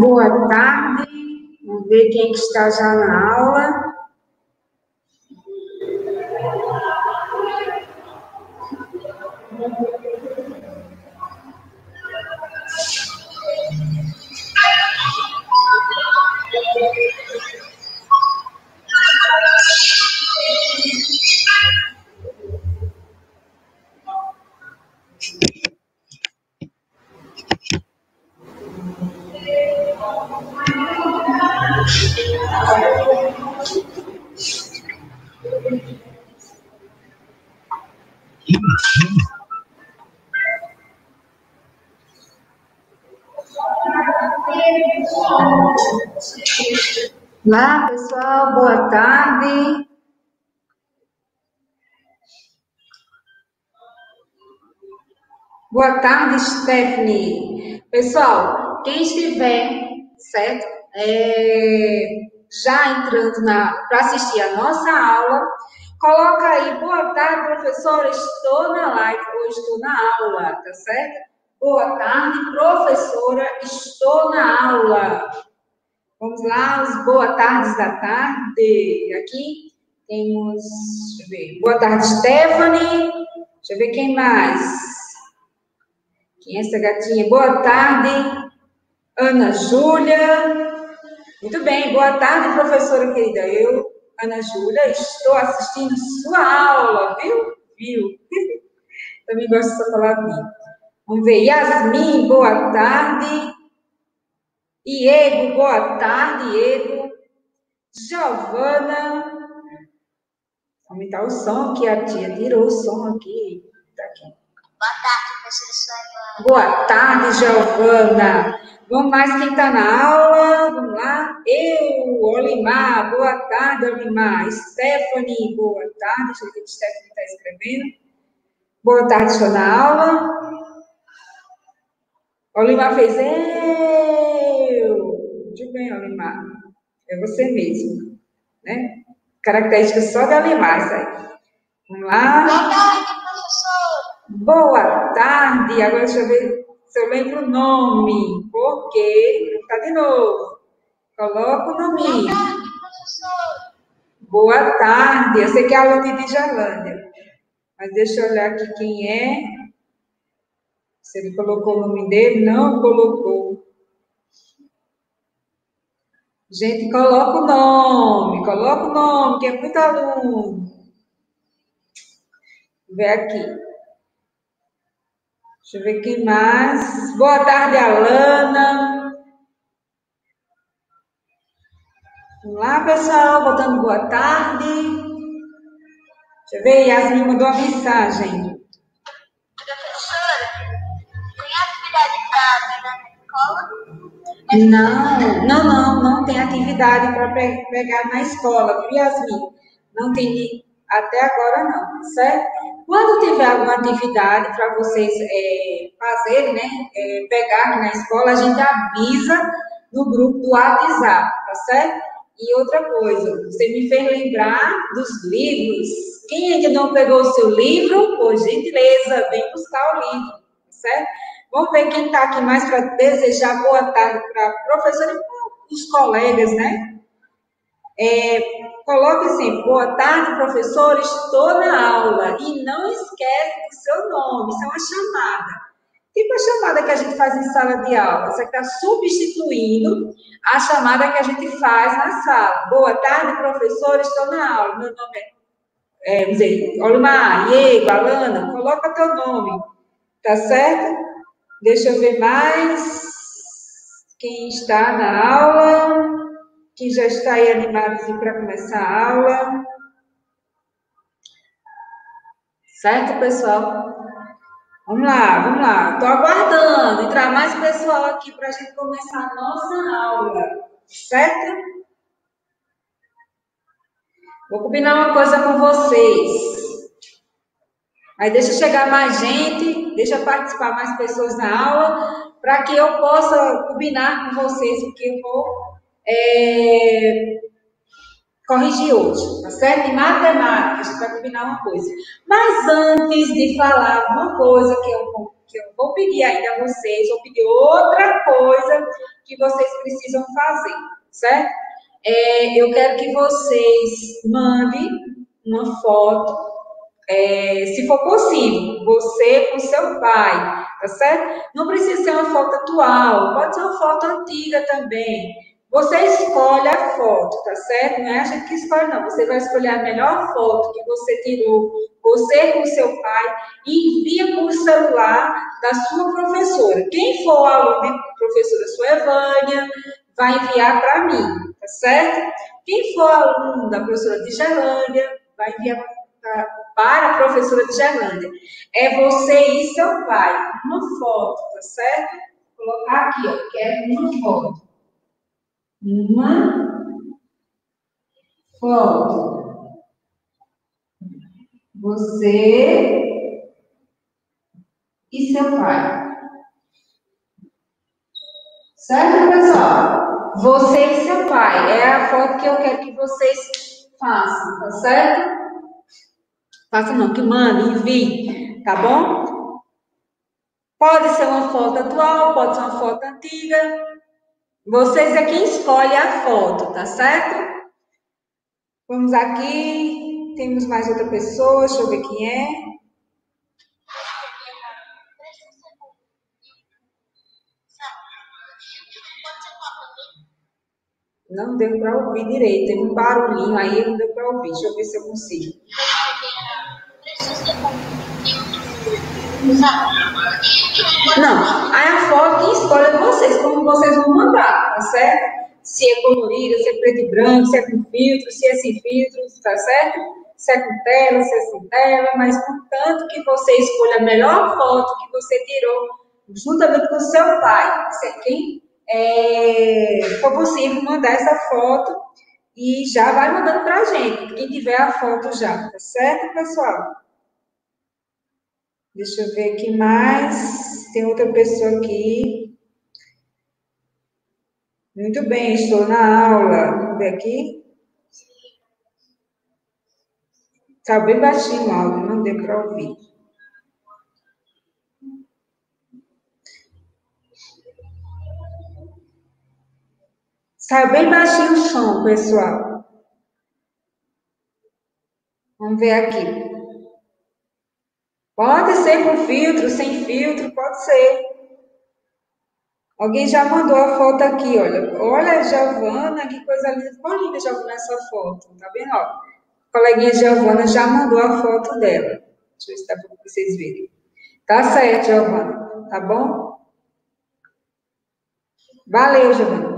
Boa tarde. Vamos ver quem está já na aula. Stephanie. Pessoal, quem estiver, certo? É, já entrando para assistir a nossa aula, coloca aí, boa tarde, professora, estou na live, ou estou na aula, tá certo? Boa tarde, professora, estou na aula. Vamos lá, os boa tardes da tarde. Aqui temos, deixa eu ver, boa tarde, Stephanie. Deixa eu ver quem mais. Quem é essa gatinha? Boa tarde, Ana Júlia. Muito bem, boa tarde, professora querida. Eu, Ana Júlia, estou assistindo sua aula, viu? Viu? Também gosto dessa palavrinha. Vamos ver, Yasmin, boa tarde. Iego, boa tarde, Iego. Giovana. Aumentar o som, que a tia tirou o som aqui. Tá aqui. Boa tarde, Boa tarde, Giovana. Vamos mais quem está na aula? Vamos lá. Eu, Olimar. Boa tarde, Olimar. Stephanie, boa tarde. Deixa eu ver o que Stephanie está escrevendo. Boa tarde, estou na aula. Olimar fez eu. Muito bem, Olimar. É você mesmo. Né? Característica só da Olimar, aí. Vamos lá. Boa tarde. Agora deixa eu ver se eu lembro o nome. Por quê? Vou de novo. Coloca o nome. Boa tarde, professor. Boa tarde. Eu sei que é aluno de Jalândia. Mas deixa eu olhar aqui quem é. Se ele colocou o nome dele, não colocou. Gente, coloca o nome, coloca o nome, que é muito aluno. Vê aqui. Deixa eu ver quem mais. Boa tarde, Alana. Vamos lá, pessoal, botando boa tarde. Deixa eu ver, Yasmin mandou uma mensagem. Não, não, não, não tem atividade para pegar na escola, viu, Yasmin? Não tem até agora não, certo? Quando tiver alguma atividade para vocês é, fazerem, né, é, pegar na escola, a gente avisa no grupo do WhatsApp, tá certo? E outra coisa, você me fez lembrar dos livros. Quem ainda não pegou o seu livro, por gentileza, vem buscar o livro, tá certo? Vamos ver quem está aqui mais para desejar boa tarde para a professora e para os colegas, né? É, coloque assim, boa tarde, professor, estou na aula. E não esquece do seu nome, isso é uma chamada. Tipo a chamada que a gente faz em sala de aula. Você está substituindo a chamada que a gente faz na sala. Boa tarde, professor, estou na aula. Meu nome é, é vamos dizer, Olimar, Diego, Alana, coloca teu nome, tá certo? Deixa eu ver mais. Quem está na aula? Quem já está aí animado para começar a aula? Certo, pessoal? Vamos lá, vamos lá. Estou aguardando entrar mais pessoal aqui para a gente começar a nossa aula. Certo? Vou combinar uma coisa com vocês. Aí deixa chegar mais gente, deixa participar mais pessoas na aula, para que eu possa combinar com vocês o que eu vou é, corrigir hoje, tá certo? Em matemática, a gente vai combinar uma coisa. Mas antes de falar uma coisa que eu, que eu vou pedir ainda a vocês, vou pedir outra coisa que vocês precisam fazer, certo? É, eu quero que vocês mandem uma foto é, se for possível, você com seu pai, tá certo? Não precisa ser uma foto atual, pode ser uma foto antiga também. Você escolhe a foto, tá certo? Não é a gente que escolhe, não. Você vai escolher a melhor foto que você tirou, você com seu pai, e envia por celular da sua professora. Quem for aluno da professora Suevânia, vai enviar para mim, tá certo? Quem for aluno da professora de vai enviar para a professora de. É você e seu pai. Uma foto, tá certo? Vou colocar aqui, ó. Quero uma foto. Uma foto. Você e seu pai. Certo, pessoal? Você e seu pai. É a foto que eu quero que vocês façam, tá certo? Faça não, que mande, envie, tá bom? Pode ser uma foto atual, pode ser uma foto antiga. Vocês é quem escolhe a foto, tá certo? Vamos aqui, temos mais outra pessoa, deixa eu ver quem é. Não deu para ouvir direito, teve um barulhinho aí, não deu para ouvir. Deixa eu ver se eu consigo. Não, aí a foto que escolhe de vocês, como vocês vão mandar, tá certo? Se é colorida, se é preto e branco, se é com filtro, se é sem filtro, tá certo? Se é com tela, se é sem tela, mas contanto que você escolha a melhor foto que você tirou juntamente com seu pai, se é quem é, for possível mandar essa foto e já vai mandando pra gente, quem tiver a foto já, tá certo, pessoal? Deixa eu ver aqui mais. Tem outra pessoa aqui. Muito bem, estou na aula. Vamos ver aqui. Está bem baixinho o áudio, não deu para ouvir. Está bem baixinho o som, pessoal. Vamos ver aqui. Pode ser com filtro, sem filtro, pode ser. Alguém já mandou a foto aqui, olha. Olha, Giovana, que coisa linda. Ficou linda, Giovana, essa foto. Tá vendo? Ó, a coleguinha Giovana já mandou a foto dela. Deixa eu dá para vocês verem. Tá certo, Giovana. Tá bom? Valeu, Giovana.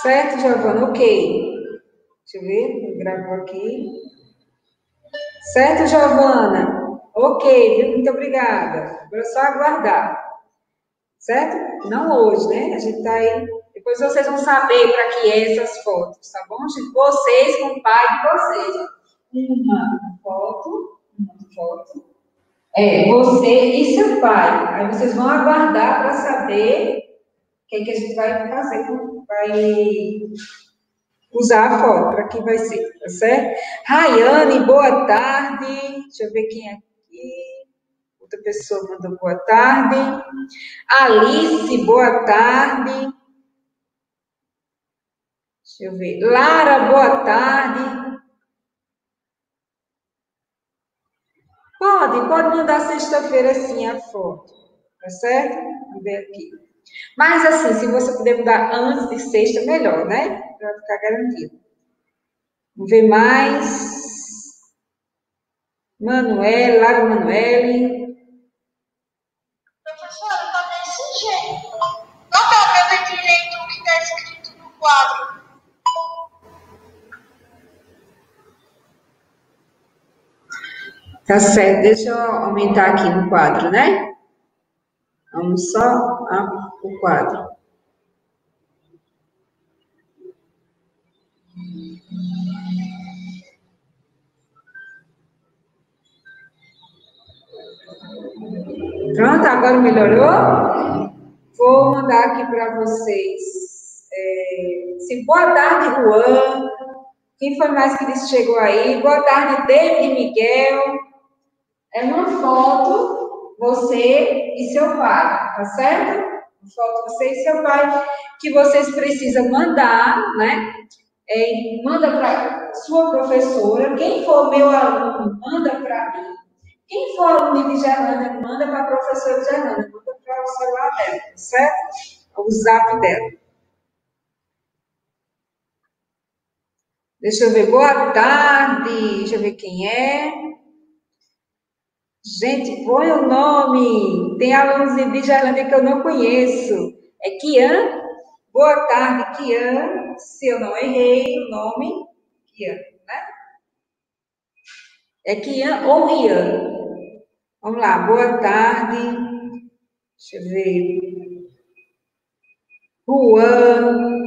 Certo, Giovana? Ok. Deixa eu ver, gravou aqui. Certo, Giovana? Ok? Muito obrigada. Agora é só aguardar. Certo? Não hoje, né? A gente tá aí. Depois vocês vão saber para que é essas fotos, tá bom, gente? Vocês com o pai de vocês. Uma foto, uma foto. É, você e seu pai. Aí vocês vão aguardar para saber o que, é que a gente vai fazer. Vai usar a foto, para quem vai ser, tá certo? Rayane, boa tarde. Deixa eu ver quem é aqui. Outra pessoa mandou boa tarde. Alice, boa tarde. Deixa eu ver. Lara, boa tarde. Pode, pode mandar sexta-feira sim a foto, tá certo? Vamos ver aqui. Mas assim, se você puder mudar antes de sexta, melhor, né? Para ficar garantido. Vamos ver mais. Manuel, Lago Manuele. Professora, tá desse jeito. Não para ver direito o que está escrito no quadro. Tá certo, deixa eu aumentar aqui no quadro, né? Vamos só a, o quadro. Pronto, agora melhorou? Vou mandar aqui para vocês. É, se, boa tarde, Juan. Quem foi mais que disse chegou aí? Boa tarde, David Miguel. É uma foto, você e seu pai, tá certo? Foto você e seu pai, que vocês precisam mandar, né? É, manda para sua professora. Quem for meu aluno, manda para mim. Quem for aluno de Gerlândia, manda para a professora Gerlândia, manda para o celular dela, tá certo? O zap dela. Deixa eu ver, boa tarde. Deixa eu ver quem é. Gente, põe o nome. Tem alunos de Vigelândia que eu não conheço. É Kian? Boa tarde, Kian. Se eu não errei o nome, Kian, né? É Kian ou Rian? Vamos lá, boa tarde. Deixa eu ver. Juan.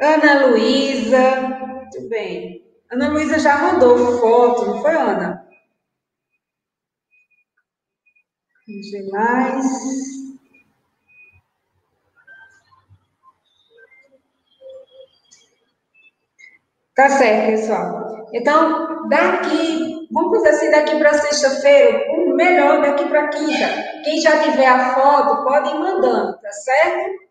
Ana Luísa, muito bem. Ana Luísa já mandou foto, não foi, Ana? Vamos ver mais. Tá certo, pessoal. Então, daqui, vamos fazer assim, daqui para sexta-feira, o melhor daqui para quinta. Quem já tiver a foto, pode ir mandando, tá certo?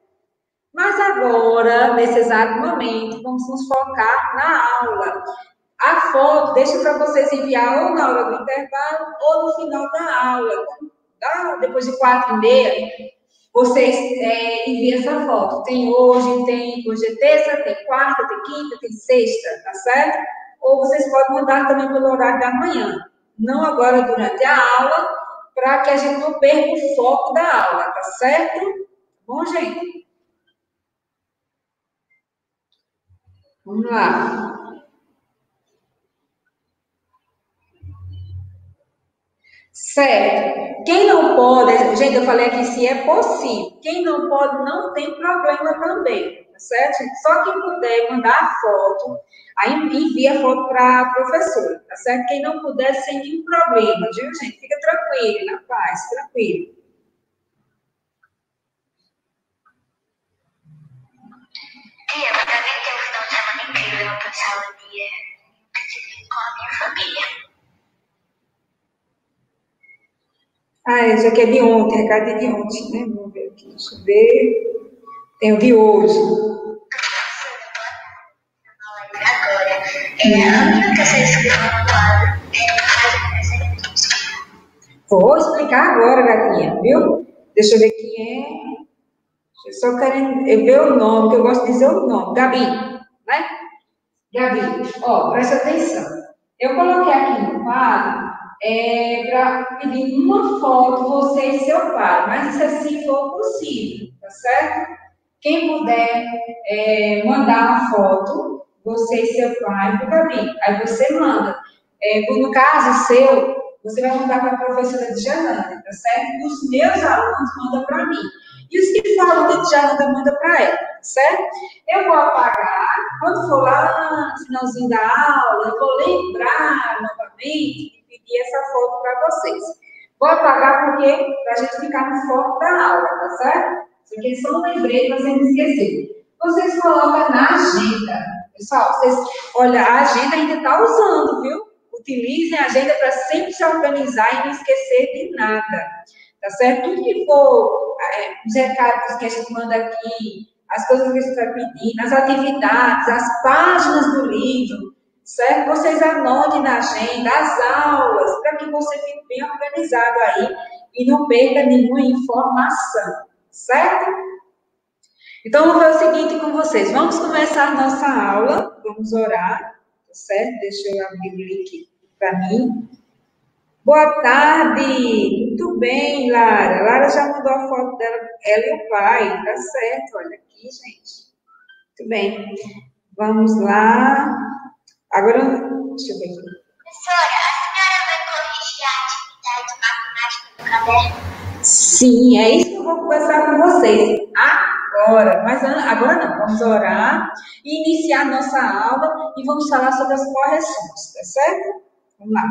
Mas agora, nesse exato momento, vamos nos focar na aula. Foto deixa para vocês enviar ou na hora do intervalo ou no final da aula. Tá? Depois de quatro e meia, vocês é, enviam essa foto. Tem hoje, tem hoje é terça, tem quarta, tem quinta, tem sexta, tá certo? Ou vocês podem mandar também pelo horário da manhã. Não agora durante a aula, para que a gente não perca o foco da aula, tá certo? Bom, gente? Vamos lá. Certo. Quem não pode, gente, eu falei aqui se é possível. Quem não pode, não tem problema também, tá certo? Só quem puder mandar a foto, aí envia a foto para a professora, tá certo? Quem não puder, sem nenhum problema, viu, gente? Fica tranquilo, na paz, tranquilo. Tia, pra mim ter um final de incrível, eu passar o dia com a minha família. Ah, esse aqui é de ontem, recado é de ontem, né? Vamos ver aqui, deixa eu ver. Tem o de hoje. Agora, é, a menina que você escreveu no quadro, é, faz Vou explicar agora, gatinha, viu? Deixa eu ver quem é. Eu só quero ver o nome, que eu gosto de dizer o nome. Gabi, né? Gabi, ó, presta atenção. Eu coloquei aqui no quadro é, para pedir uma foto, você e seu pai, mas isso se for possível, tá certo? Quem puder é, mandar uma foto, você e seu pai, para Gabi. Aí você manda. É, no caso seu, você vai mandar para a professora de Janana, tá certo? Os meus alunos mandam para mim. E os que falam de Jananda manda para ela, certo? Eu vou apagar, quando for lá no finalzinho da aula, eu vou lembrar novamente pedir essa foto para vocês. Vou apagar porque para a gente ficar no foco da aula, tá certo? Isso aqui é só um lembrete para você não esquecer. Vocês colocam na agenda. Pessoal, vocês, olha, a agenda ainda está usando, viu? Utilizem a agenda para sempre se organizar e não esquecer de nada. Tá certo? Tudo que for, é, os recados que a gente manda aqui, as coisas que a gente vai pedir, as atividades, as páginas do livro, certo? Vocês anotem na agenda as aulas, para que você fique bem organizado aí e não perca nenhuma informação, certo? Então, vou fazer o seguinte com vocês. Vamos começar a nossa aula, vamos orar, tá certo? Deixa eu abrir o link para mim. Boa tarde! Muito bem, Lara. Lara já mandou a foto dela, ela e o pai. Tá certo, olha aqui, gente. Muito bem. Vamos lá. Agora, deixa eu ver aqui. Professora, a senhora vai corrigir a atividade matemática no caderno? Sim, é isso que eu vou conversar com vocês agora. Mas agora não, vamos orar e iniciar nossa aula e vamos falar sobre as correções, tá certo? Vamos lá.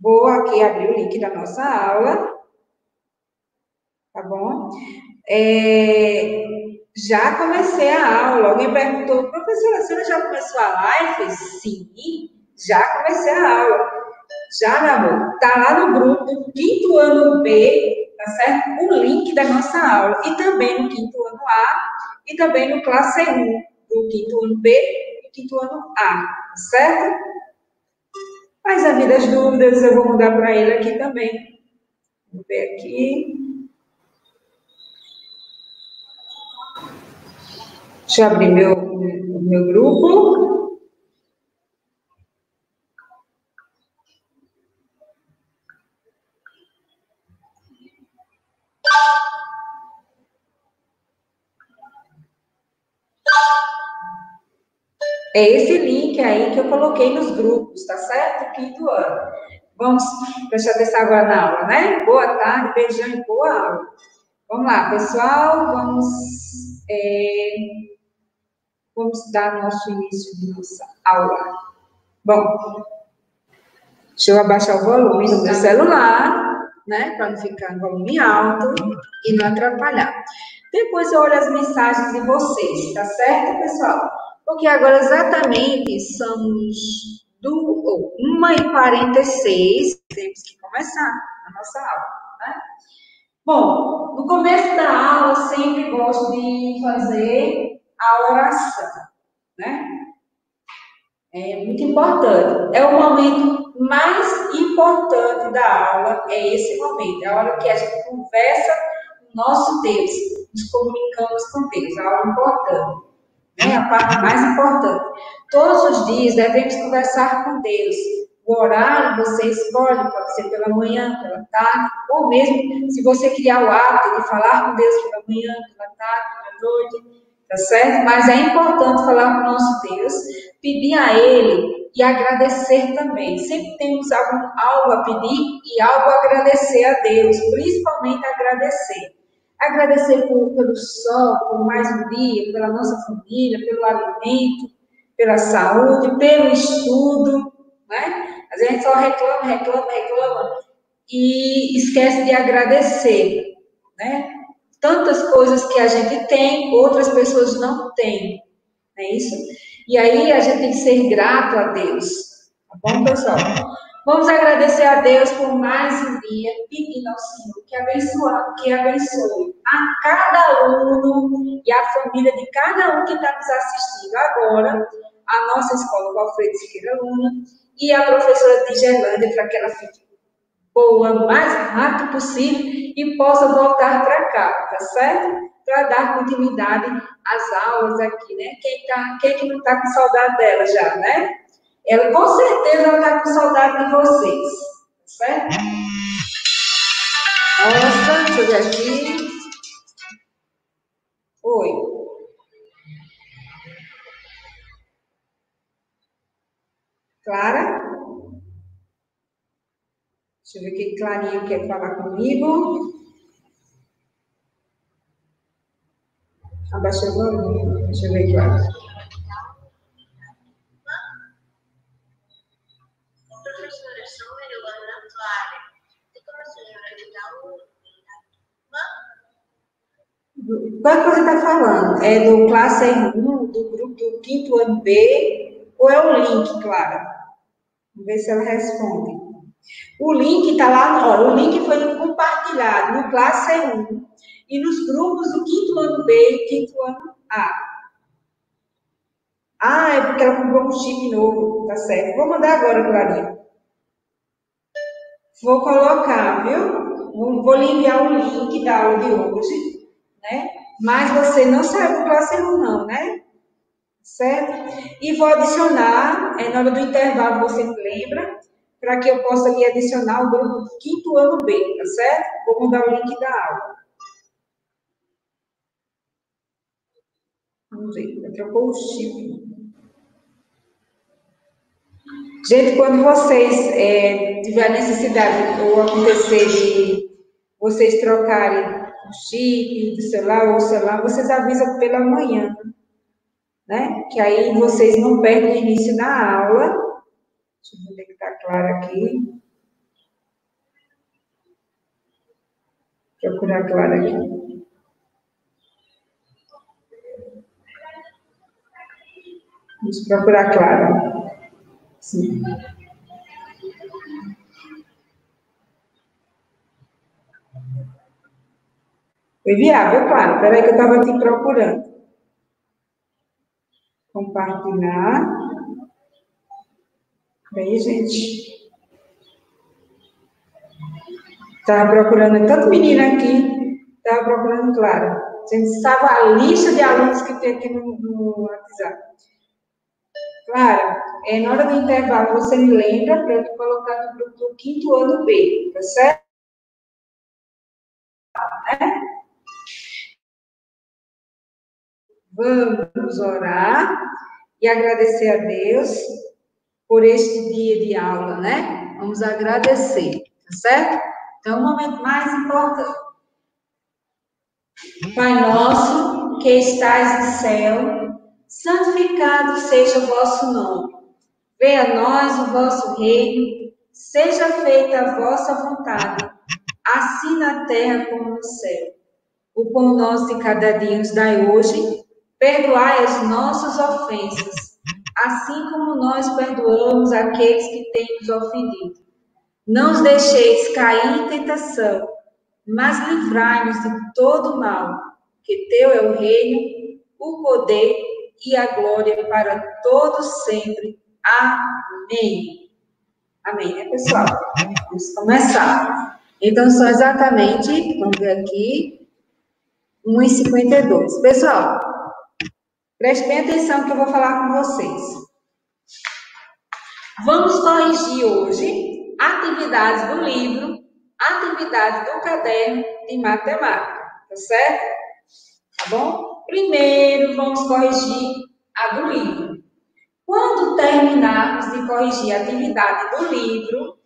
Vou aqui abrir o link da nossa aula. Tá bom? É, já comecei a aula. Alguém perguntou, professora, a senhora já começou a live? Sim, Já comecei a aula. Já, meu amor, tá lá no grupo do quinto ano B, tá certo? O link da nossa aula. E também no quinto ano A e também no classe 1 do quinto ano B e quinto ano A, tá certo? Mas a vida das dúvidas eu vou mudar para ele aqui também. Vou ver aqui. Deixa eu abrir meu, meu grupo. É esse link aí que eu coloquei nos grupos, tá certo? Quinto ano. Vamos prestar atenção agora na aula, né? Boa tarde, beijão e boa aula. Vamos lá, pessoal, vamos. É vamos dar nosso início de nossa aula. Bom, deixa eu abaixar o volume do meu celular, né, para não ficar em volume alto e não atrapalhar. Depois eu olho as mensagens de vocês, tá certo, pessoal? Porque agora exatamente somos do 1h46, temos que começar a nossa aula, né? Bom, no começo da aula eu sempre gosto de fazer a oração, né? É muito importante. É o momento mais importante da aula, é esse momento, é a hora que a gente conversa com nosso Deus, nos comunicamos com Deus, é a hora importante, né? A parte mais importante. Todos os dias devemos conversar com Deus. O horário você escolhe, pode ser pela manhã, pela tarde, ou mesmo se você criar o hábito de falar com Deus pela manhã, pela tarde, pela noite, tá certo? Mas é importante falar com o nosso Deus, pedir a Ele e agradecer também. Sempre temos algum, algo a pedir e algo a agradecer a Deus, principalmente agradecer. Agradecer por, pelo sol, por mais um dia, pela nossa família, pelo alimento, pela saúde, pelo estudo, né? A gente só reclama, reclama, reclama e esquece de agradecer, né? Tantas coisas que a gente tem, outras pessoas não têm. Não é isso? E aí a gente tem que ser grato a Deus. Tá bom, pessoal? Vamos agradecer a Deus por mais um dia, pedindo ao Senhor que abençoe, que abençoe a cada aluno e a família de cada um que está nos assistindo agora, a nossa escola, Alfredo Siqueira Luna, e a professora de Gerlândia, para que ela fique boa mais rápido possível e possa voltar para cá, tá certo? Para dar continuidade às aulas aqui, né? Quem, tá, quem que não está com saudade dela já, né? Ela com certeza está com saudade de vocês, tá certo? Nossa, deixa aqui. Oi. Clara? Deixa eu ver o que Clarinha quer falar comigo. Abaixou o volume. Deixa eu ver, Clara. Professora, sou Mariluana Clara. Tem como a senhora ajudar o Qual é que você está falando? É do classe 1, do grupo do quinto ano B, ou é o link, Clara? Vamos ver se ela responde. O link está lá, olha, o link foi compartilhado no classe 1 e nos grupos do quinto ano B e quinto ano A. Ah, é porque ela comprou um chip novo, tá certo. Vou mandar agora, Clarinha. Vou colocar, viu? Vou lhe enviar o link da aula de hoje, né? Mas você não saiu do classe 1 não, né? Certo? E vou adicionar, é, na hora do intervalo, você lembra, para que eu possa lhe adicionar o grupo do quinto ano B, tá certo? Vou mandar o link da aula. Vamos ver, trocou o chip. Gente, quando vocês é, tiver necessidade ou acontecer de vocês trocarem o chip do celular ou o celular, vocês avisam pela manhã, né? Que aí vocês não perdem o início da aula Deixa eu ver que está claro aqui. Procurar claro aqui. Vamos procurar claro. Sim. Viável, claro. Peraí que eu estava te procurando. Compartilhar. Aí, gente. Estava procurando, tanto menina aqui, estava procurando, claro. A gente sabe a lista de alunos que tem aqui no, no WhatsApp. Claro, é, na hora do intervalo você me lembra para eu colocar no grupo do quinto ano B, tá certo? Né? Vamos orar e agradecer a Deus por este dia de aula, né? Vamos agradecer, tá certo? Então, o momento mais importante. Pai nosso, que estais no céu, santificado seja o vosso nome. Venha a nós o vosso reino, seja feita a vossa vontade, assim na terra como no céu. O pão nosso de cada dia nos dai hoje, perdoai as nossas ofensas, assim como nós perdoamos aqueles que têm nos ofendido. Não os deixeis cair em tentação, mas livrai-nos de todo mal, que teu é o reino, o poder e a glória para todos sempre. Amém. Amém, né, pessoal? Vamos começar. Então, são exatamente, vamos ver aqui, 1h52. Pessoal, preste bem atenção que eu vou falar com vocês. Vamos corrigir hoje atividades do livro, atividades do caderno de matemática, tá certo? Tá bom? Primeiro, vamos corrigir a do livro. Quando terminarmos de corrigir a atividade do livro,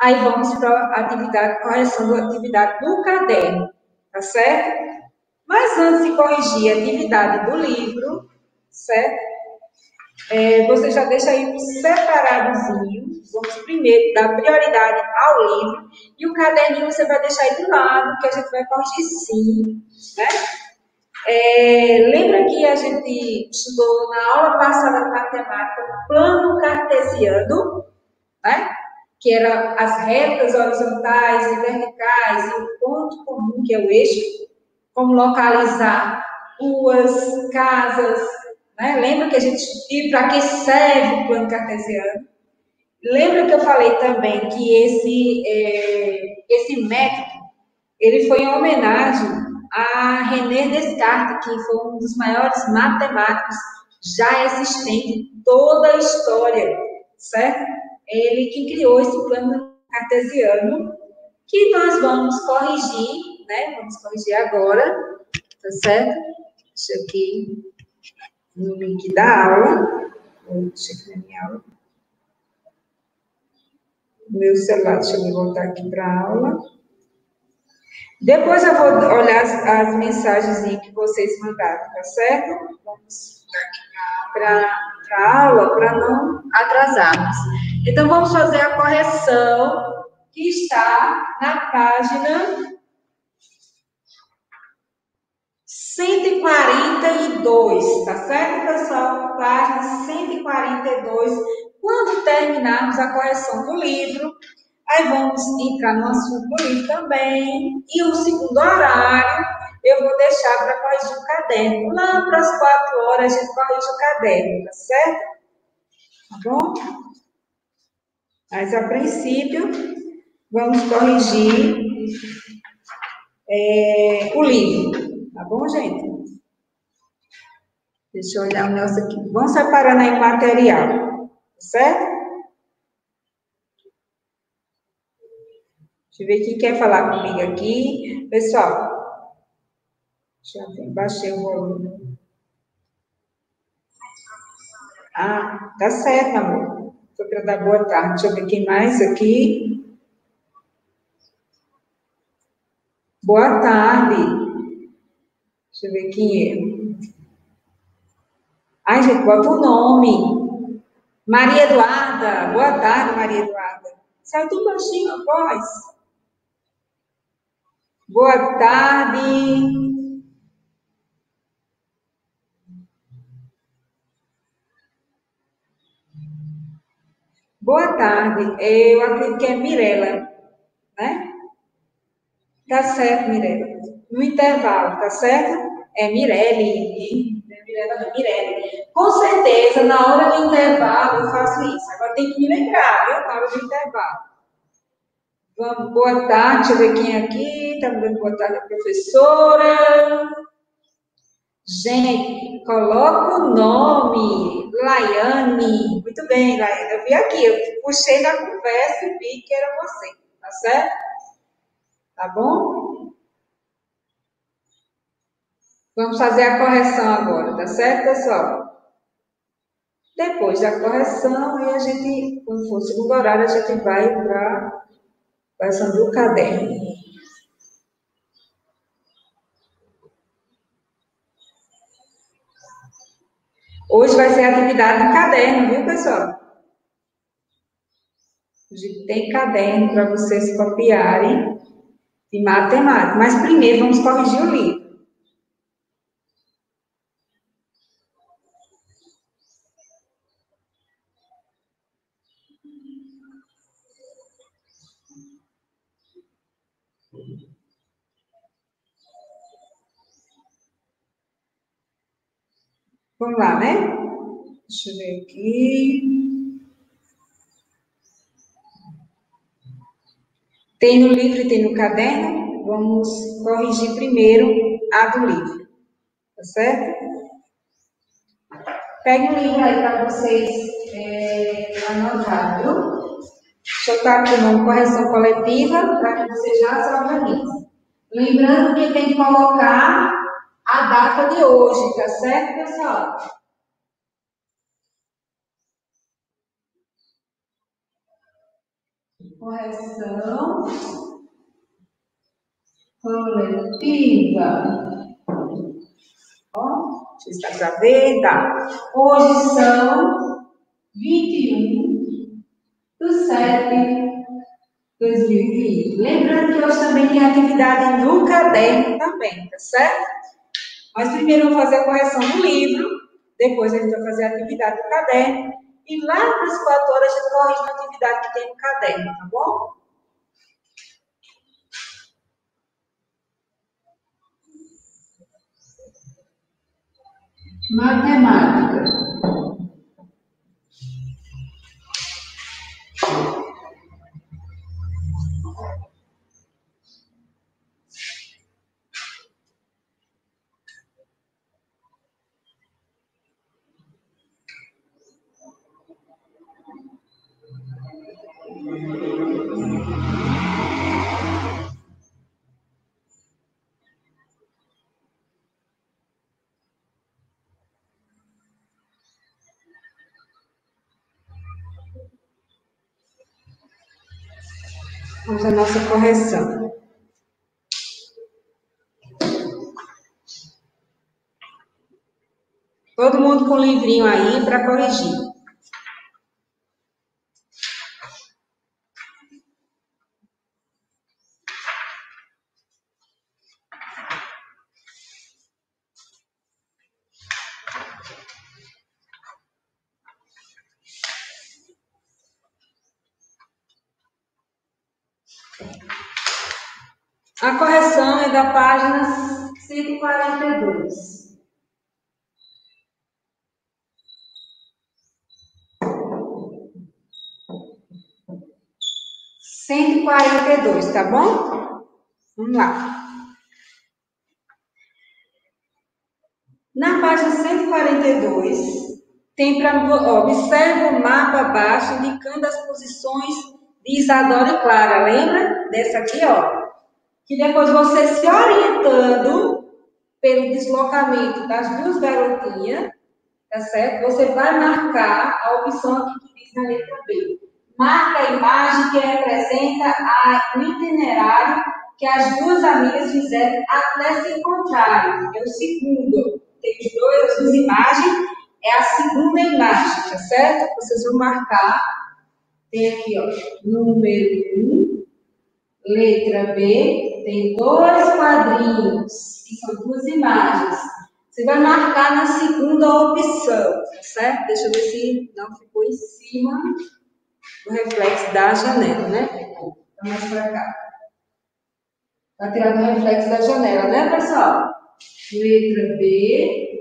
aí vamos para a atividade, correção da atividade do caderno, tá certo? Mas antes de corrigir a atividade do livro, certo? É, você já deixa aí separadozinho. Vamos primeiro dar prioridade ao livro e o caderninho você vai deixar aí do lado, que a gente vai corrigir sim, né? É, lembra que a gente estudou na aula passada de matemática plano cartesiano, né? que era as retas horizontais e verticais e o ponto comum, que é o eixo, como localizar ruas, casas. Né? Lembra que a gente viu para que serve o plano cartesiano? Lembra que eu falei também que esse, é, esse método ele foi em homenagem a René Descartes, que foi um dos maiores matemáticos já existente em toda a história, certo? Ele que criou esse plano cartesiano, que nós vamos corrigir, né? Vamos corrigir agora, tá certo? Deixa aqui no link da aula. Deixa aqui na minha aula. Meu celular, deixa eu voltar aqui para a aula. Depois eu vou olhar as, as mensagens que vocês mandaram, tá certo? Vamos para a aula para não atrasarmos. Então, vamos fazer a correção que está na página 142, tá certo, pessoal? Página 142. Quando terminarmos a correção do livro, Aí vamos entrar no assunto do livro também. E o segundo horário, eu vou deixar para corrigir o caderno. Lá para as quatro horas a gente corrige o caderno, tá certo? Tá bom? Mas a princípio, vamos corrigir é, o livro. Tá bom, gente? Deixa eu olhar o nosso aqui. Vamos separando aí o material, tá certo? Deixa eu ver quem quer falar comigo aqui. Pessoal, já baixei o volume. Ah, tá certo, amor. Estou para dar boa tarde. Deixa eu ver quem mais aqui. Boa tarde. Deixa eu ver quem é. Ai, gente, bota o nome. Maria Eduarda. Boa tarde, Maria Eduarda. Saiu tudo baixinho a voz. Boa tarde. Boa tarde. Eu acredito que é Mirella, né? Tá certo, Mirella. No intervalo, tá certo? É Mirelle. É Mirella, não, Mirelle. Com certeza, na hora do intervalo eu faço isso. Agora tem que me lembrar, viu? Na hora do intervalo. Vamos, boa tarde, deixa eu ver quem é aqui. Estamos dando boa tarde à professora. Gente, coloca o nome, Laiane. Muito bem, Laiane. Eu vi aqui, eu puxei na conversa e vi que era você, tá certo? Tá bom? Vamos fazer a correção agora, tá certo, pessoal? Depois da correção, aí a gente, quando for o segundo horário, a gente vai para a versão do caderno. Hoje vai ser atividade em caderno, viu, pessoal? Hoje tem caderno para vocês copiarem de matemática. Mas primeiro vamos corrigir o livro. Vamos lá, né? Deixa eu ver aqui. Tem no livro e tem no caderno. Vamos corrigir primeiro a do livro. Tá certo? Pegue o livro aí para vocês é, anotar, viu? Deixa eu estar aqui uma correção coletiva para que você já se organize. Lembrando que tem que colocar a data de hoje, tá certo, pessoal? Correção coletiva. Ó, está vendo? Tá. Hoje são 21 do 7 de 2020. Lembrando que hoje também tem atividade no caderno também, tá certo? Mas primeiro vamos fazer a correção do livro, depois a gente vai fazer a atividade do caderno, e lá para as quatro horas a gente corrige a atividade que tem no caderno, tá bom? Matemática. À nossa correção. Todo mundo com o livrinho aí para corrigir. A correção é da página 142. Cento e quarenta e dois, tá bom? Vamos lá. Na página 142, tem para observa o mapa abaixo indicando as posições de Isadora e Clara. Lembra dessa aqui, ó? Que depois você se orientando pelo deslocamento das duas garotinhas, tá certo? Você vai marcar a opção que diz na letra B. Marca a imagem que representa o itinerário que as duas amigas fizeram até se encontrarem. É o segundo. Tem os dois, as duas imagens. É a segunda imagem, tá certo? Vocês vão marcar. Tem aqui, ó, número 1, um, letra B, tem dois quadrinhos, que são duas imagens. Você vai marcar na segunda opção, tá certo? Deixa eu ver se não ficou em cima. o reflexo da janela, né? Então, mais para cá. Está tirando o reflexo da janela, né, pessoal? Letra B.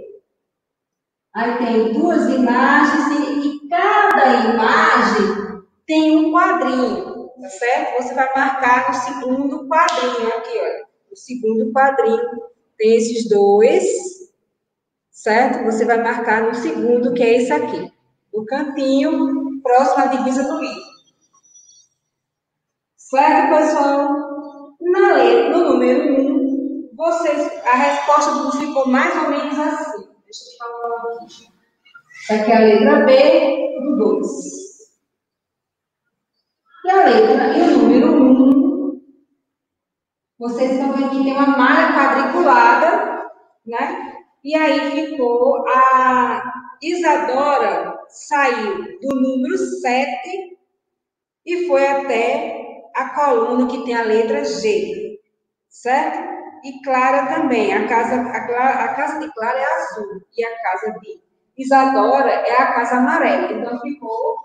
Aí tem duas imagens e, e cada imagem tem um quadrinho, tá certo? Você vai marcar no segundo quadrinho aqui, olha. No segundo quadrinho tem esses dois, certo? Você vai marcar no segundo, que é esse aqui. No cantinho, próximo à divisa do livro. Certo, pessoal? Na letra, no número 1, um, vocês, a resposta ficou mais ou menos assim. Deixa eu falar aqui. Aqui é a letra B do 2. E a letra, e o número 1, um, vocês estão vendo que tem uma malha quadriculada, né? E aí ficou a Isadora saiu do número 7 e foi até a coluna que tem a letra G, certo? E Clara também. A casa, a, a casa de Clara é azul e a casa de Isadora é a casa amarela. Então ficou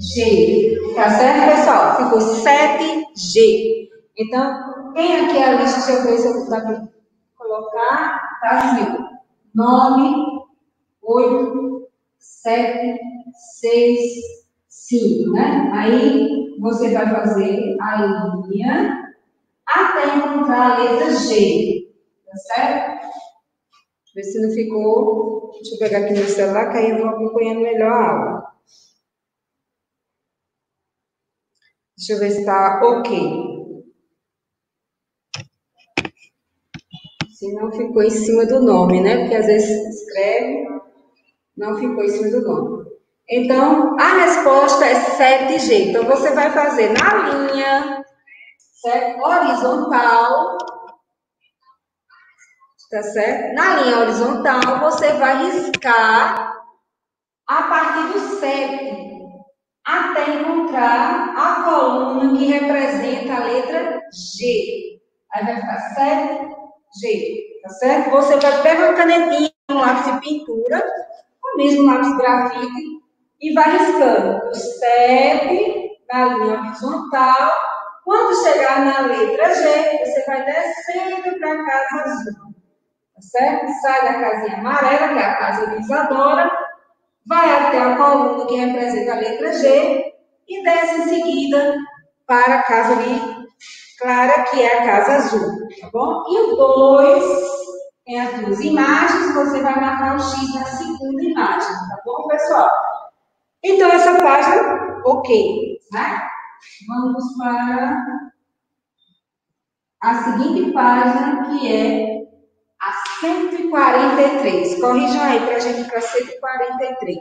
7G. Tá certo, pessoal? Ficou 7G. Então, quem aqui a lista? Deixa eu ver se eu dá colocar. Tá assim. 9, 8, 7, 6, 5, né? Aí você vai fazer a linha até encontrar a letra G, tá certo? Ver se não ficou. Deixa eu pegar aqui no celular, que aí eu vou acompanhando melhor a aula. Deixa eu ver se está ok. Se não ficou em cima do nome, né? Porque às vezes escreve, não ficou em cima do nome. Então, a resposta é 7G. Então, você vai fazer na linha certo? horizontal, tá certo? Na linha horizontal, você vai riscar a partir do 7 até encontrar a coluna que representa a letra G. Aí vai ficar 7 G, tá certo? Você vai pegar uma canetinha, um lápis de pintura, ou mesmo um lápis grafite, e vai riscando o CEP na linha horizontal. Quando chegar na letra G, você vai descendo para a casa azul, tá certo? Sai da casinha amarela, que é a casa de Isadora, vai até a coluna que representa a letra G e desce em seguida para a casa de clara, que é a casa azul, tá bom? E o 2 tem as duas imagens, você vai marcar o X na segunda imagem, tá bom, pessoal? Então, essa página, ok, né? Vamos para a seguinte página, que é a 143. Corrijam aí para a gente para 143.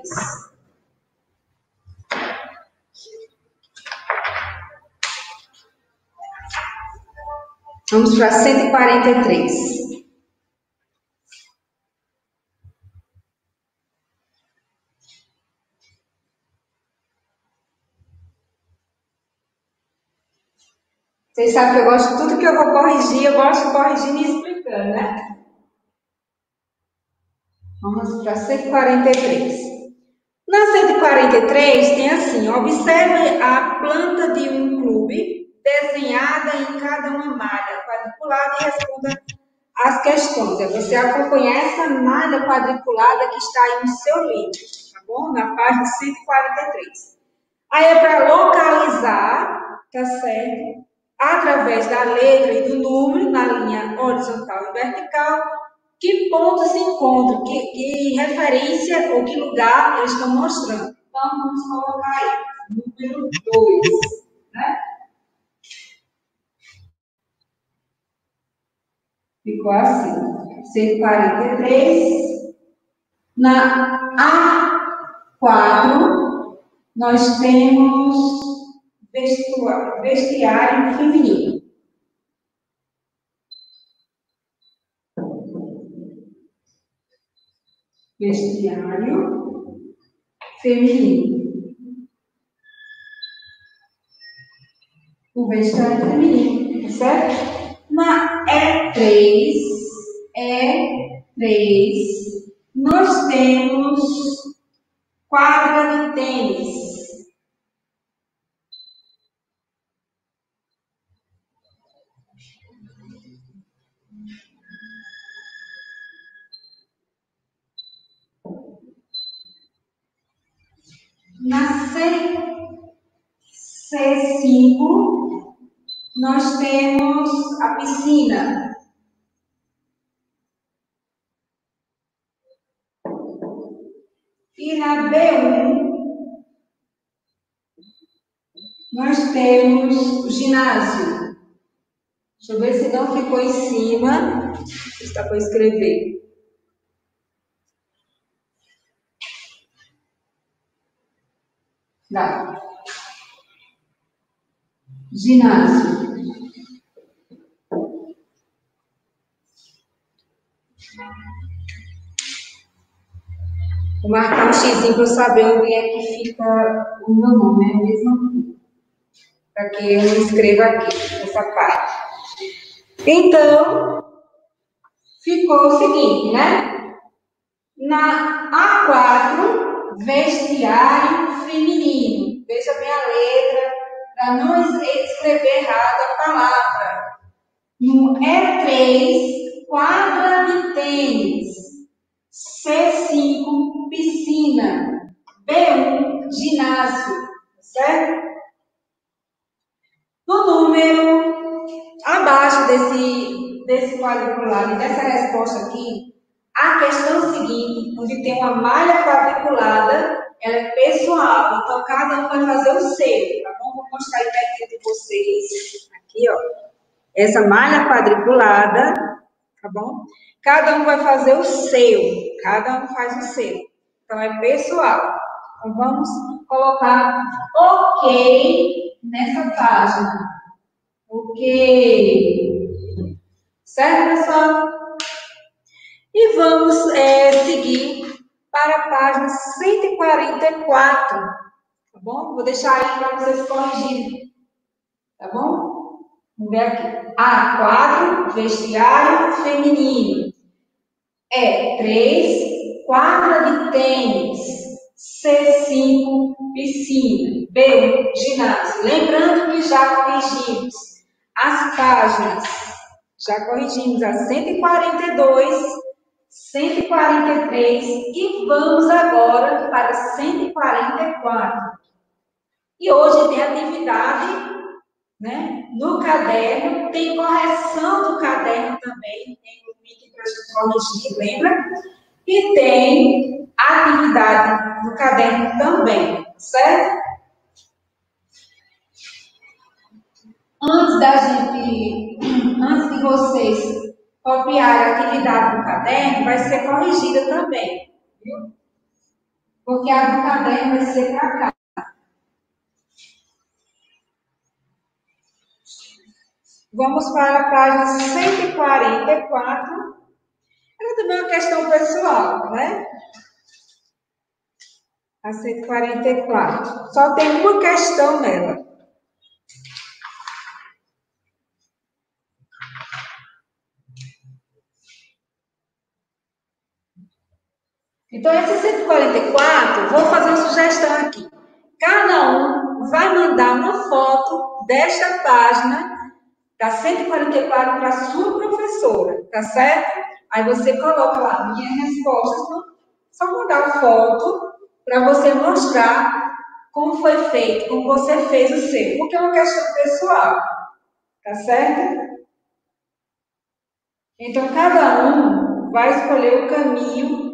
Vamos para 143. Vocês sabem que eu gosto de tudo que eu vou corrigir, eu gosto de corrigir me explicando, né? Vamos para 143. Na 143 tem assim: observe a planta de um clube desenhada em cada uma malha quadriculada e responda as questões. É você acompanhar essa malha quadriculada que está aí no seu livro, tá bom? Na página 143. Aí é para localizar, tá certo? Através da letra e do número, na linha horizontal e vertical, que pontos se encontram, que, que referência ou que lugar eles estão mostrando. Então, vamos colocar aí, número 2, né? Ficou assim. 143. Na A4, nós temos vestuário, vestiário feminino. Vestiário feminino. O vestiário feminino, certo? Na E3, E3, nós temos quadra de tênis. Na C5, nós temos a piscina. E na B1, nós temos o ginásio. Deixa eu ver se não ficou em cima. Está para escrever. Dá. Ginásio. Vou marcar um xizinho para eu saber onde é que fica o meu nome, é mesmo para que eu escreva aqui, essa parte. Então, ficou o seguinte, né? Na A4, vestiário feminino. Veja bem a letra, para não escrever errado a palavra. No E3, quadra de tênis. C5, piscina. B1, ginásio. Certo? No número abaixo desse, desse quadriculado e dessa resposta aqui, a questão seguinte, onde tem uma malha quadriculada, ela é pessoal, então cada um vai fazer o seu, tá bom? Vou mostrar aí perto de vocês, aqui, ó, essa malha quadriculada, tá bom? Cada um vai fazer o seu, cada um faz o seu. Então é pessoal. Então vamos colocar ok nessa página. Ok. Certo, pessoal? E vamos é, seguir para a página 144. Tá bom? Vou deixar aí para vocês corrigirem. Tá bom? Vamos ver aqui. A, quadro, vestiário feminino. É, 3, quadra de tênis. C5, piscina. B1, ginásio. Lembrando que já corrigimos as páginas. Já corrigimos a 142, 143 e vamos agora para 144. E hoje tem atividade né, no caderno, tem correção do caderno também, tem o link para a lembra? E tem atividade no caderno também, certo? Antes da gente, antes de vocês copiarem a atividade do caderno, vai ser corrigida também, viu? Porque a do caderno vai ser para cá. Vamos para a página 144. Ela também é uma questão pessoal, né? A 144. Só tem uma questão nela. Então, esse 144, vou fazer uma sugestão aqui. Cada um vai mandar uma foto desta página da 144 para a sua professora, tá certo? Aí você coloca lá minhas respostas, só mandar foto para você mostrar como foi feito, como você fez o seu, porque é uma questão pessoal, tá certo? Então, cada um vai escolher o caminho,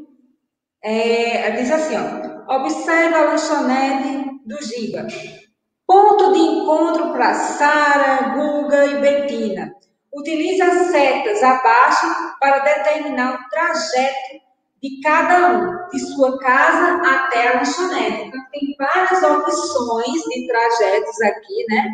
é, diz assim, ó, observa a lanchonete do Giba. Ponto de encontro para Sara, Guga e Betina. Utilize as setas abaixo para determinar o trajeto de cada um, de sua casa até a lanchonete. Então, tem várias opções de trajetos aqui, né?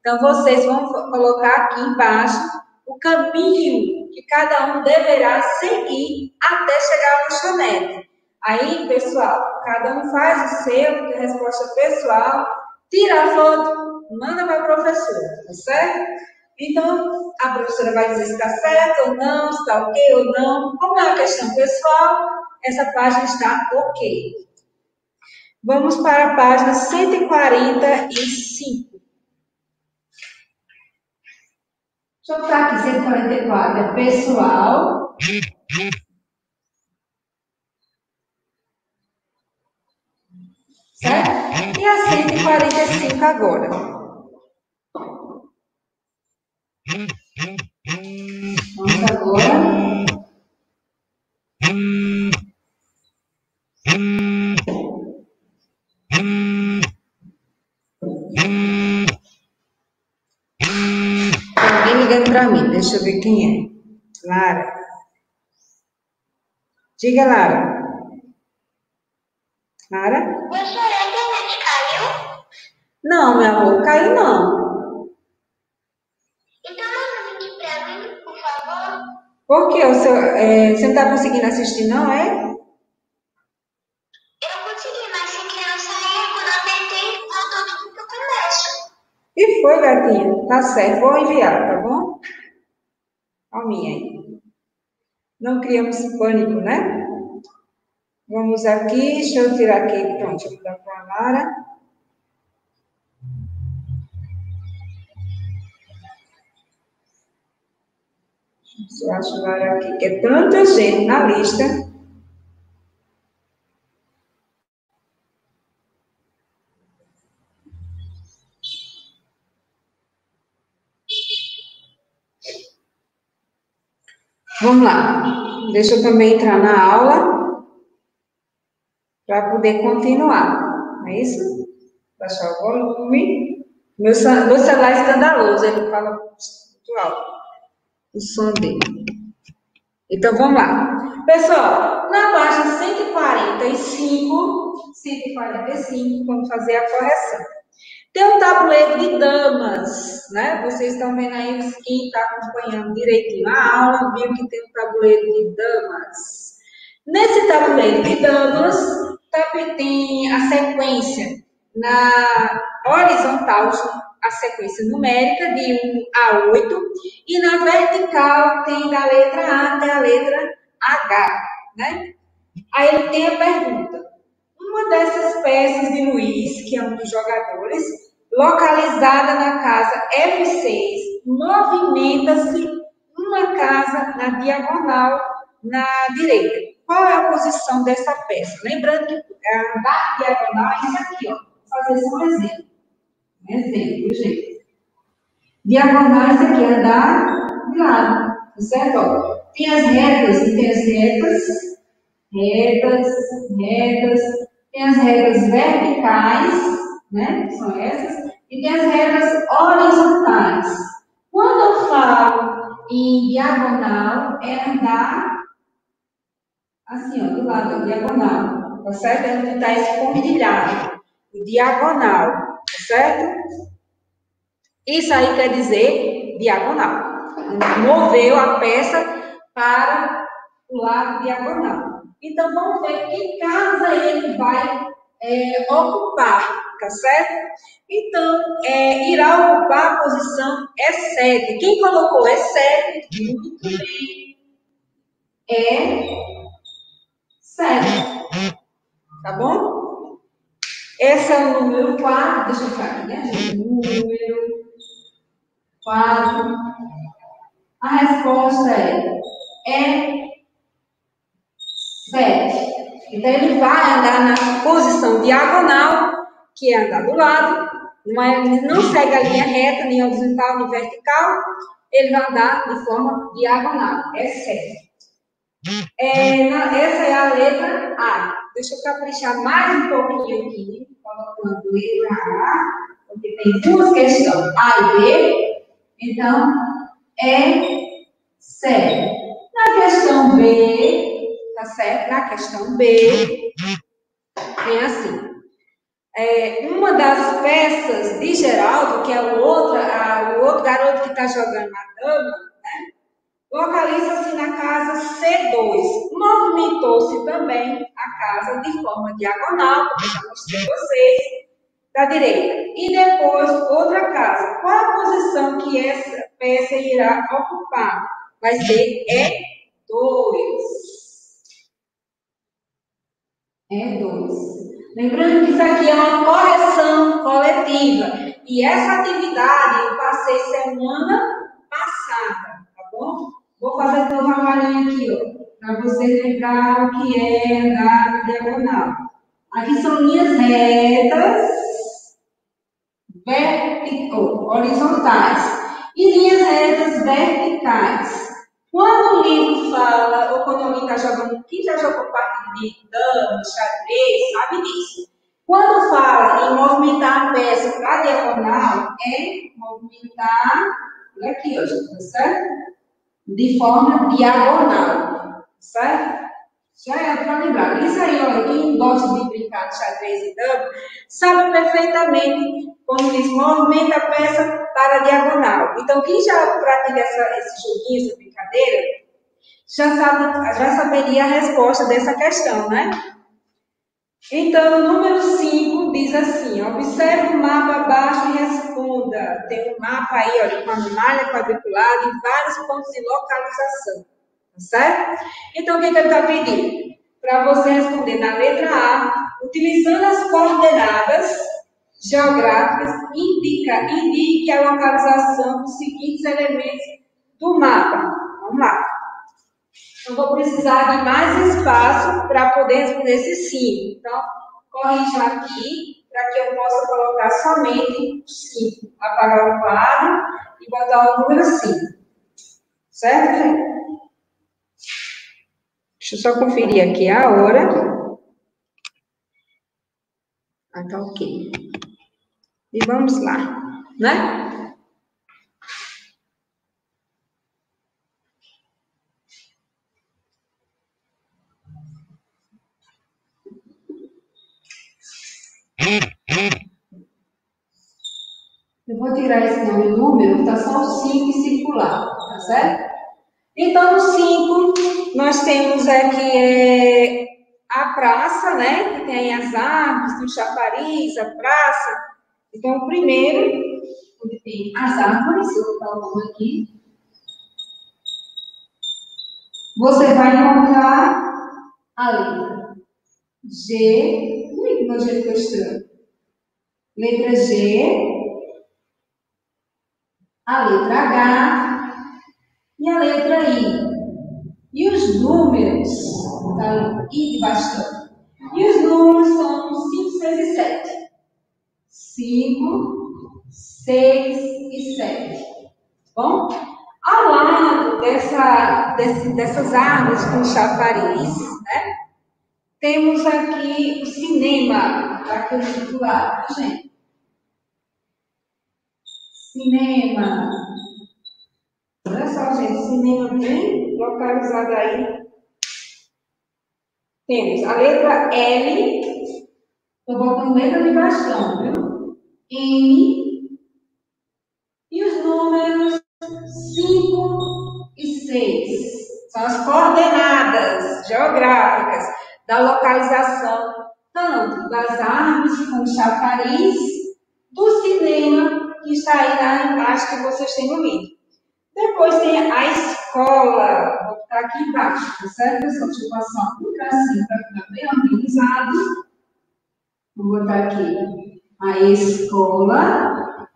Então, vocês vão colocar aqui embaixo o caminho que cada um deverá seguir até chegar à lanchonete. Aí, pessoal, cada um faz o seu, é resposta pessoal, tira a foto, manda para a professora, tá certo? Então, a professora vai dizer se está certo ou não, se está ok ou não. Como é uma questão pessoal, essa página está ok. Vamos para a página 145. Deixa eu botar aqui, 144. É pessoal. Certo? E a 145 agora. Vamos agora. Alguém ligando para mim, deixa eu ver quem é. Lara. Diga, Lara. Lara? Não, meu amor, caiu não. Então manda o link pra mim, por favor. Por quê? O seu, é, você não está conseguindo assistir, não, é? Eu consegui, mas sem querer eu saí, quando apertei, voltou tudo pro começo. E foi, gatinha. Tá certo, vou enviar, tá bom? Calminha aí. Não criamos pânico, né? Vamos aqui, deixa eu tirar aqui, pronto, deixa eu mudar para a Lara. Eu acho Lara aqui, que é tanta gente na lista. Vamos lá. Deixa eu também entrar na aula para poder continuar. É isso? Baixar o volume. Meu celular é escandaloso, ele fala muito alto o som dele. Então vamos lá. Pessoal, na página 145, 145, vamos fazer a correção. Tem um tabuleiro de damas, né? Vocês estão vendo aí, quem está acompanhando direitinho a aula, viu que tem um tabuleiro de damas. Nesse tabuleiro de damas, tem a sequência na horizontal, a sequência numérica de 1 a 8, e na vertical tem da letra A até a letra H, né? Aí ele tem a pergunta. Uma dessas peças de Luiz, que é um dos jogadores, localizada na casa F6, movimenta-se uma casa na diagonal na direita. Qual é a posição dessa peça? Lembrando que a da diagonal é isso aqui, ó. Vou fazer só um exemplo. Exemplo, gente. Diagonal, isso aqui é da de lado, tá certo? Tem as retas, tem as retas, retas, retas, tem as retas verticais, né? São essas, e tem as retas horizontais. Quando eu falo em diagonal, é andar assim, ó, do lado, diagonal, tá certo? É onde está esse pontilhado, o diagonal, certo? Isso aí quer dizer diagonal. Moveu a peça para o lado diagonal. Então, vamos ver que casa ele vai é, ocupar, tá certo? Então, é, irá ocupar a posição E7. Quem colocou E7? Muito bem. É 7. Tá bom? Esse é o número 4. Deixa eu ficar aqui, né, gente? Número 4. A resposta é, é 7. Então, ele vai andar na posição diagonal, que é andar do lado, mas ele não segue a linha reta, nem horizontal, nem vertical, ele vai andar de forma diagonal. É 7. É, na- essa é a letra A. Deixa eu caprichar mais um pouquinho aqui, colocando letra A, porque tem duas questões, A e B. Então, é certo. Na questão B, tá certo? Na questão B, tem assim. É, uma das peças de Geraldo, que é o outro, a- o outro garoto que está jogando a dama? Localiza-se na casa C2. Movimentou-se também a casa de forma diagonal, como já mostrei vocês, da direita. E depois outra casa. Qual a posição que essa peça irá ocupar? Vai ser E2. é 2. Lembrando que isso aqui é uma correção coletiva. E essa atividade eu passei semana passada, tá bom? Vou fazer todo o trabalhinho aqui, ó, para você lembrar o que é andar diagonal. Aqui são linhas retas, vertical, horizontais, e linhas retas verticais. Quando o livro fala, ou quando alguém está jogando, quem já jogou parte de dama, xadrez, sabe disso. Quando fala em movimentar a peça para diagonal, é movimentar, por aqui, ó, tá certo? De forma diagonal, certo? Já é para lembrar. Isso aí, ó, quem gosta de brincar de xadrez e dama, sabe perfeitamente como diz, movimenta a peça para a diagonal. Então, quem já pratica essa, esse joguinho, essa brincadeira, já, sabe, já saberia a resposta dessa questão, né? Então, número 5 diz assim: observe o mapa abaixo e responda. Tem um mapa aí, olha, com a malha quadriculada e vários pontos de localização. Tá certo? Então, o que, que ele está pedindo? Para você responder na letra A, utilizando as coordenadas geográficas, indica, indique a localização dos seguintes elementos do mapa. Vamos lá. Então, vou precisar de mais espaço para poder responder esse sim. Então, corrija aqui para que eu possa colocar somente o 5. Apagar o quadro e botar o número 5. Certo? Deixa eu só conferir aqui a hora. Ah, tá ok. E vamos lá, né? Eu vou tirar esse nome número, tá só o 5 circular, tá certo? Então, no 5, nós temos aqui é, a praça, né? Que tem as árvores, o chafariz, a praça, então, o primeiro, onde tem as árvores, eu vou botar o nome aqui, você vai encontrar a letra G. Ui, que meu jeito ficou estranho. Letra G, a letra H e a letra I. E os números, então, I de bastão. E os números são 5, 6 e 7. 5, 6 e 7. Bom? Ao lado dessa, desse, dessas árvores com chafariz, né? Temos aqui o cinema, aqui o titular, gente? Cinema. Olha só, gente, cinema bem localizado aí. Temos a letra L, estou botando letra de bastão, viu? N e os números 5 e 6. São as coordenadas geográficas da localização tanto das árvores com chafariz do cinema que está aí na embaixo que vocês têm no vídeo. Depois tem a escola, vou botar aqui embaixo, tá certo, pessoal? Deixa eu passar um tracinho para ficar bem organizado. Vou botar aqui a escola,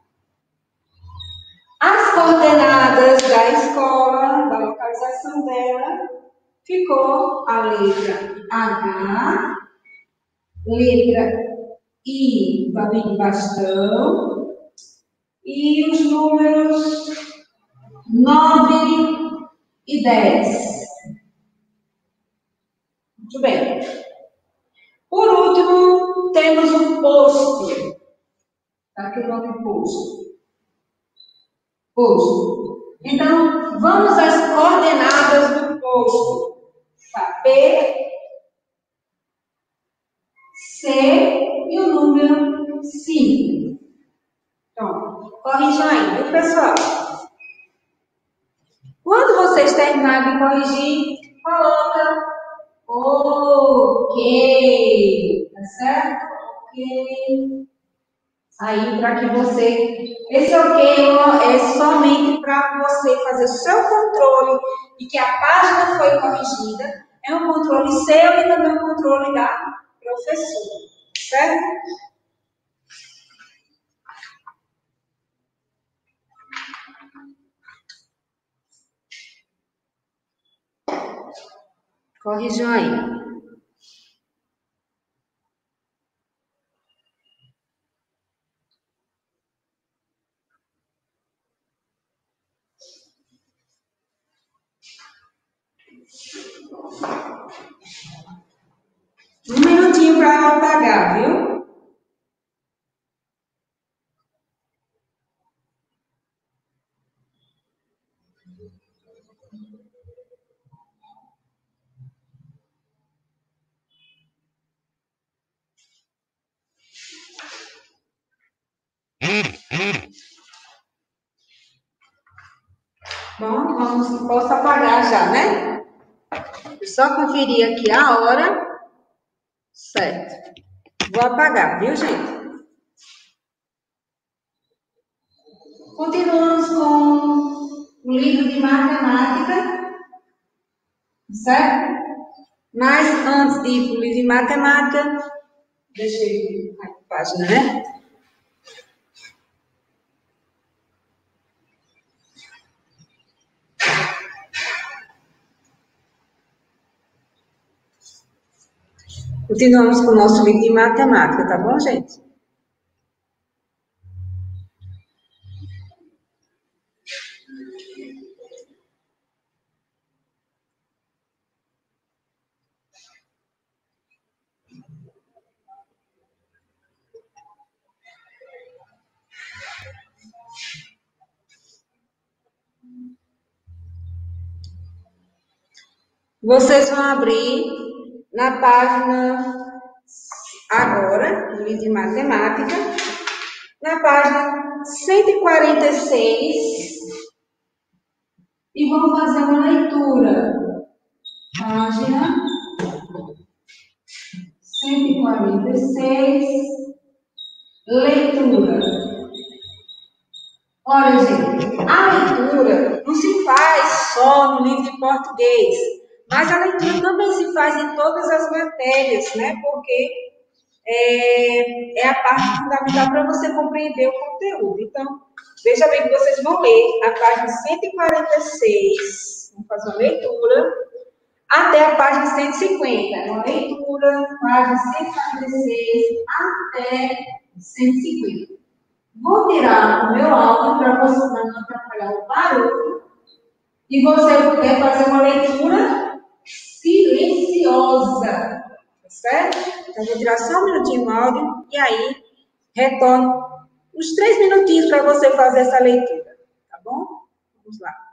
as coordenadas da escola, da localização dela, ficou a letra H, letra I, babinho bastão, e os números 9 e 10. Muito bem. Por último, temos o posto. Está aqui o nome posto. Posto. Então, vamos às coordenadas do posto. Tá? P, C e o número 5. Então, corrija aí, viu, pessoal? Quando vocês terminarem de corrigir, coloca ok, tá certo? Ok aí para que você. Esse ok é somente para você fazer o seu controle e que a página foi corrigida. É um controle seu e também um controle da professor, certo? Corrijam aí. Um minutinho para apagar, viu? Bom, vamos, posso apagar já, né? Só conferir aqui a hora. Certo. Vou apagar, viu, gente? Continuamos com o livro de matemática. Certo? Mas antes de ir para o livro de matemática, ir a página, né? Continuamos com o nosso livro de matemática, tá bom, gente? Vocês vão abrir na página agora, no livro de matemática, na página 146, e vamos fazer uma leitura. Página 146, leitura. Olha, gente, a leitura não se faz só no livro de português. Mas a leitura também se faz em todas as matérias, né? Porque é, é a parte fundamental para você compreender o conteúdo. Então, veja bem que vocês vão ler a página 146, vamos fazer uma leitura, até a página 150. Uma leitura, página 146 até 150. Vou tirar o meu áudio para você não atrapalhar o barulho. E você puder fazer uma leitura silenciosa. Tá certo? Então, vou tirar só um minutinho o áudio e aí retorno uns três minutinhos para você fazer essa leitura. Tá bom? Vamos lá.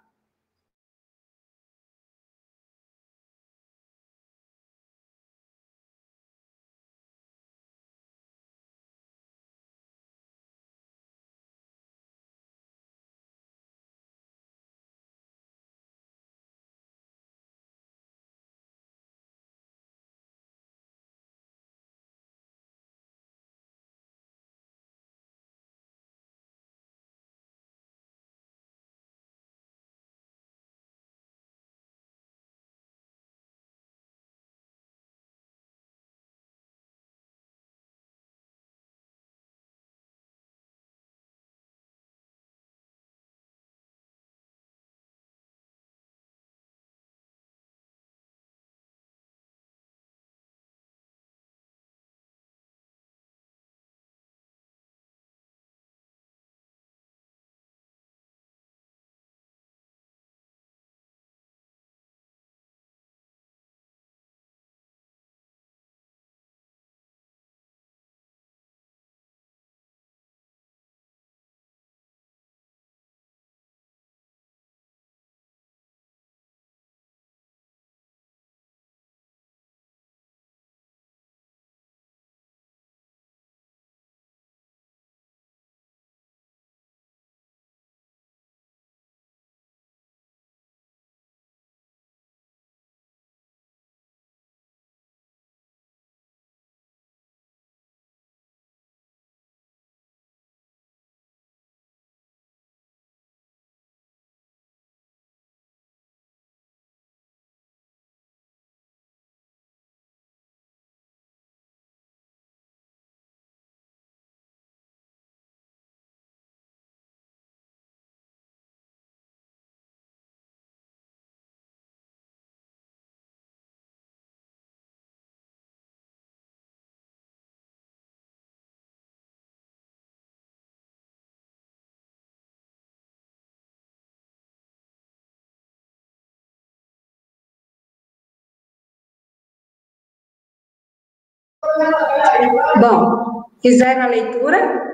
Bom, fizeram a leitura?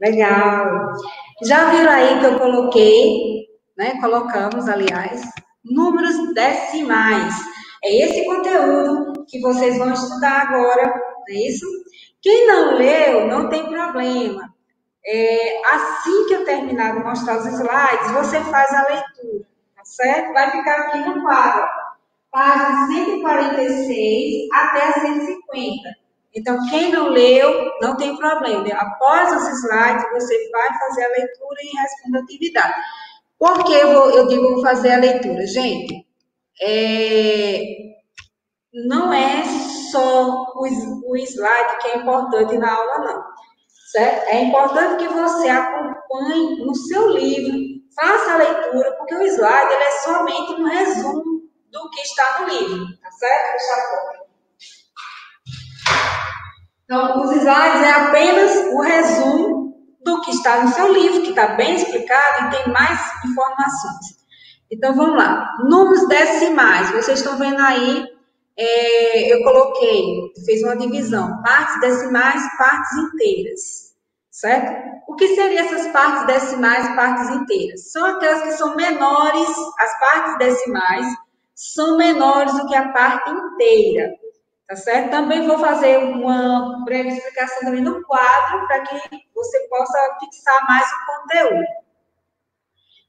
Legal. Já viram aí que eu coloquei, né? Colocamos, aliás, números decimais. É esse conteúdo que vocês vão estudar agora, não é isso? Quem não leu, não tem problema. É, assim que eu terminar de mostrar os slides, você faz a leitura, tá certo? Vai ficar aqui no quadro, página 146 até 150. Então, quem não leu, não tem problema. Após os slides, você vai fazer a leitura e responde a atividade. Por que eu, vou, eu digo fazer a leitura? Gente, é, não é só o, o slide que é importante na aula, não. Certo? É importante que você acompanhe no seu livro, faça a leitura, porque o slide é somente um resumo do que está no livro, tá certo? Então, os slides é apenas o resumo do que está no seu livro, que está bem explicado e tem mais informações. Então, vamos lá. Números decimais. Vocês estão vendo aí, é, eu coloquei, fez uma divisão. Partes decimais, partes inteiras. Certo? O que seriam essas partes decimais partes inteiras? São aquelas que são menores, as partes decimais são menores do que a parte inteira. Tá certo? Também vou fazer uma breve explicação também no quadro, para que você possa fixar mais o conteúdo.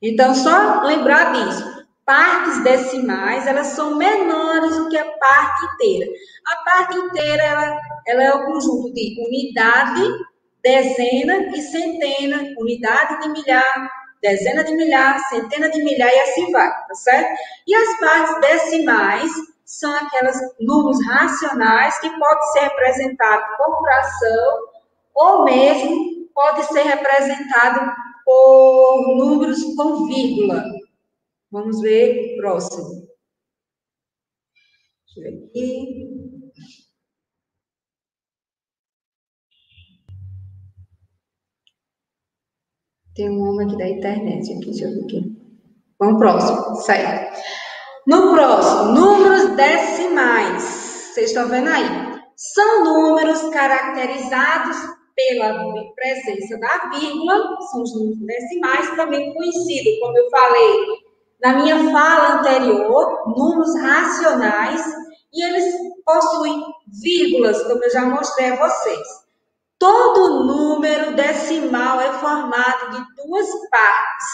Então, só lembrar disso. Partes decimais, elas são menores do que a parte inteira. A parte inteira, ela, ela é o conjunto de unidade, dezena e centena, unidade de milhar, dezena de milhar, centena de milhar e assim vai, tá certo? E as partes decimais são aquelas números racionais que pode ser representado por fração ou mesmo pode ser representado por números com vírgula. Vamos ver próximo. Deixa eu ver aqui. Tem um homem aqui da internet aqui, deixa eu ver aqui. Vamos próximo, certo. No próximo, números decimais. Vocês estão vendo aí? São números caracterizados pela presença da vírgula, são os números decimais, também conhecidos, como eu falei na minha fala anterior, números racionais, e eles possuem vírgulas, como eu já mostrei a vocês. Todo número decimal é formado de duas partes.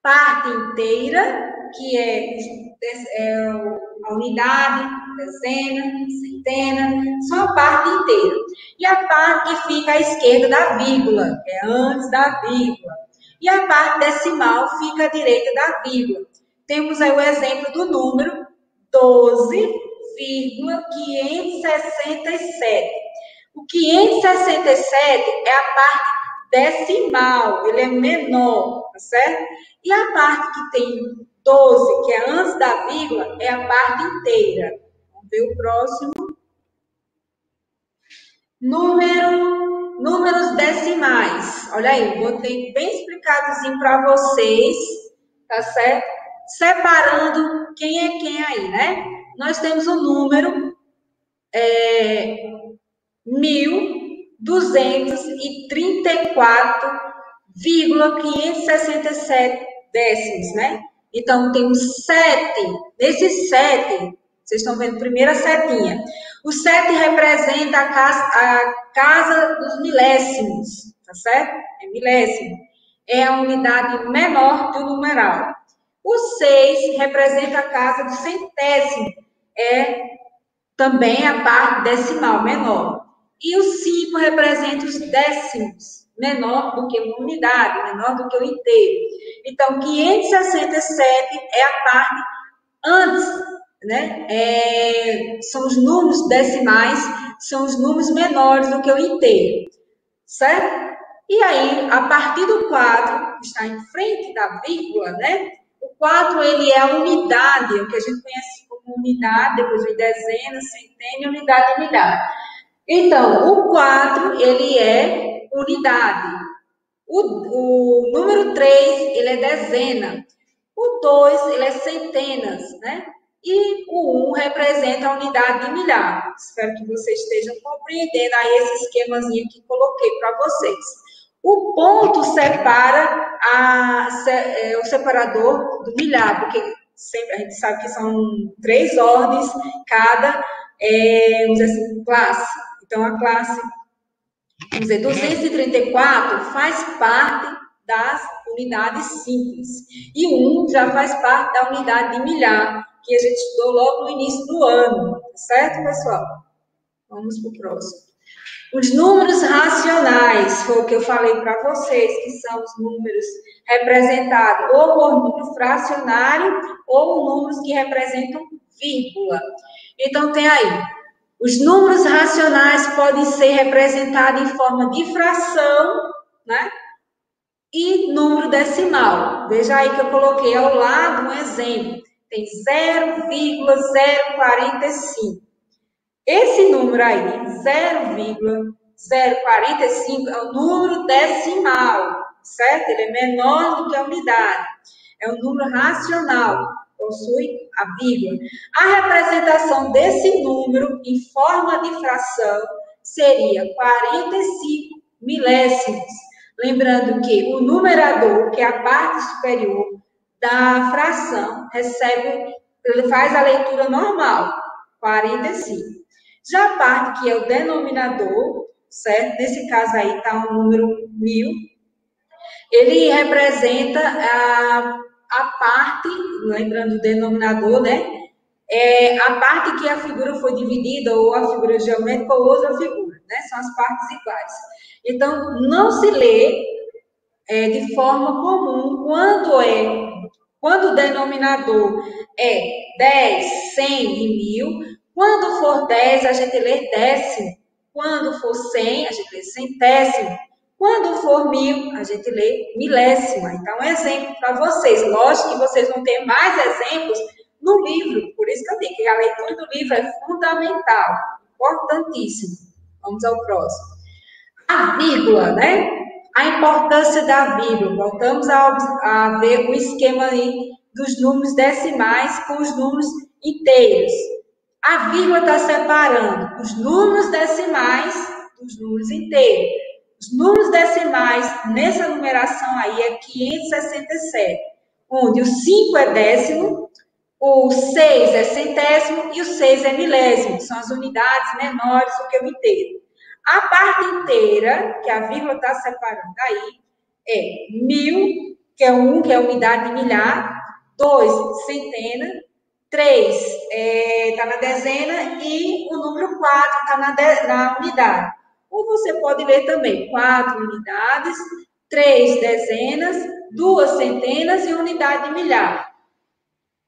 Parte inteira, que é é, a unidade, dezena, centena, só a parte inteira. E a parte que fica à esquerda da vírgula, que é antes da vírgula. E a parte decimal fica à direita da vírgula. Temos aí o exemplo do número 12,567. O 567 é a parte decimal, ele é menor, tá certo? E a parte que tem 12, que é antes da vírgula, é a parte inteira. Vamos ver o próximo. Número, números decimais. Olha aí, botei bem explicadozinho para vocês, tá certo? Separando quem é quem aí, né? Nós temos o número é, 1.234,567 décimos, né? Então, temos sete. Nesses sete, vocês estão vendo, primeira setinha. O sete representa a casa, a casa dos milésimos, tá certo? É milésimo. É a unidade menor do numeral. O seis representa a casa do centésimo. É também a parte decimal menor. E o cinco representa os décimos menor do que uma unidade, menor do que o inteiro. Então, 567 é a parte antes, né? É, são os números decimais, são os números menores do que o inteiro, certo? E aí, a partir do 4, que está em frente da vírgula, né? O 4, ele é a unidade, o que a gente conhece como unidade, depois vem dezena, centena, unidade e milhar. Então, o 4, ele é unidade. O, o número 3, ele é dezena. O 2, ele é centenas, né? E o 1 representa a unidade de milhar. Espero que vocês estejam compreendendo aí esse esquemazinho que coloquei para vocês. O ponto separa a, é, o separador do milhar, porque sempre, a gente sabe que são três ordens, cada é, assim, classe. Então, a classe, vamos dizer, 234 faz parte das unidades simples. E 1 já faz parte da unidade de milhar, que a gente estudou logo no início do ano. Certo, pessoal? Vamos para o próximo. Os números racionais, foi o que eu falei para vocês, que são os números representados ou por número fracionário ou números que representam vírgula. Então, tem aí, os números racionais podem ser representados em forma de fração, né? E número decimal. Veja aí que eu coloquei ao lado um exemplo. Tem 0,045. Esse número aí, 0,045, é o número decimal, certo? Ele é menor do que a unidade. É um número racional, possui a vírgula. A representação desse número em forma de fração seria 45 milésimos. Lembrando que o numerador, que é a parte superior da fração, recebe, ele faz a leitura normal, 45. Já a parte que é o denominador, certo? Nesse caso aí está o número mil. Ele representa a, a parte, lembrando o denominador, né? É a parte que a figura foi dividida, ou a figura geométrica, ou outra figura, né? São as partes iguais. Então, não se lê é, de forma comum quando é quando o denominador é 10, 100 e 1000, quando for 10, a gente lê décimo. Quando for 100, a gente lê centésimo. Quando for mil, a gente lê milésima. Então, um exemplo para vocês. Lógico que vocês vão ter mais exemplos no livro. Por isso que eu digo que a leitura do livro é fundamental, importantíssimo. Vamos ao próximo. A vírgula, né? A importância da vírgula. Voltamos a, a ver o esquema aí dos números decimais com os números inteiros. A vírgula está separando os números decimais dos números inteiros. Os números decimais nessa numeração aí é 567, onde o 5 é décimo, o 6 é centésimo e o 6 é milésimo. São as unidades menores do que o inteiro. A parte inteira, que a vírgula está separando aí, é mil, que é um, que é unidade de milhar, dois, centena, 3 está é, tá na dezena e o número 4 está na, na unidade. Ou você pode ler também 4 unidades, 3 dezenas, 2 centenas e unidade de milhar.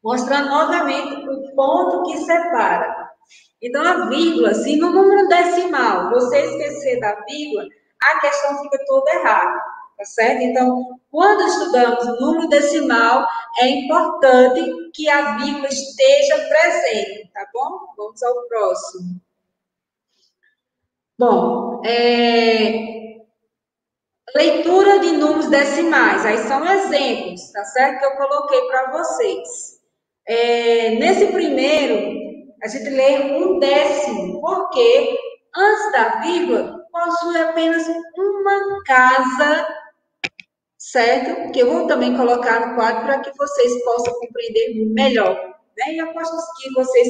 Mostrando novamente o ponto que separa. Então, a vírgula, se no número decimal você esquecer da vírgula, a questão fica toda errada tá certo? Então, quando estudamos o número decimal, é importante que a vírgula esteja presente, tá bom? Vamos ao próximo. Bom, é... leitura de números decimais, aí são exemplos, tá certo? Que eu coloquei para vocês. É... Nesse primeiro, a gente lê um décimo, porque antes da vírgula possui apenas uma casa certo? Que eu vou também colocar no quadro para que vocês possam compreender melhor. Né? E aposto que vocês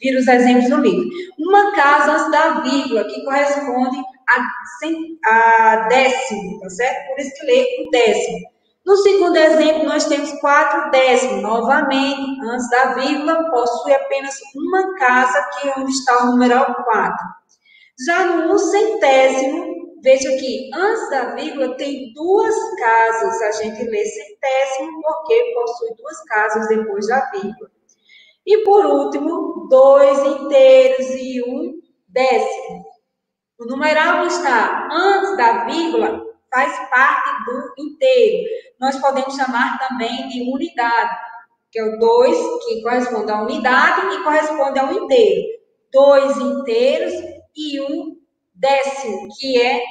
viram os exemplos no livro. Uma casa antes da vírgula, que corresponde a, a décimo, tá certo? Por isso que lê o décimo. No segundo exemplo, nós temos quatro décimos. Novamente, antes da vírgula, possui apenas uma casa, que é onde está o numeral 4. Já no centésimo, Veja que antes da vírgula tem duas casas. A gente lê centésimo porque possui duas casas depois da vírgula. E por último, dois inteiros e um décimo. O numeral que está antes da vírgula faz parte do inteiro. Nós podemos chamar também de unidade, que é o 2, que corresponde à unidade e corresponde ao inteiro. Dois inteiros e um décimo, que é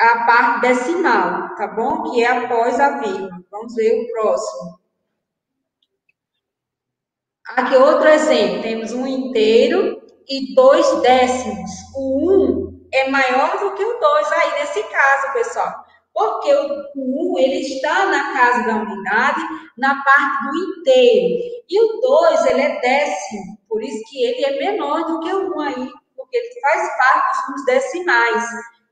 a parte decimal, tá bom? Que é após a vírgula. Vamos ver o próximo. Aqui outro exemplo, temos um inteiro e dois décimos. O 1 um é maior do que o 2 aí nesse caso, pessoal. Porque o 1 um, ele está na casa da unidade, na parte do inteiro. E o 2 ele é décimo, por isso que ele é menor do que o 1 um aí, porque ele faz parte dos decimais.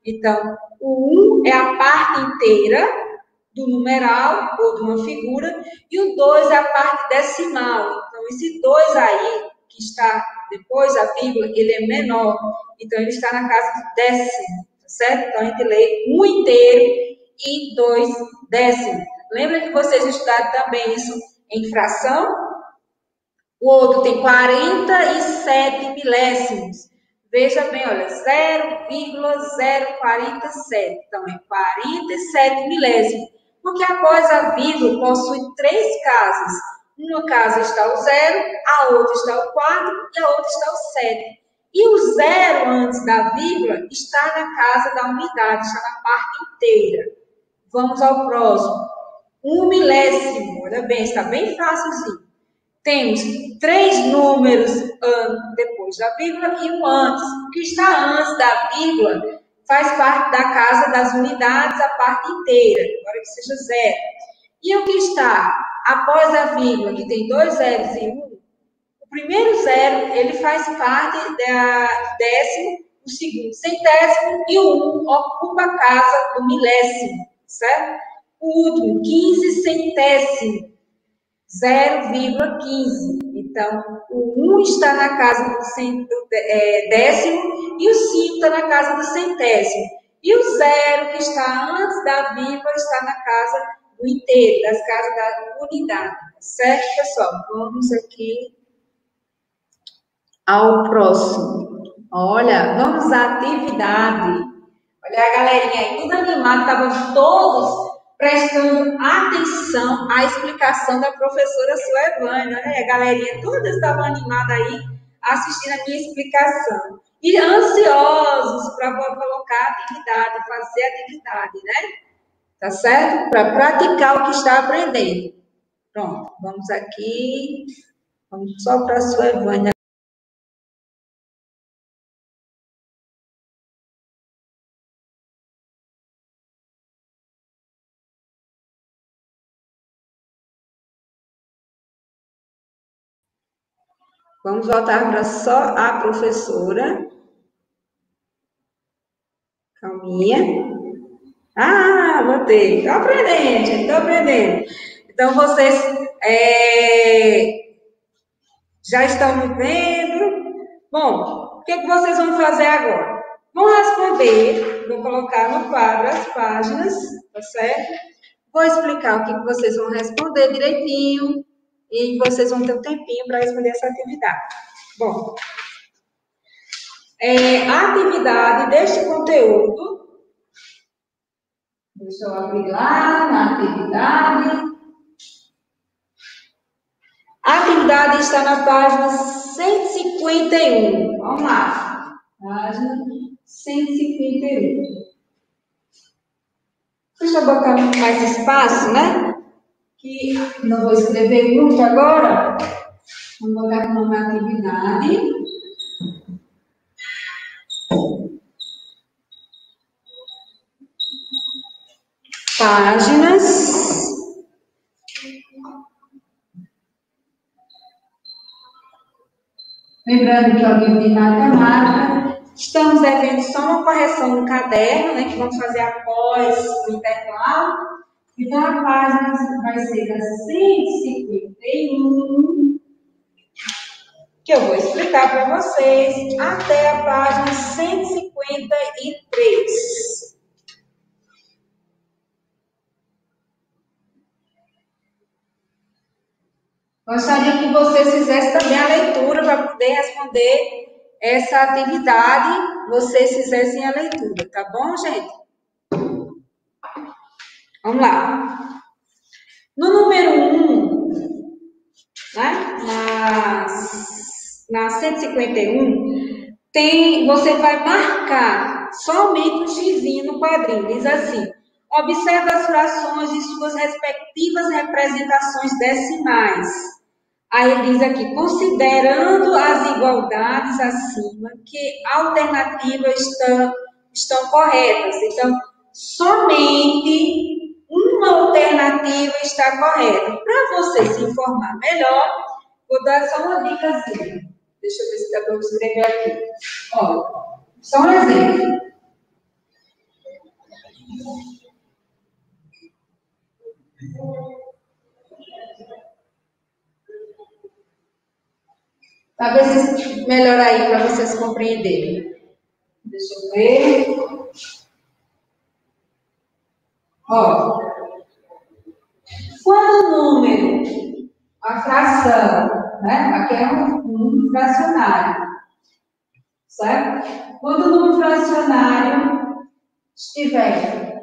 Então, o 1 um é a parte inteira do numeral ou de uma figura, e o 2 é a parte decimal. Então, esse 2 aí, que está depois da vírgula, ele é menor. Então, ele está na casa do décimo, tá certo? Então, a gente lê um inteiro e dois décimos. Lembra que vocês estudaram também isso em fração? O outro tem 47 milésimos. Veja bem, olha, 0,047. Então, é 47 milésimos. Porque após a vírgula possui três casas. Uma casa está o zero, a outra está o 4 e a outra está o 7. E o zero antes da vírgula está na casa da unidade, está na parte inteira. Vamos ao próximo. Um milésimo, olha bem, está bem fácilzinho. Temos três números depois da vírgula e um antes. O que está antes da vírgula faz parte da casa das unidades, a parte inteira, agora que seja zero. E o que está após a vírgula, que tem dois zeros e um, o primeiro zero, ele faz parte da décimo, o segundo centésimo e o um ocupa a casa do milésimo, certo? O último, quinze centésimo, 0,15. Então, o 1 está na casa do, é, décimo e o 5 está na casa do centésimo. E o zero, que está antes da vírgula, está na casa do inteiro, das casas da unidade. Certo, pessoal? Vamos aqui ao próximo. Olha, vamos à atividade. Olha a galerinha aí, tudo animado, estavam todos prestando atenção à explicação da professora Suevânia. Né? A galerinha toda estava animada aí assistindo a minha explicação. E ansiosos para colocar atividade, fazer atividade, né? Tá certo? Para praticar o que está aprendendo. Pronto, vamos aqui. Vamos só para a Suevânia. Vamos voltar para só a professora. Calminha. Ah, voltei. Estou aprendendo, estou aprendendo. Então, vocês é, já estão me vendo? Bom, o que, que vocês vão fazer agora? Vão responder, vou colocar no quadro as páginas, tá certo? Vou explicar o que, que vocês vão responder direitinho e vocês vão ter um tempinho para responder essa atividade. Bom, é, a atividade deste conteúdo, deixa eu abrir lá na atividade. A atividade está na página 151. Vamos lá. Página 151. Deixa eu botar mais espaço, né? que não vou escrever muito agora, vamos botar como uma atividade. Páginas. Lembrando que é o livro de matemática. Estamos devendo só uma correção no caderno, né, que vamos fazer após o intervalo. Então, a página vai ser da 151, que eu vou explicar para vocês, até a página 153. Gostaria que vocês fizessem também a leitura para poder responder essa atividade, vocês fizessem a leitura, tá bom, gente? Vamos lá. No número 1, né, nas, na 151, tem, você vai marcar somente um xizinho no quadrinho. Diz assim: observe as frações e suas respectivas representações decimais. Aí diz aqui, considerando as igualdades acima, que alternativas estão, estão corretas. Então, somente uma alternativa está correta. Para você se informar melhor, vou dar só uma dicasinha. Deixa eu ver se dá para eu escrever aqui. Olha, só um exemplo. Talvez melhor aí para vocês compreenderem. Deixa eu ver. Ó, quando o número, a fração, né? Aqui é um número fracionário, certo? Quando o número fracionário estiver,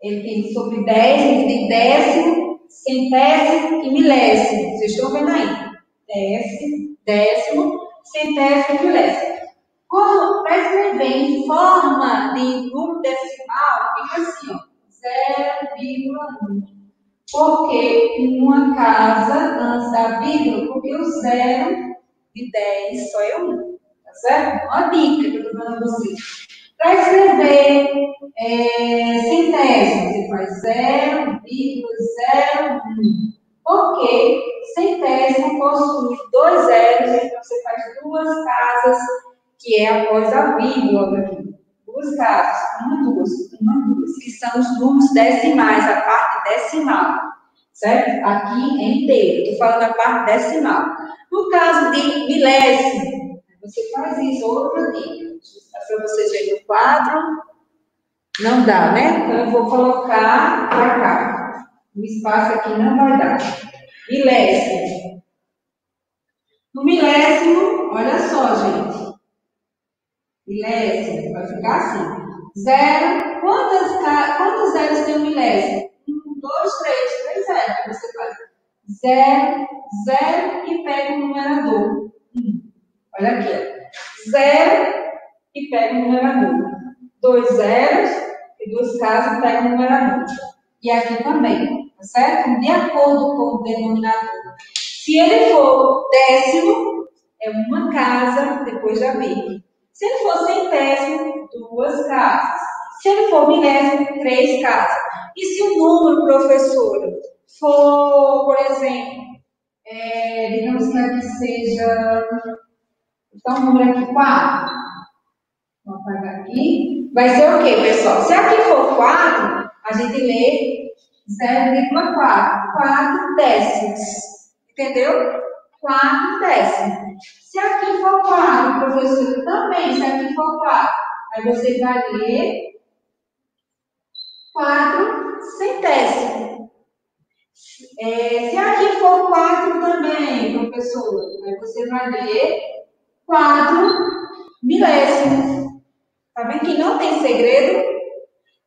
ele tem sobre 10, ele tem décimo, centésimo e milésimo. Vocês estão vendo aí? Décimo, décimo, centésimo e milésimo. Quando para escrever em forma de número decimal, fica assim, ó. 0,1. Porque uma casa antes da vírgula, porque o zero de 10 só é 1. Tá certo? Uma dica que eu estou dando a vocês. Para escrever é, centésimo, você faz 0,01. Porque centésimo possui dois zeros, então você faz duas casas, que é após a vírgula aqui duas casas, uma, duas, uma, duas, que são os números decimais, a parte decimal, certo? Aqui é inteiro, estou falando a parte decimal. No caso de milésimo, você faz isso, outra dica, para vocês verem o quadro, não dá, né? Então eu vou colocar para cá. O espaço aqui não vai dar. Milésimo. No milésimo, olha só, gente milésimo, vai ficar assim. Zero, quantas, quantos zeros tem um milésimo? Um, dois, três, três zeros. Você faz zero, zero e pega o numerador. Um. Olha aqui, zero e pega o numerador. Dois zeros e duas casas pega o numerador. E aqui também, tá certo? De acordo com o denominador. Se ele for décimo, é uma casa depois da vírgula. Se ele for centésimo, duas casas. Se ele for milésimo, três casas. E se o número, professora, for, por exemplo, é, digamos que aqui seja. Então, o número aqui 4. Vou apagar aqui. Vai ser o quê, pessoal? Se aqui for 4, a gente lê 0,4. 4 décimos. Entendeu? 4 décimos. Se aqui for 4, professor, também, se aqui for 4, aí você vai ler 4 centésimos. É, se aqui for 4 também, professor, aí você vai ler 4 milésimos. Tá vendo que não tem segredo?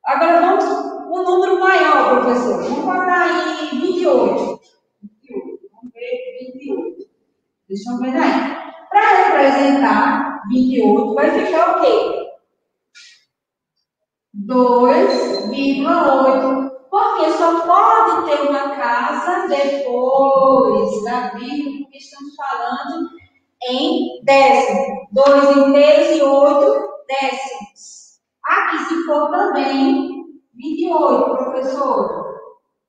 Agora vamos um número maior, professor. Vamos botar aí 28. 28. Vamos ver 28. Deixa eu ver aí. Para representar 28, vai ficar o quê? 2,8. Porque só pode ter uma casa depois da vírgula, porque estamos falando em décimo. 2 inteiros e 8 décimos. Aqui, se for também 28, professor,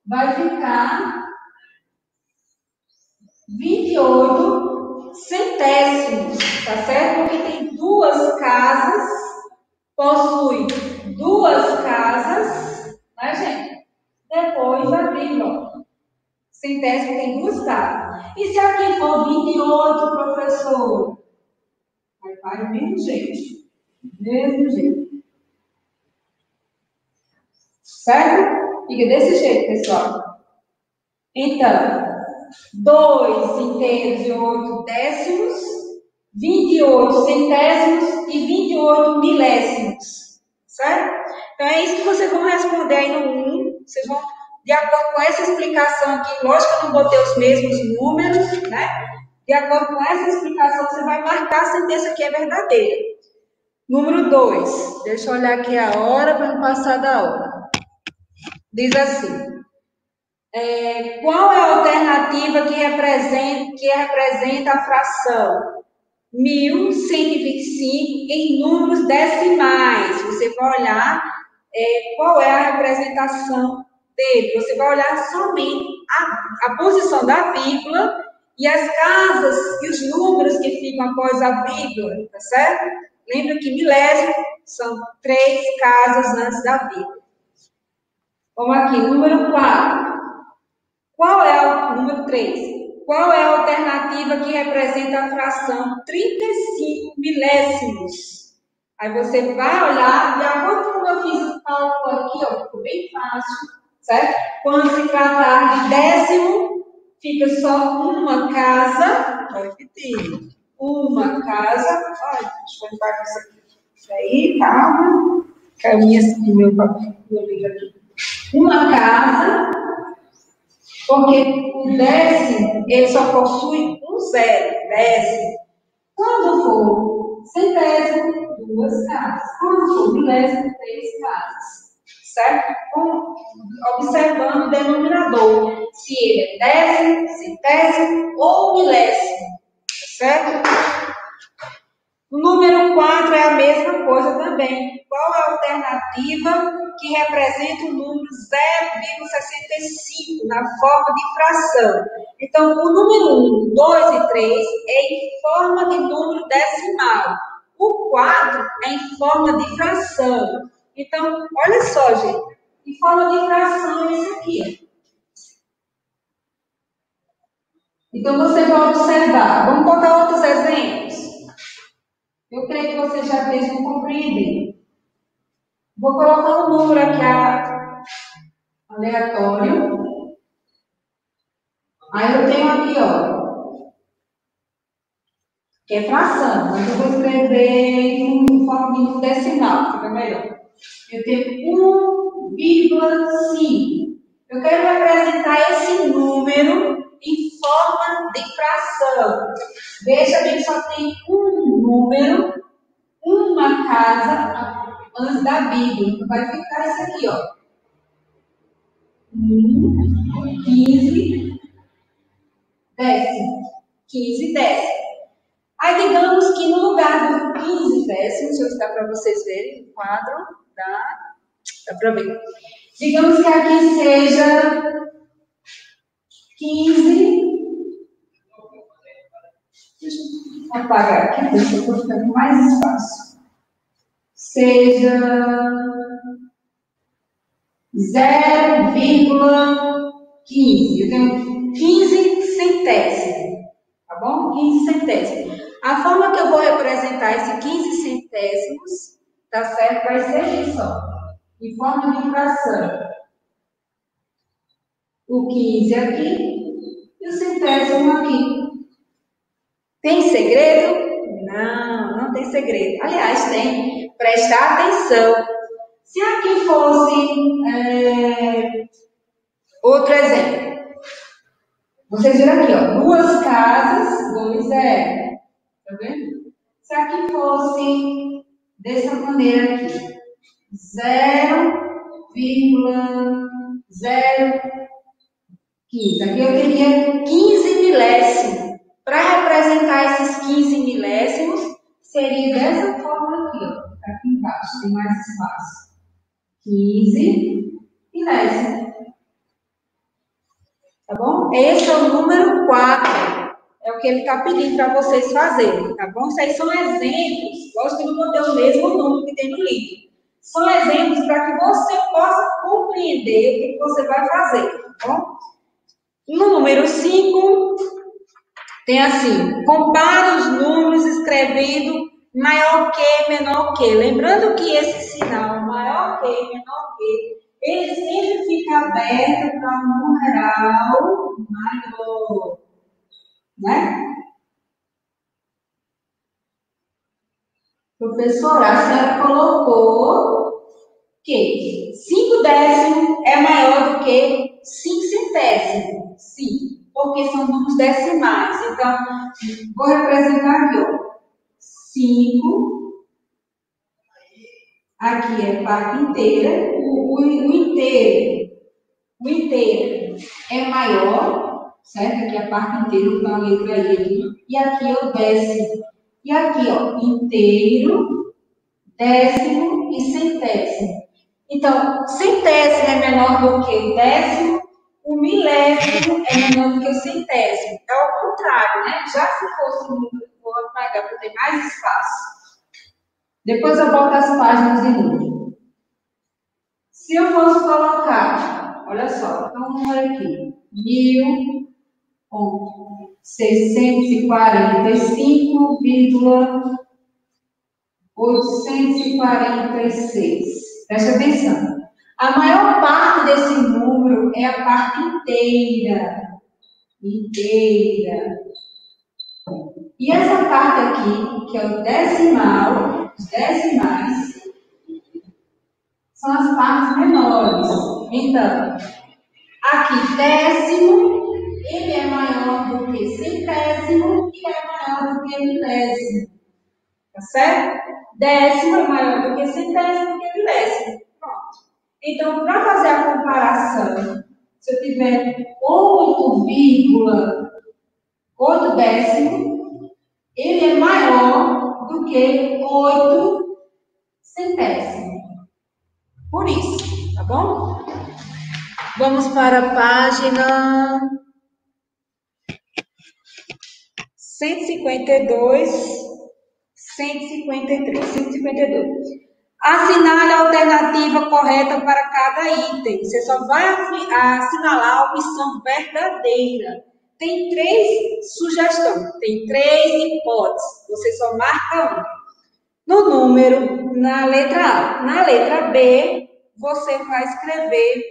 vai ficar 28 centésimos, tá certo? Porque tem duas casas, possui duas casas, né, gente? Depois da vírgula. Centésimo tem duas casas. E se aqui for 28, professor? Vai do mesmo jeito. Mesmo jeito. Certo? Fica desse jeito, pessoal. Então, 2 inteiros e 8 décimos, 28 centésimos e 28 milésimos. Certo? Então é isso que vocês vão responder aí no 1. Vocês vão, de acordo com essa explicação aqui, lógico que eu não botei os mesmos números, né? De acordo com essa explicação, você vai marcar a sentença que é verdadeira. Número 2. Deixa eu olhar aqui a hora para não passar da hora. Diz assim: É, qual é a alternativa que representa, que representa a fração? 1125 em números decimais. Você vai olhar é, qual é a representação dele. Você vai olhar somente a, a posição da vírgula e as casas e os números que ficam após a vírgula, tá certo? Lembra que milésimo são três casas antes da vírgula. Vamos aqui, número 4. Qual é o número 3? Qual é a alternativa que representa a fração 35 milésimos? Aí você vai olhar, de acordo com eu fiz o cálculo aqui, ó, ficou bem fácil, certo? Quando se tratar de décimo, fica só uma casa, vou repetir, uma casa, ai, deixa eu limpar isso aqui. Aí, calma, caminha assim, meu papel, meu livro aqui. Uma casa porque o décimo, ele só possui um zero, décimo. Quando for centésimo, duas casas. Quando for milésimo, três casas. Certo? Com, observando o denominador. Se ele é décimo, centésimo ou milésimo. Certo? O número 4 é a mesma coisa também. Qual a alternativa que representa o número 0,65 na forma de fração? Então, o número 1, 2 e 3 é em forma de número decimal. O 4 é em forma de fração. Então, olha só, gente. Em forma de fração é isso aqui. Então, você vai observar. Vamos botar outros exemplos. Eu creio que você já fez um compreender. Vou colocar um número aqui aleatório. Aí eu tenho aqui, ó, que é fração, mas eu vou escrever em forma de decimal, fica melhor. Eu tenho 1,5. Eu quero representar esse número em forma de fração. Veja bem só tem um número, uma casa antes da Bíblia. Vai ficar isso aqui, ó. 1, 15, décimo. 15 décimo. Aí digamos que no lugar do 15 décimos, deixa eu dar para vocês verem o quadro, tá? Dá para ver. Digamos que aqui seja 15 Deixa eu apagar aqui, deixa eu ficar com mais espaço. Seja 0,15. Eu tenho 15 centésimos. Tá bom? 15 centésimos. A forma que eu vou representar esse 15 centésimos, tá certo? Vai ser isso, ó. Em forma de fração. O 15 aqui e o centésimo aqui. Tem segredo? Não, não tem segredo. Aliás, tem. Prestar atenção. Se aqui fosse é, outro exemplo. Vocês viram aqui, ó, duas casas, dois zero. Tá vendo? Se aqui fosse dessa maneira aqui, 0,015. Aqui eu teria 15 milésimos. Para representar esses 15 milésimos, seria dessa forma aqui, ó. Aqui embaixo, tem mais espaço. 15 milésimos. Tá bom? Esse é o número 4. É o que ele está pedindo para vocês fazerem, tá bom? Isso aí são exemplos. Lógico que não vou o mesmo número que tem no livro. São exemplos para que você possa compreender o que você vai fazer, tá bom? No número 5, tem assim, compara os números escrevendo maior que, menor que. Lembrando que esse sinal, maior que, menor que, ele sempre fica aberto para um numeral maior. Né? Professora, a senhora colocou que 5 décimos é maior do que 5 centésimos. Sim porque são números decimais. Então, vou representar aqui, ó. 5. Aqui é parte inteira. O, o, o inteiro o inteiro é maior, certo? Aqui é a parte inteira, então a letra I. E aqui é o décimo. E aqui, ó, inteiro, décimo e centésimo. Então, centésimo é menor do que o décimo, o milésimo é menor do que o centésimo. É o contrário, né? Já se fosse número, vou apagar para ter mais espaço. Depois eu boto as páginas de novo. Se eu fosse colocar, olha só, então um número aqui, mil ponto seiscentos e quarenta e cinco vírgula oitocentos e quarenta e seis. Preste atenção. A maior parte desse número é a parte inteira. Inteira. E essa parte aqui, que é o decimal, os decimais, são as partes menores. Então, aqui, décimo, ele é maior do que centésimo e é maior do que milésimo. Tá certo? Décimo é maior do que centésimo e milésimo. Pronto. Então, para fazer a comparação, se eu tiver 8,8 décimo, ele é maior do que 8 centésimo. Por isso, tá bom? Vamos para a página 152, 153, 152. Assinale a alternativa correta para cada item. Você só vai assinalar a opção verdadeira. Tem três sugestões, tem três hipóteses. Você só marca uma. No número, na letra A. Na letra B, você vai escrever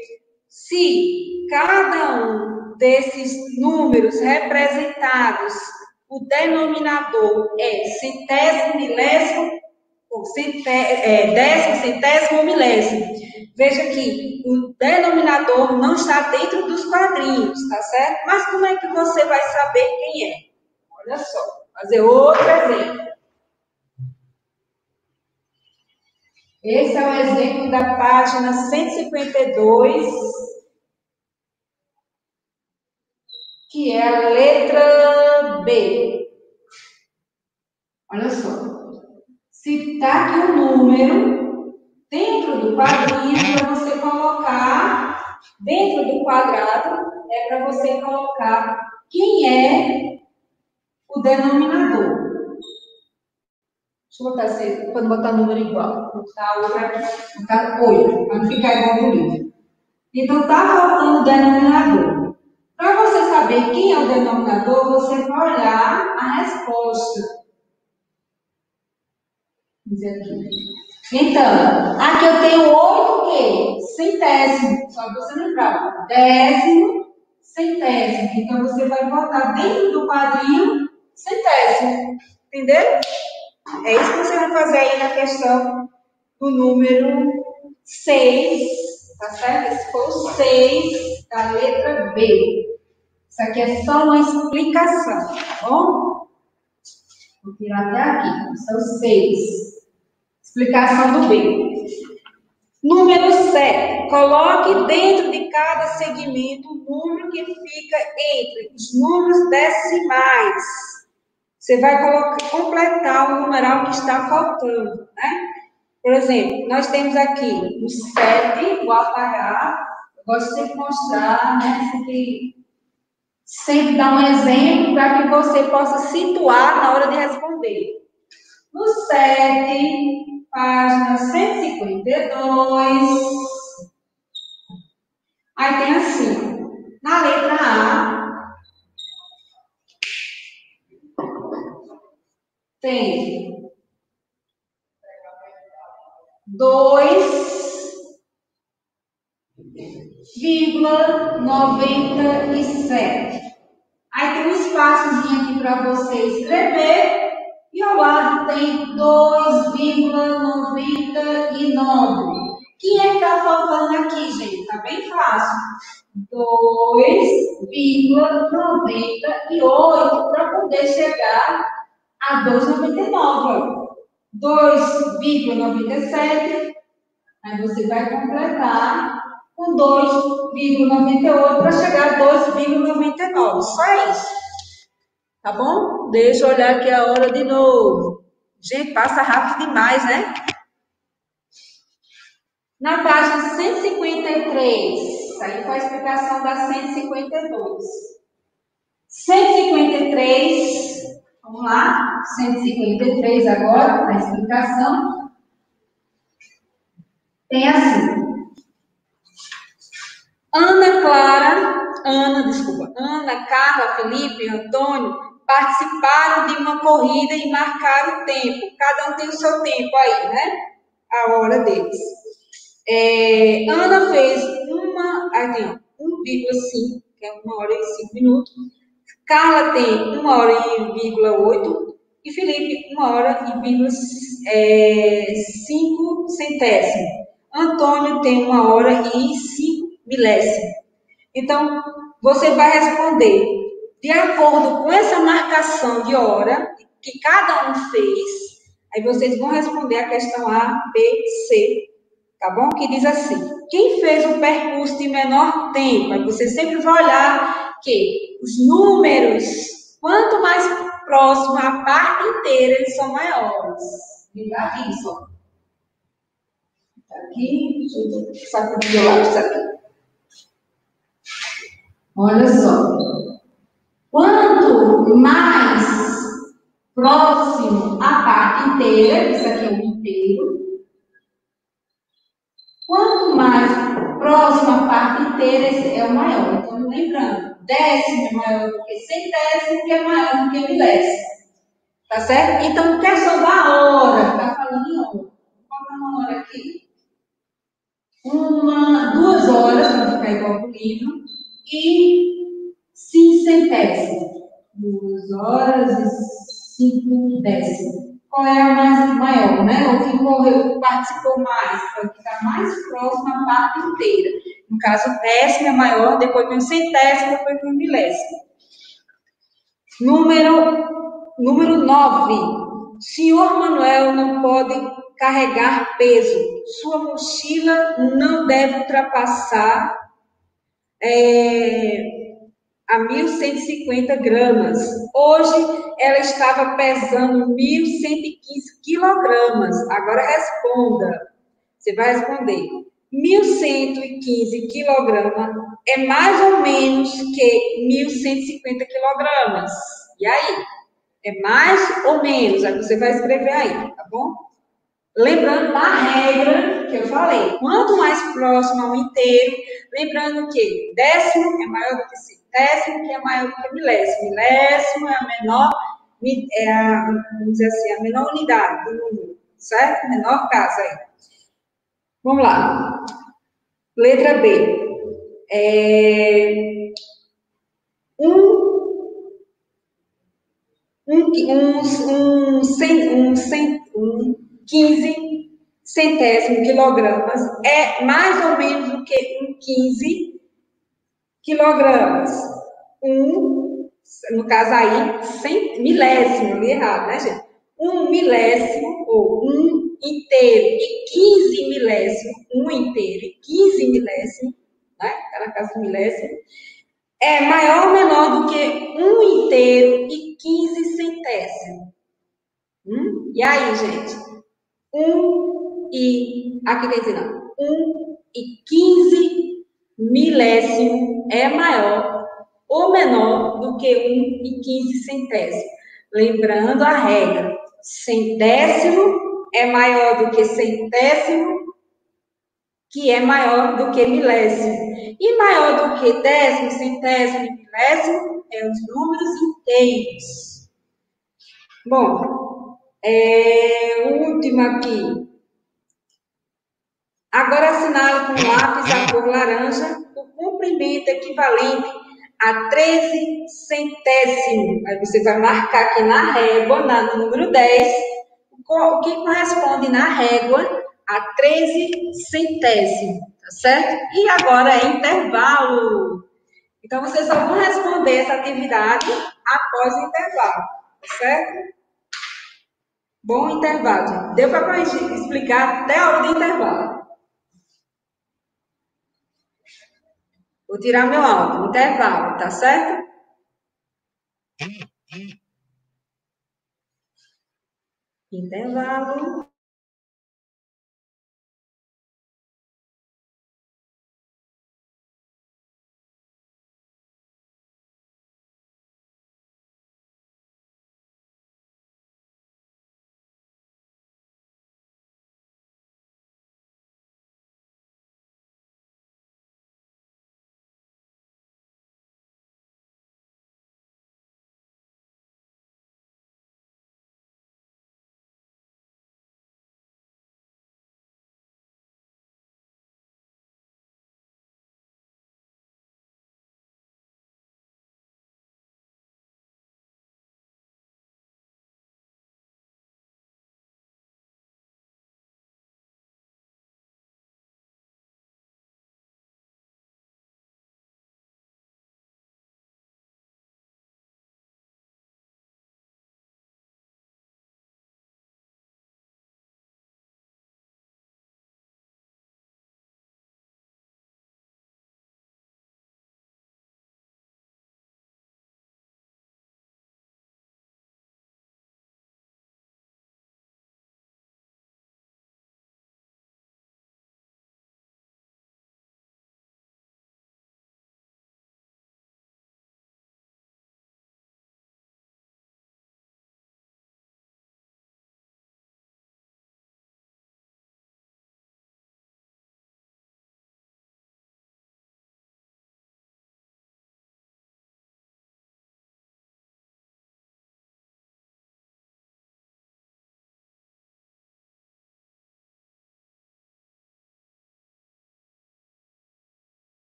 se cada um desses números representados, o denominador é centésimo, milésimo é, décimo, centésimo ou milésimo. Veja que o denominador não está dentro dos quadrinhos, tá certo? Mas como é que você vai saber quem é? Olha só, fazer outro exemplo. Esse é o exemplo da página 152, que é a letra B. Olha só. Se está aqui um número dentro do quadrinho, para você colocar dentro do quadrado, é para você colocar quem é o denominador. Deixa eu botar assim, para não botar número igual. Vou botar outro aqui. Vou botar 8, para não ficar igual no livro. Então, está faltando o denominador. Para você saber quem é o denominador, você vai olhar a resposta dizer aqui. Então, aqui eu tenho oito quê? Centésimo. Só você lembrar. Décimo, centésimo. Então, você vai botar dentro do quadrinho centésimo. Entendeu? É isso que você vai fazer aí na questão do número 6. Tá certo? Esse foi o 6 da letra B. Isso aqui é só uma explicação, tá bom? Vou tirar até aqui. São seis. Explicação do B. Número 7. Coloque dentro de cada segmento o número que fica entre os números decimais. Você vai colocar, completar o numeral que está faltando, né? Por exemplo, nós temos aqui o 7, o alto H. Eu gosto de mostrar, né? Sempre, sempre dar um exemplo para que você possa situar na hora de responder. No 7, página 152. Aí tem assim, na letra A, tem dois vírgula noventa e sete. Aí tem um espaçozinho aqui para você escrever e ao lado tem 2,99. Quem é que está faltando aqui, gente? Está bem fácil. 2,98 para poder chegar a 2,99. 2,97. Aí você vai completar com 2,98 para chegar a 2,99. Só isso. Tá bom? Deixa eu olhar aqui a hora de novo. Gente, passa rápido demais, né? Na página 153, aí foi a explicação da 152. 153, vamos lá, 153 agora, a explicação. Tem assim. Ana Clara, Ana, desculpa, Ana, Carla, Felipe, Antônio participaram de uma corrida e marcaram o tempo. Cada um tem o seu tempo aí, né? A hora deles. É, Ana fez uma, aí tem 1,5, que é uma hora e cinco minutos. Carla tem uma hora e vírgula oito. E Felipe, uma hora e vírgula é, cinco centésimos. Antônio tem uma hora e cinco milésimos. Então, você vai responder de acordo com essa marcação de hora que cada um fez. Aí vocês vão responder a questão A, B, C tá bom? Que diz assim: quem fez o percurso de menor tempo? Aí você sempre vai olhar que os números, quanto mais próximo a parte inteira, eles são maiores. Liga aqui só. Aqui, deixa eu sacudir o lápis aqui. Olha só. Mais próximo a parte inteira, isso aqui é o inteiro, Quanto mais próximo à parte inteira, é o maior. Então, lembrando, décimo é maior do que centésimo, que é maior do que milésimo. Tá certo? Então, questão da hora, tá falando em hora. Vou colocar uma hora aqui. Uma, duas horas, para ficar igual o livro, e cinco centésimos. Duas horas e cinco décimos qual é a mais maior, né? Ou quem correu, participou mais, para ficar mais próximo à parte inteira. No caso, o décimo é maior, depois vem o centésimo, depois vem o milésimo. Número, número 9. Senhor Manuel não pode carregar peso. Sua mochila não deve ultrapassar é, a 1.150 gramas. Hoje ela estava pesando 1.115 quilogramas. Agora responda. Você vai responder. 1.115 quilogramas é mais ou menos que 1.150 quilogramas. E aí? É mais ou menos? Aí você vai escrever aí, tá bom? Lembrando da regra que eu falei. Quanto mais próximo ao inteiro, lembrando que décimo é maior do que décimo, que é maior do que milésimo. Milésimo é a menor, é a, vamos dizer assim, a menor unidade do número, certo? Menor casa aí. Vamos lá. Letra B. É, um, um, um, um, um, um, um 15 centésimo quilogramas é mais ou menos do que um 15 quilogramas. Um, no caso aí, cent, milésimo, li errado, né, gente? Um milésimo, ou um inteiro, e 15 milésimo, um inteiro e 15 milésimo, né? Tá na casa do milésimo, é maior ou menor do que um inteiro e 15 centésimo. Hum? E aí, gente? Um e. Aqui quer dizer, não. Um e 15 milésimo é maior ou menor do que 1 e 15 centésimo. Lembrando a regra, centésimo é maior do que centésimo, que é maior do que milésimo. E maior do que décimo, centésimo e milésimo é os números inteiros. Bom, é, último aqui, Agora assinale com lápis a cor laranja o comprimento equivalente a 13 centésimos. Aí você vai marcar aqui na régua, na, no número 10, o que corresponde na régua a 13 centésimos, tá certo? E agora é intervalo. Então, vocês só vão responder essa atividade após o intervalo, tá certo? Bom intervalo, gente. Deu para explicar até a hora do intervalo. Vou tirar meu áudio. Intervalo, tá certo? Intervalo.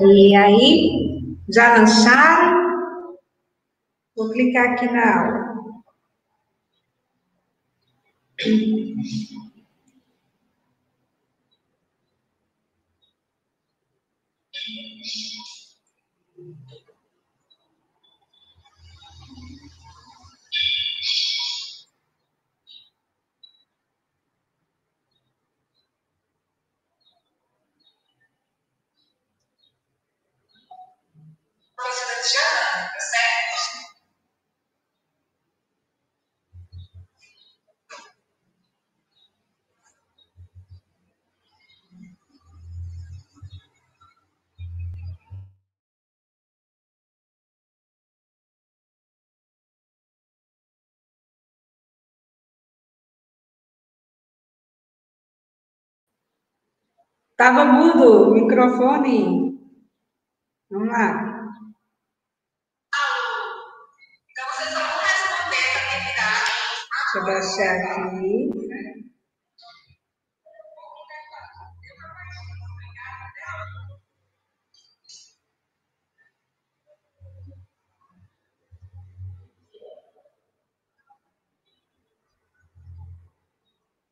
E aí, já lançaram? Vou clicar aqui na aula. Estava mudo o microfone. Vamos lá. Deixa eu baixar aqui.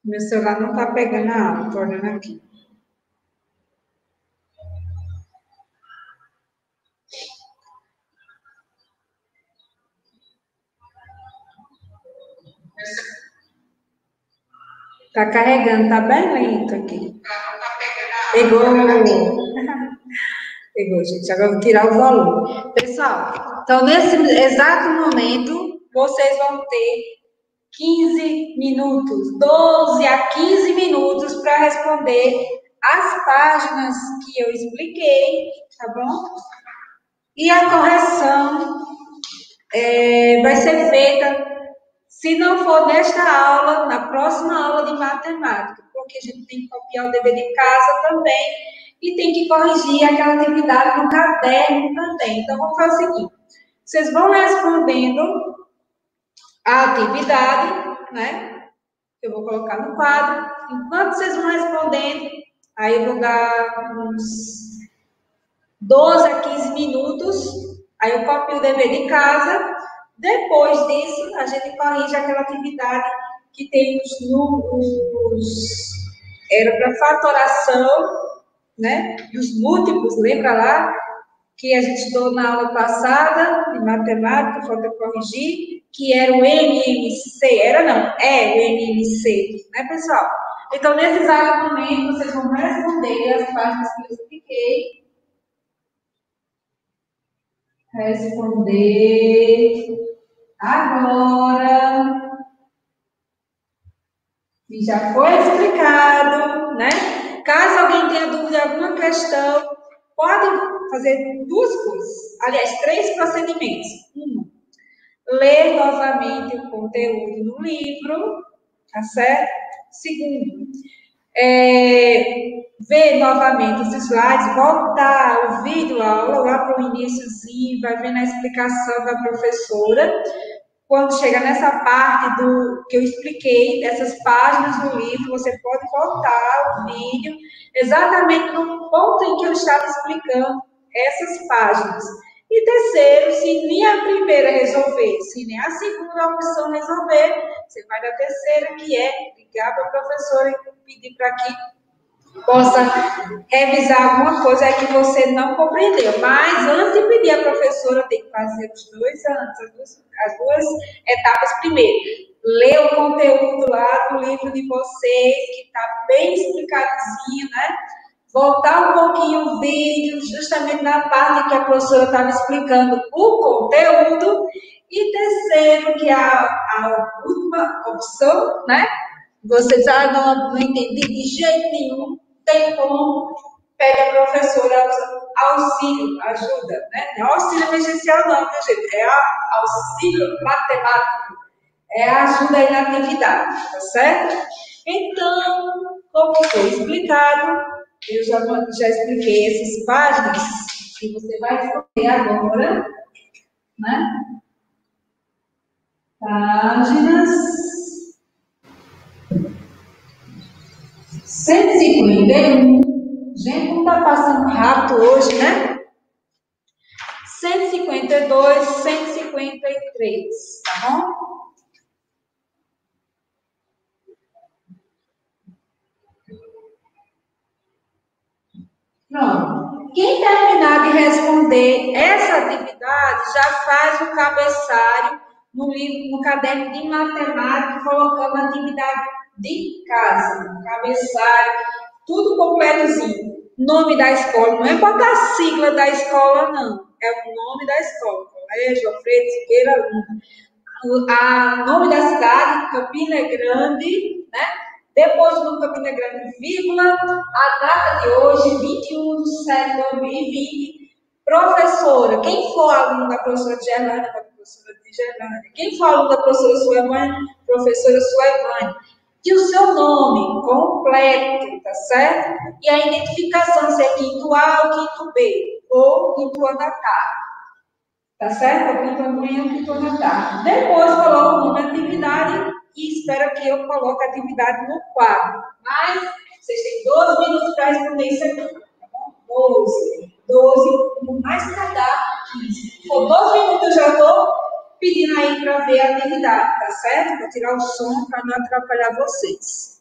Meu celular não está pegando estou olhando aqui. Tá carregando, tá bem lento aqui. Pegou. Pegou, gente. Agora vou tirar o volume. Pessoal, então nesse exato momento, vocês vão ter 15 minutos, 12 a 15 minutos para responder as páginas que eu expliquei, tá bom? E a correção é, vai ser feita se não for nesta aula, na próxima aula de matemática, porque a gente tem que copiar o dever de casa também e tem que corrigir aquela atividade no caderno também. Então, vamos fazer o seguinte: vocês vão respondendo a atividade, né? Eu vou colocar no quadro. Enquanto vocês vão respondendo, aí eu vou dar uns 12 a 15 minutos. Aí eu copio o dever de casa depois disso, a gente corrige aquela atividade que tem os números, era para fatoração, né? Dos múltiplos, lembra lá? Que a gente estudou na aula passada, de matemática, falta corrigir, que era o MMC, era não, é o MMC, né, pessoal? Então, nesse exato momento, vocês vão responder as páginas que eu expliquei, responder agora. E já foi explicado, né? Caso alguém tenha dúvida alguma questão, pode fazer duas coisas. Aliás, três procedimentos. Um, ler novamente o conteúdo no livro, tá certo? Segundo, é, ver novamente os slides, voltar o vídeo aula lá para o iníciozinho, vai vendo a explicação da professora. Quando chega nessa parte do que eu expliquei, dessas páginas do livro, você pode voltar o vídeo exatamente no ponto em que eu estava explicando essas páginas. E terceiro, se nem a primeira resolver, se nem a segunda opção resolver, você vai da terceira, que é ligar para a professora e pedir para que possa revisar alguma coisa que você não compreendeu. Mas antes de pedir a professora, tem que fazer os dois antes, as duas, as duas etapas primeiro. Ler o conteúdo lá do livro de vocês, que está bem explicadinho, né? Voltar um pouquinho o vídeo, justamente na parte que a professora estava explicando o conteúdo. E terceiro, que é a, a última opção, né? Você diz, ah, não, não entendi de jeito nenhum tem como pede a professora auxílio, ajuda, né? Não é auxílio emergencial, não, viu, gente? É auxílio matemático. É ajuda aí na atividade, tá certo? Então, como foi explicado, eu já, já expliquei essas páginas que você vai escolher agora, né? Páginas 151 Gente, não está passando rápido hoje, né? 152, 153, tá bom? Pronto. Quem terminar de responder essa atividade já faz o cabeçalho no livro, no caderno de matemática, colocando a atividade de casa, cabeçalho, tudo completozinho. Nome da escola, não é botar a sigla da escola, não. É o nome da escola. Colégio Alfredo Siqueira Luna. A nome da cidade, Campina Grande, né? Depois do Campina vírgula, a data de hoje, 21 de setembro de 2020. Professora, quem for aluno da professora Gerlânia, da professora de Gerlânia, quem for aluno da professora Suemane, professora Suemane, e o seu nome completo, tá certo? E a identificação, se é quinto A ou quinto B, ou quinto ano da tarde. Tá certo? Quinto da manhã quinto da tarde. Depois coloca o nome da atividade e espera que eu coloque a atividade no quadro. Mas vocês têm 12 minutos para responder isso aqui. Tá bom? 12. 12, no mais tardar, 15. Se for 12 minutos, eu já estou pedindo aí para ver a atividade, tá certo? Vou tirar o som para não atrapalhar vocês.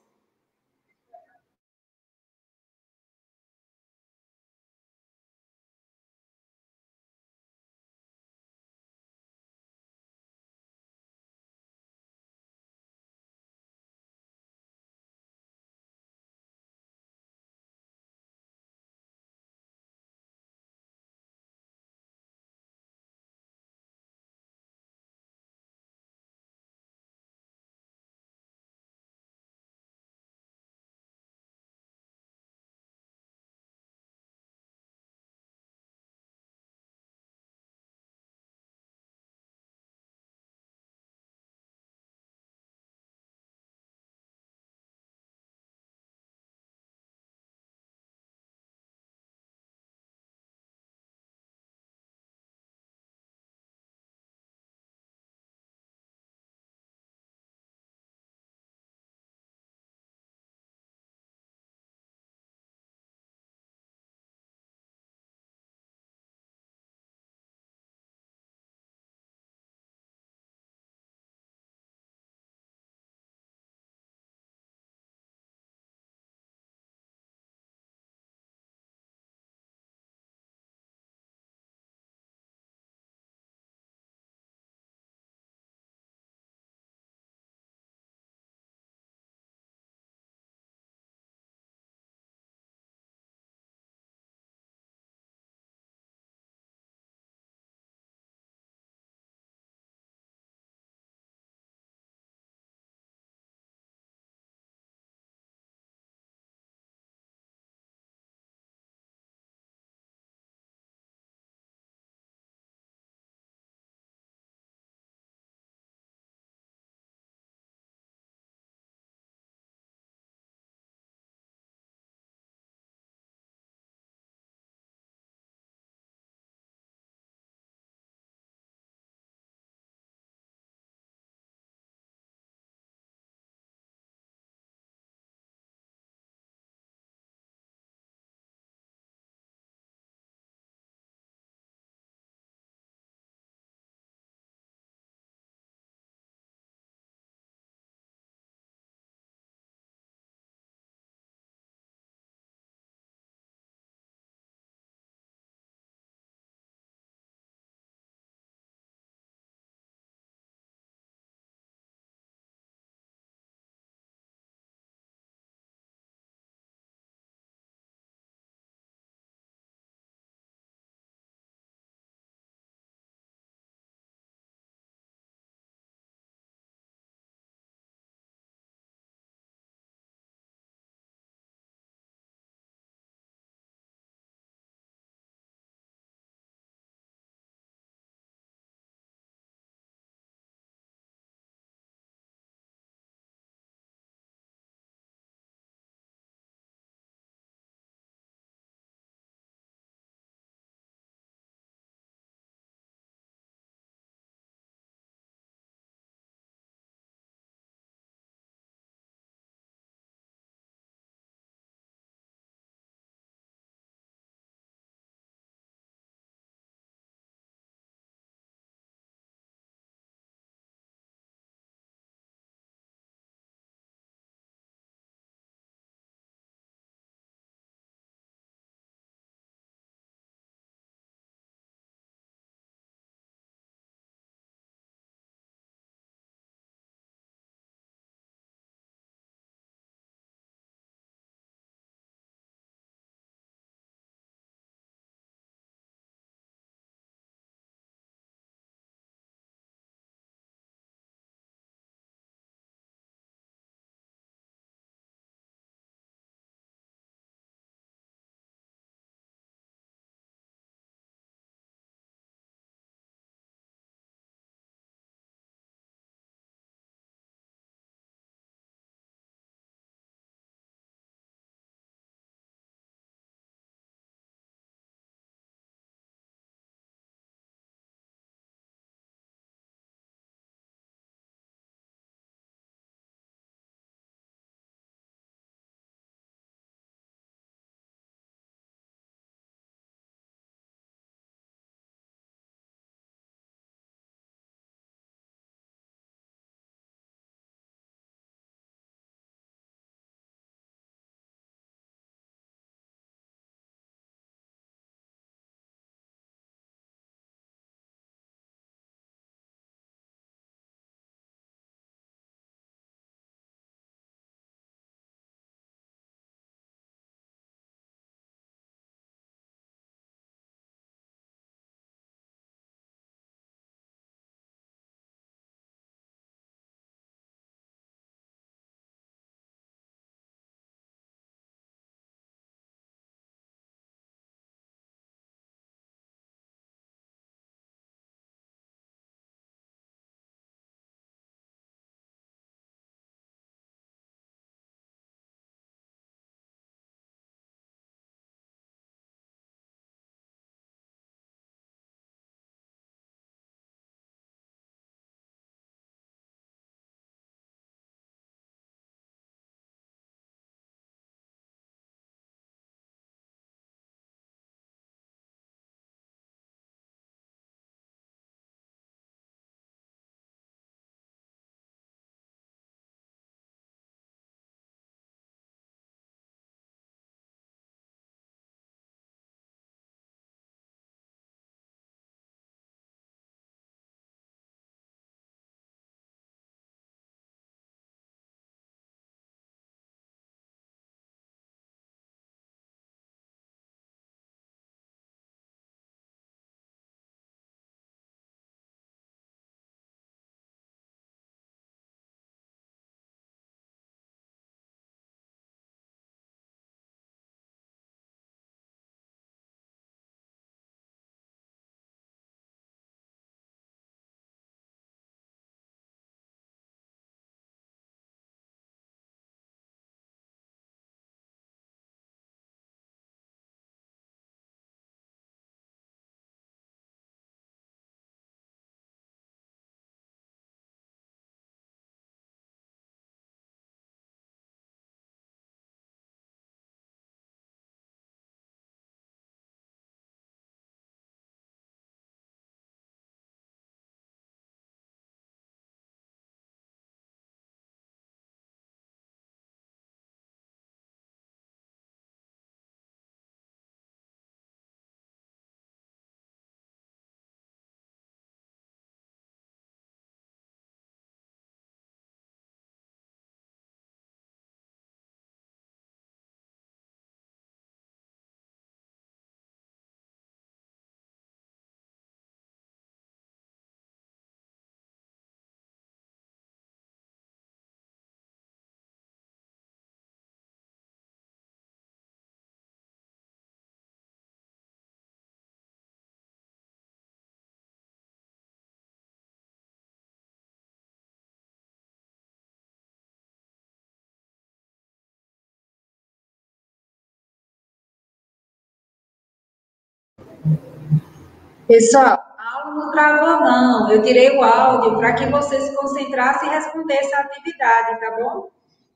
Pessoal, a aula não travou, não. Eu tirei o áudio para que você se concentrasse e respondesse a atividade, tá bom?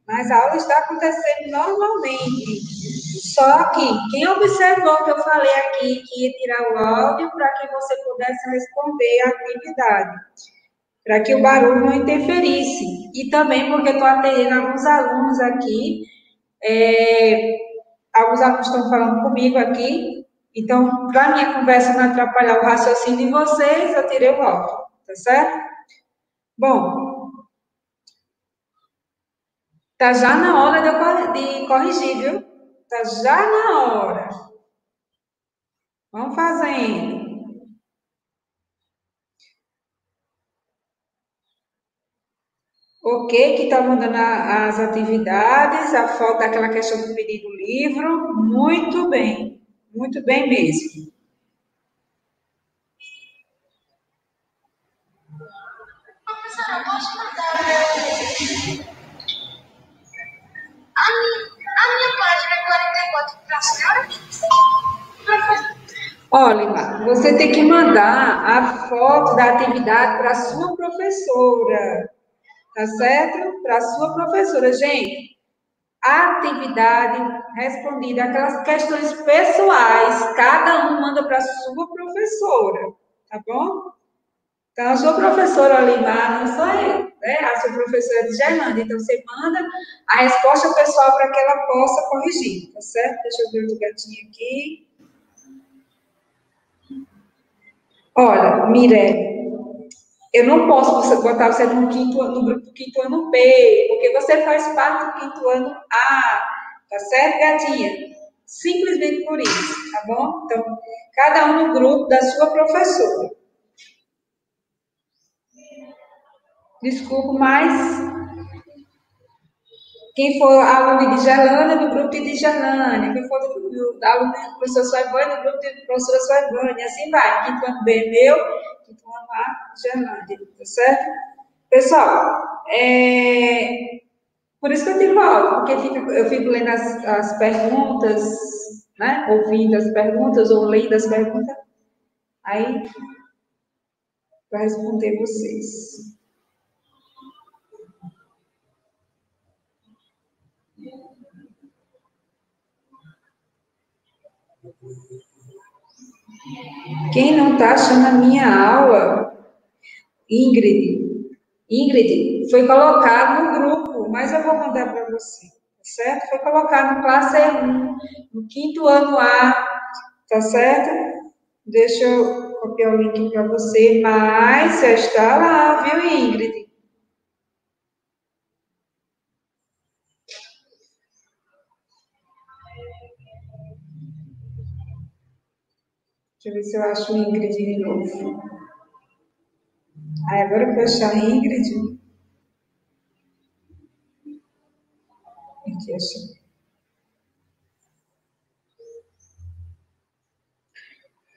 Mas a aula está acontecendo normalmente. Só que quem observou que eu falei aqui que ia tirar o áudio para que você pudesse responder a atividade, para que o barulho não interferisse. E também porque estou atendendo alguns alunos aqui, é, alguns alunos estão falando comigo aqui, então, para minha conversa não atrapalhar o raciocínio de vocês, eu tirei o áudio, tá certo? Bom, tá já na hora de, corrigir, viu? Tá já na hora. Vamos fazendo. Ok, que está mandando as atividades, a foto daquela questão do pedido do livro. Muito bem, muito bem mesmo. Professora, posso mandar a a minha página 44 para a senhora? Olha, você tem que mandar a foto da atividade para a sua professora, tá certo? Para a sua professora. Gente, a atividade respondida, aquelas questões pessoais, cada um manda para a sua professora, tá bom? Então, a sua professora Olimar, não sou eu, né? A sua professora de Gerlândia. Então, você manda a resposta pessoal para que ela possa corrigir, tá certo? Deixa eu ver o gatinho aqui. Olha, Mirelle, eu não posso botar você no, quinto, no grupo do quinto ano B, porque você faz parte do quinto ano A, tá certo, gatinha? Simplesmente por isso, tá bom? Então, cada um no grupo da sua professora. Desculpa, mas quem for aluno de Gelânia, no grupo de Gelânia. Quem for do, do, aluno do professor Suavânia, no grupo de professora Suavânia. Assim vai. Quinto ano B é meu, quinto ano A, Gelânia. Tá certo? Pessoal, é... por isso que eu te volto, porque fico, eu fico lendo as, as perguntas, né? Ouvindo as perguntas ou lendo as perguntas. Aí, para responder vocês. Quem não está achando a minha aula, Ingrid, Ingrid, foi colocado no grupo, mas eu vou mandar para você, tá certo? Foi colocado no classe 1, no quinto ano A, tá certo? Deixa eu copiar o link para você, mas já está lá, viu, Ingrid? Eu ver se eu acho Ingrid de novo. Ah, agora eu achar a Ingrid. Aqui, achei.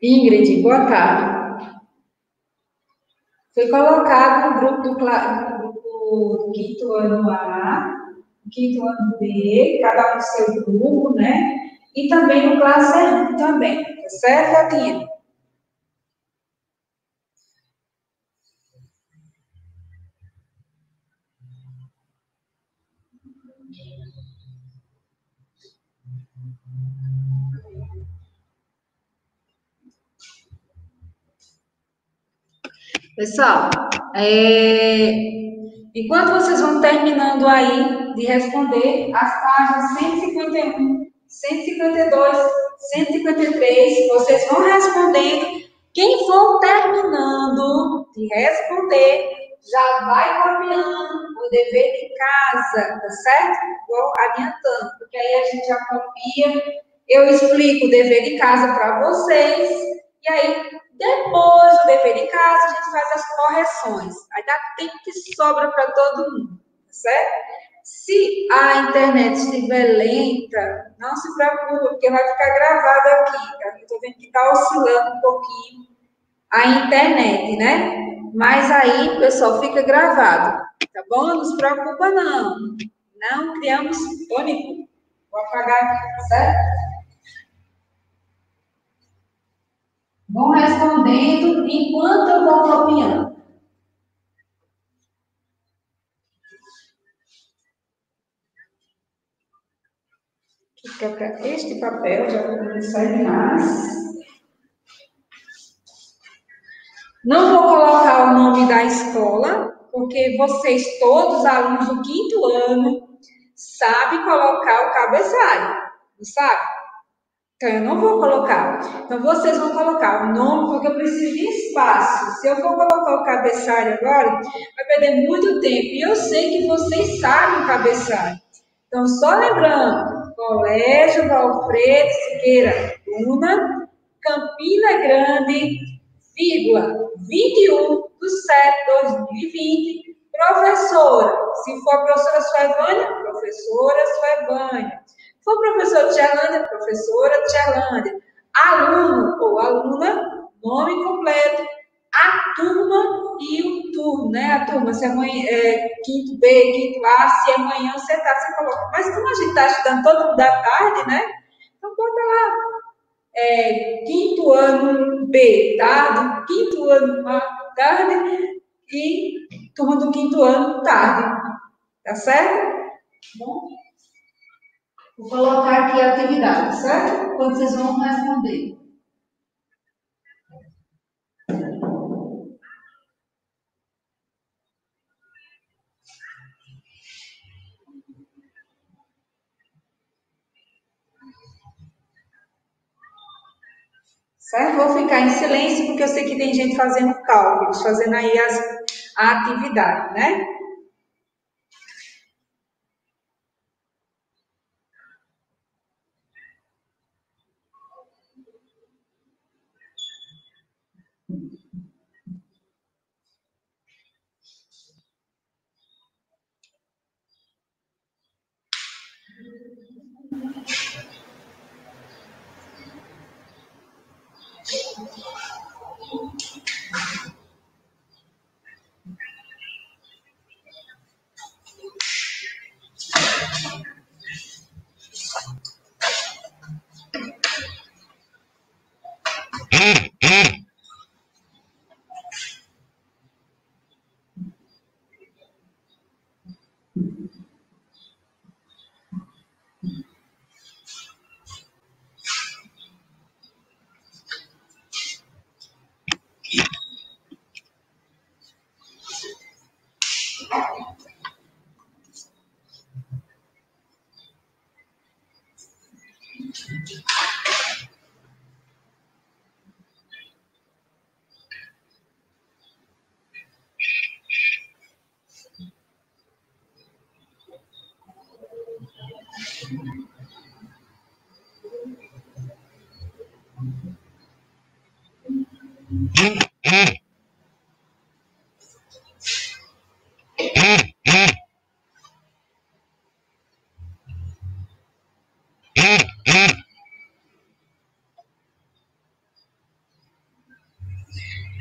Ingrid, boa tarde. Foi colocado no grupo do, grupo do quinto ano A, quinto ano B, cada um do seu grupo, né? E também no classe 1 também. Tá certo, Atina? Pessoal, é... enquanto vocês vão terminando aí de responder as páginas 151, 152, 153, vocês vão respondendo. Quem for terminando de responder, já vai copiando o dever de casa, tá certo? Vou adiantando, porque aí a gente já copia. Eu explico o dever de casa para vocês, e aí, depois do dever de casa, a gente faz as correções. Aí dá tempo que sobra para todo mundo, tá certo? Se a internet estiver lenta, não se preocupe, porque vai ficar gravado aqui. Tá? Estou vendo que está oscilando um pouquinho a internet, né? Mas aí, pessoal, fica gravado, tá bom? Não se preocupa, não. Não criamos pânico. Vou apagar aqui, certo? Vão respondendo enquanto eu vou copiando. Este papel já não sai mais. Não vou colocar o nome da escola, porque vocês, todos alunos do quinto ano, sabem colocar o cabeçalho, não sabe? Então, eu não vou colocar. Então, vocês vão colocar o nome, porque eu preciso de espaço. Se eu for colocar o cabeçalho agora, vai perder muito tempo. E eu sei que vocês sabem o cabeçalho. Então, só lembrando, Colégio Valfredo Siqueira Luna, Campina Grande, vírgula, 21 de 7 de 2020, professora. Se for professora Suevânia, professora Suevânia. Se for professor Tcherlândia, professora Tcherlândia. Aluno ou aluna, nome completo, turma e o turno, né? A turma, se amanhã é quinto B, quinto A, se amanhã você está, você coloca. Mas como a gente está estudando todo mundo da tarde, né? Então bota lá. É, quinto ano B, tarde, quinto ano A, tarde, e turma do quinto ano, tarde. Tá certo? Bom, vou colocar aqui a atividade, certo? Quando vocês vão responder. Certo? Vou ficar em silêncio porque eu sei que tem gente fazendo cálculos, fazendo aí as, a atividade, né?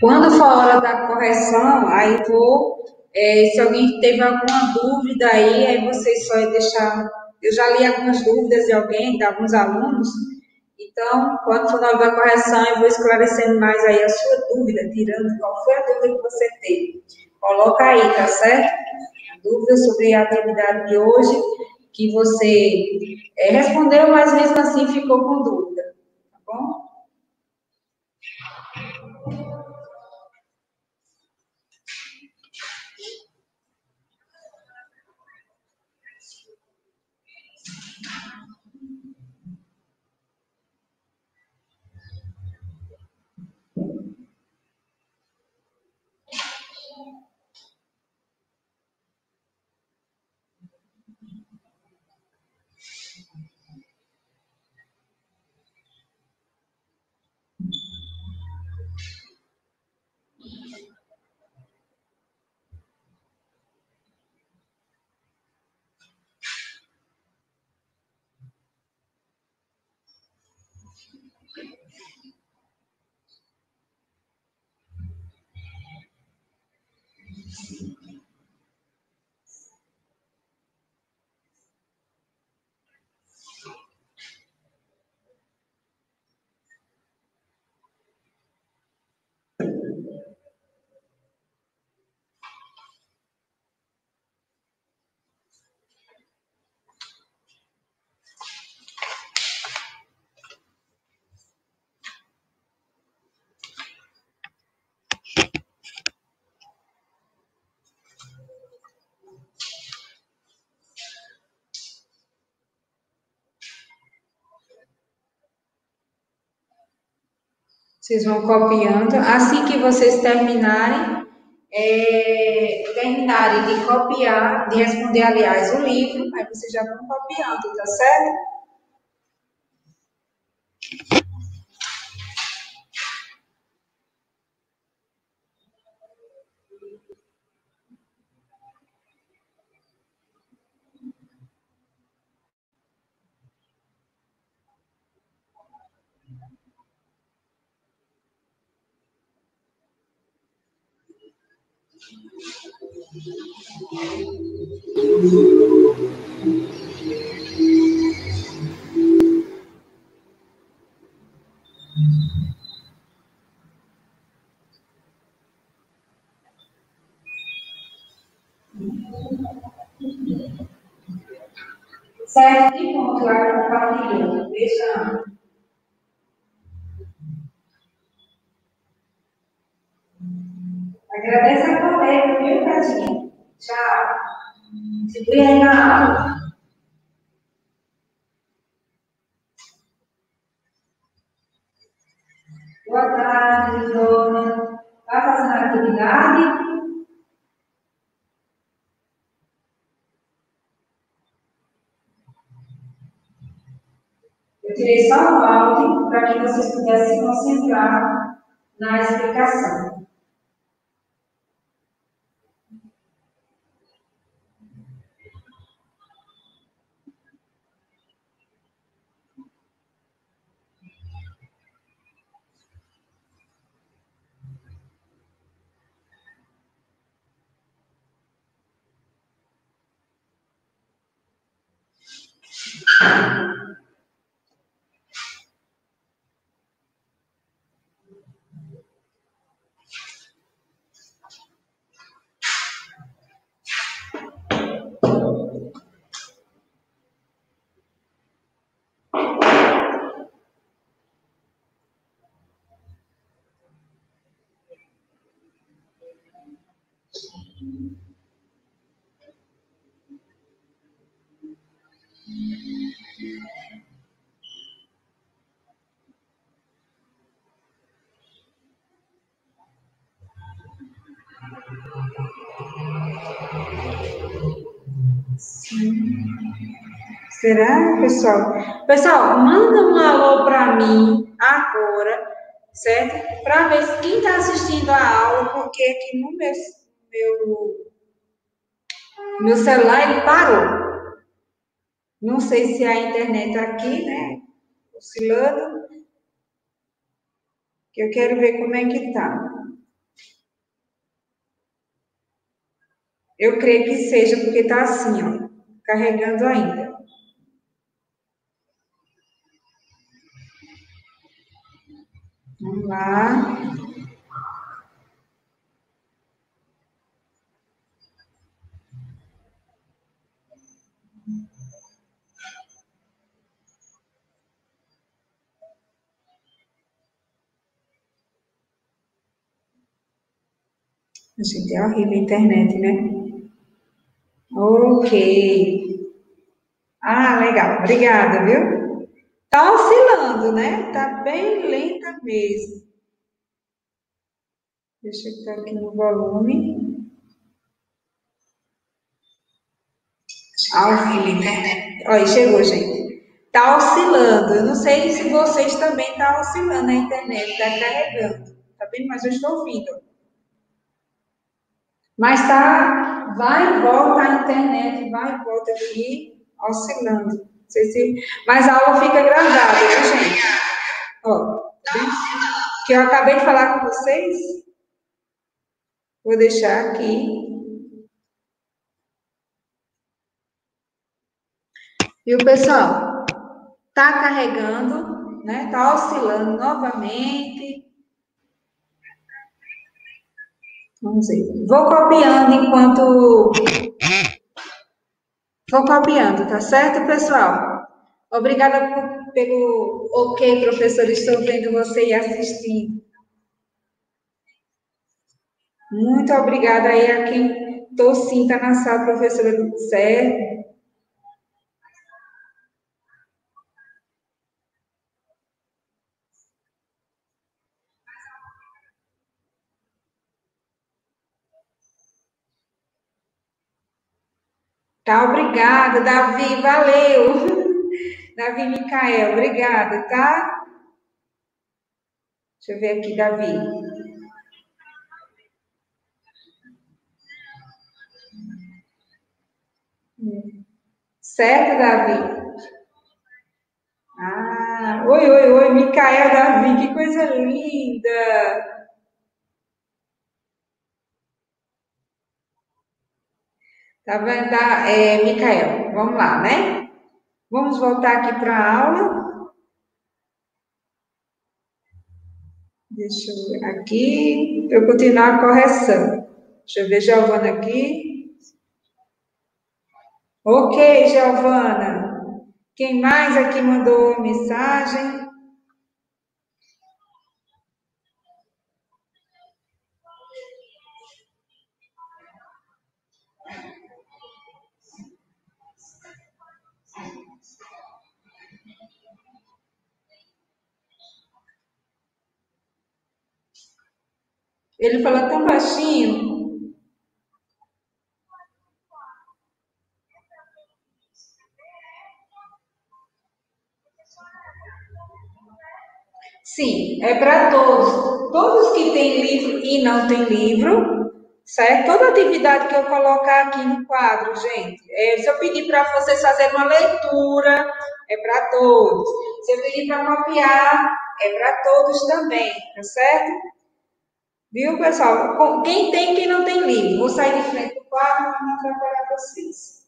Quando for a hora da correção, aí vou, é, se alguém teve alguma dúvida aí, aí vocês só deixar. Eu já li algumas dúvidas de alguém, de alguns alunos, então, quando for na hora da correção, eu vou esclarecendo mais aí a sua dúvida, tirando qual foi a dúvida que você teve. Coloca aí, tá certo? Dúvida sobre a atividade de hoje, que você é, respondeu, mas mesmo assim ficou com dúvida, Vocês vão copiando. Assim que vocês terminarem, é, terminarem de copiar, de responder, aliás, o livro, aí vocês já vão copiando, tá certo? Certo? Que ponto lá compartilhando? Deixa. Agradece a colega, viu, Tadinha? Aula. Boa tarde, dona. Está fazendo atividade? Eu tirei só o áudio para que vocês pudessem se concentrar na explicação. Será, pessoal? Pessoal, manda um alô para mim agora, certo? Para ver quem está assistindo a aula, porque aqui no meu, meu, meu celular ele parou. Não sei se a internet tá aqui, né? Oscilando. Que eu quero ver como é que tá. Eu creio que seja porque tá assim, ó, carregando ainda. Lá. Gente, é horrível a internet, né? Ok. Ah, legal. Obrigada, viu? Tá oscilando, né? Tá bem lenta mesmo. Deixa eu estar aqui no volume. Oscila, né? Olha, chegou, gente. Tá oscilando. Eu não sei se vocês também tá oscilando a internet, tá carregando. Tá vendo? Mas eu estou ouvindo. Mas tá, vai e volta a internet, vai e volta aqui, oscilando sei se... Mas a aula fica gravada, viu, gente? Ó, que eu acabei de falar com vocês. Vou deixar aqui. Viu, pessoal? Tá carregando, né? Tá oscilando novamente. Vamos ver. Vou copiando enquanto Vou copiando, tá certo, pessoal? Obrigada por, pelo ok, professor. Estou vendo você e assistindo. Muito obrigada aí a quem tá na sala, professora do Tá, obrigada, Davi, valeu. Davi Micael, obrigada, tá? Deixa eu ver aqui, Davi. Certo, Davi? Ah, oi, oi, oi, Micael, Davi, que coisa linda! Tá vendo? É, Micael, vamos lá, né? Vamos voltar aqui para a aula. Deixa eu ver aqui, para eu continuar a correção. Deixa eu ver, Giovana, aqui. Ok, Giovana. Quem mais aqui mandou mensagem? Ele fala tão baixinho. Sim, é para todos. Todos que têm livro e não têm livro, certo? Toda atividade que eu colocar aqui no quadro, gente, é, se eu pedir para vocês fazerem uma leitura, é para todos. Se eu pedir para copiar, é para todos também, tá certo? Viu, pessoal? Quem tem, quem não tem livro. Vou sair de frente do quadro para não atrapalhar vocês.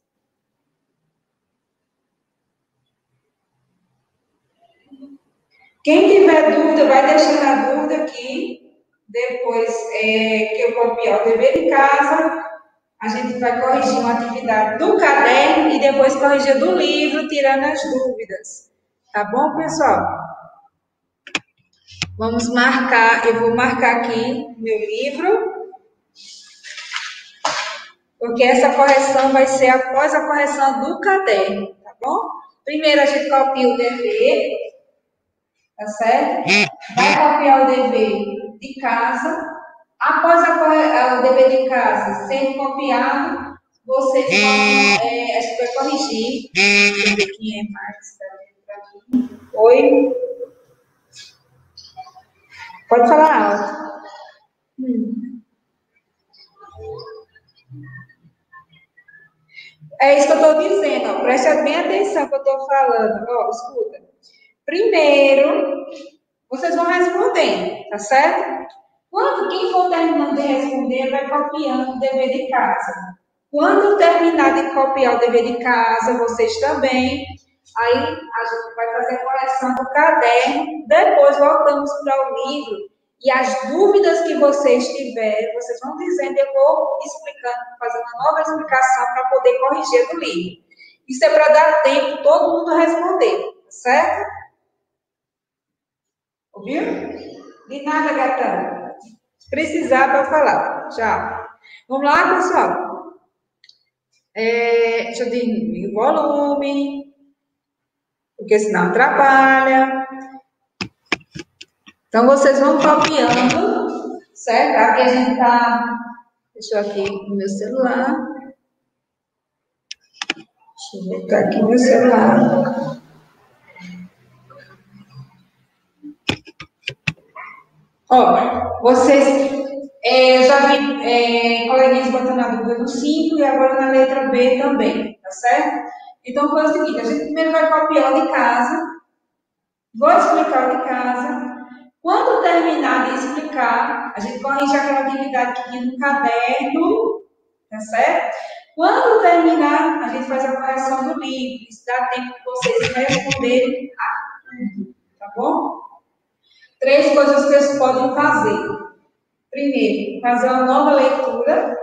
Quem tiver dúvida, vai deixando a dúvida aqui. Depois é, que eu copiar o dever de casa, a gente vai corrigir uma atividade do caderno e depois corrigir do livro, tirando as dúvidas. Tá bom, pessoal? Vamos marcar, eu vou marcar aqui meu livro, porque essa correção vai ser após a correção do caderno, tá bom? Primeiro a gente copia o dever, tá certo? Vai copiar o dever de casa. Após a, o dever de casa ser copiado, vocês vão, é, a gente vai corrigir. Quem é mais. Oi. Pode falar alto. Hum. É isso que eu estou dizendo, ó. preste bem atenção que eu estou falando. Ó, escuta. Primeiro, vocês vão respondendo, tá certo? Quando quem for terminando de responder, vai copiando o dever de casa. Quando terminar de copiar o dever de casa, vocês também Aí a gente vai fazer a correção do caderno, depois voltamos para o livro e as dúvidas que vocês tiverem, vocês vão dizendo, eu vou explicando, fazendo uma nova explicação para poder corrigir do livro. Isso é para dar tempo todo mundo responder, tá certo? Ouviu? De nada, gatão. Se precisar, para falar. Tchau. Vamos lá, pessoal? É, deixa eu diminuir o volume porque senão atrapalha. Então, vocês vão copiando, certo? Aqui a gente tá. Deixa eu aqui o meu celular. Deixa eu botar aqui meu celular. Ó, vocês é, já vi é, coleguinhas botando a dúvida no 5 e agora na letra B também, tá certo? Então, foi o seguinte, a gente primeiro vai copiar de casa, vou explicar de casa, quando terminar de explicar, a gente corrige aquela atividade que tinha no caderno, tá certo? Quando terminar, a gente faz a correção do livro, isso dá tempo de vocês responderem a tudo, tá bom? Três coisas que vocês podem fazer. Primeiro, fazer uma nova leitura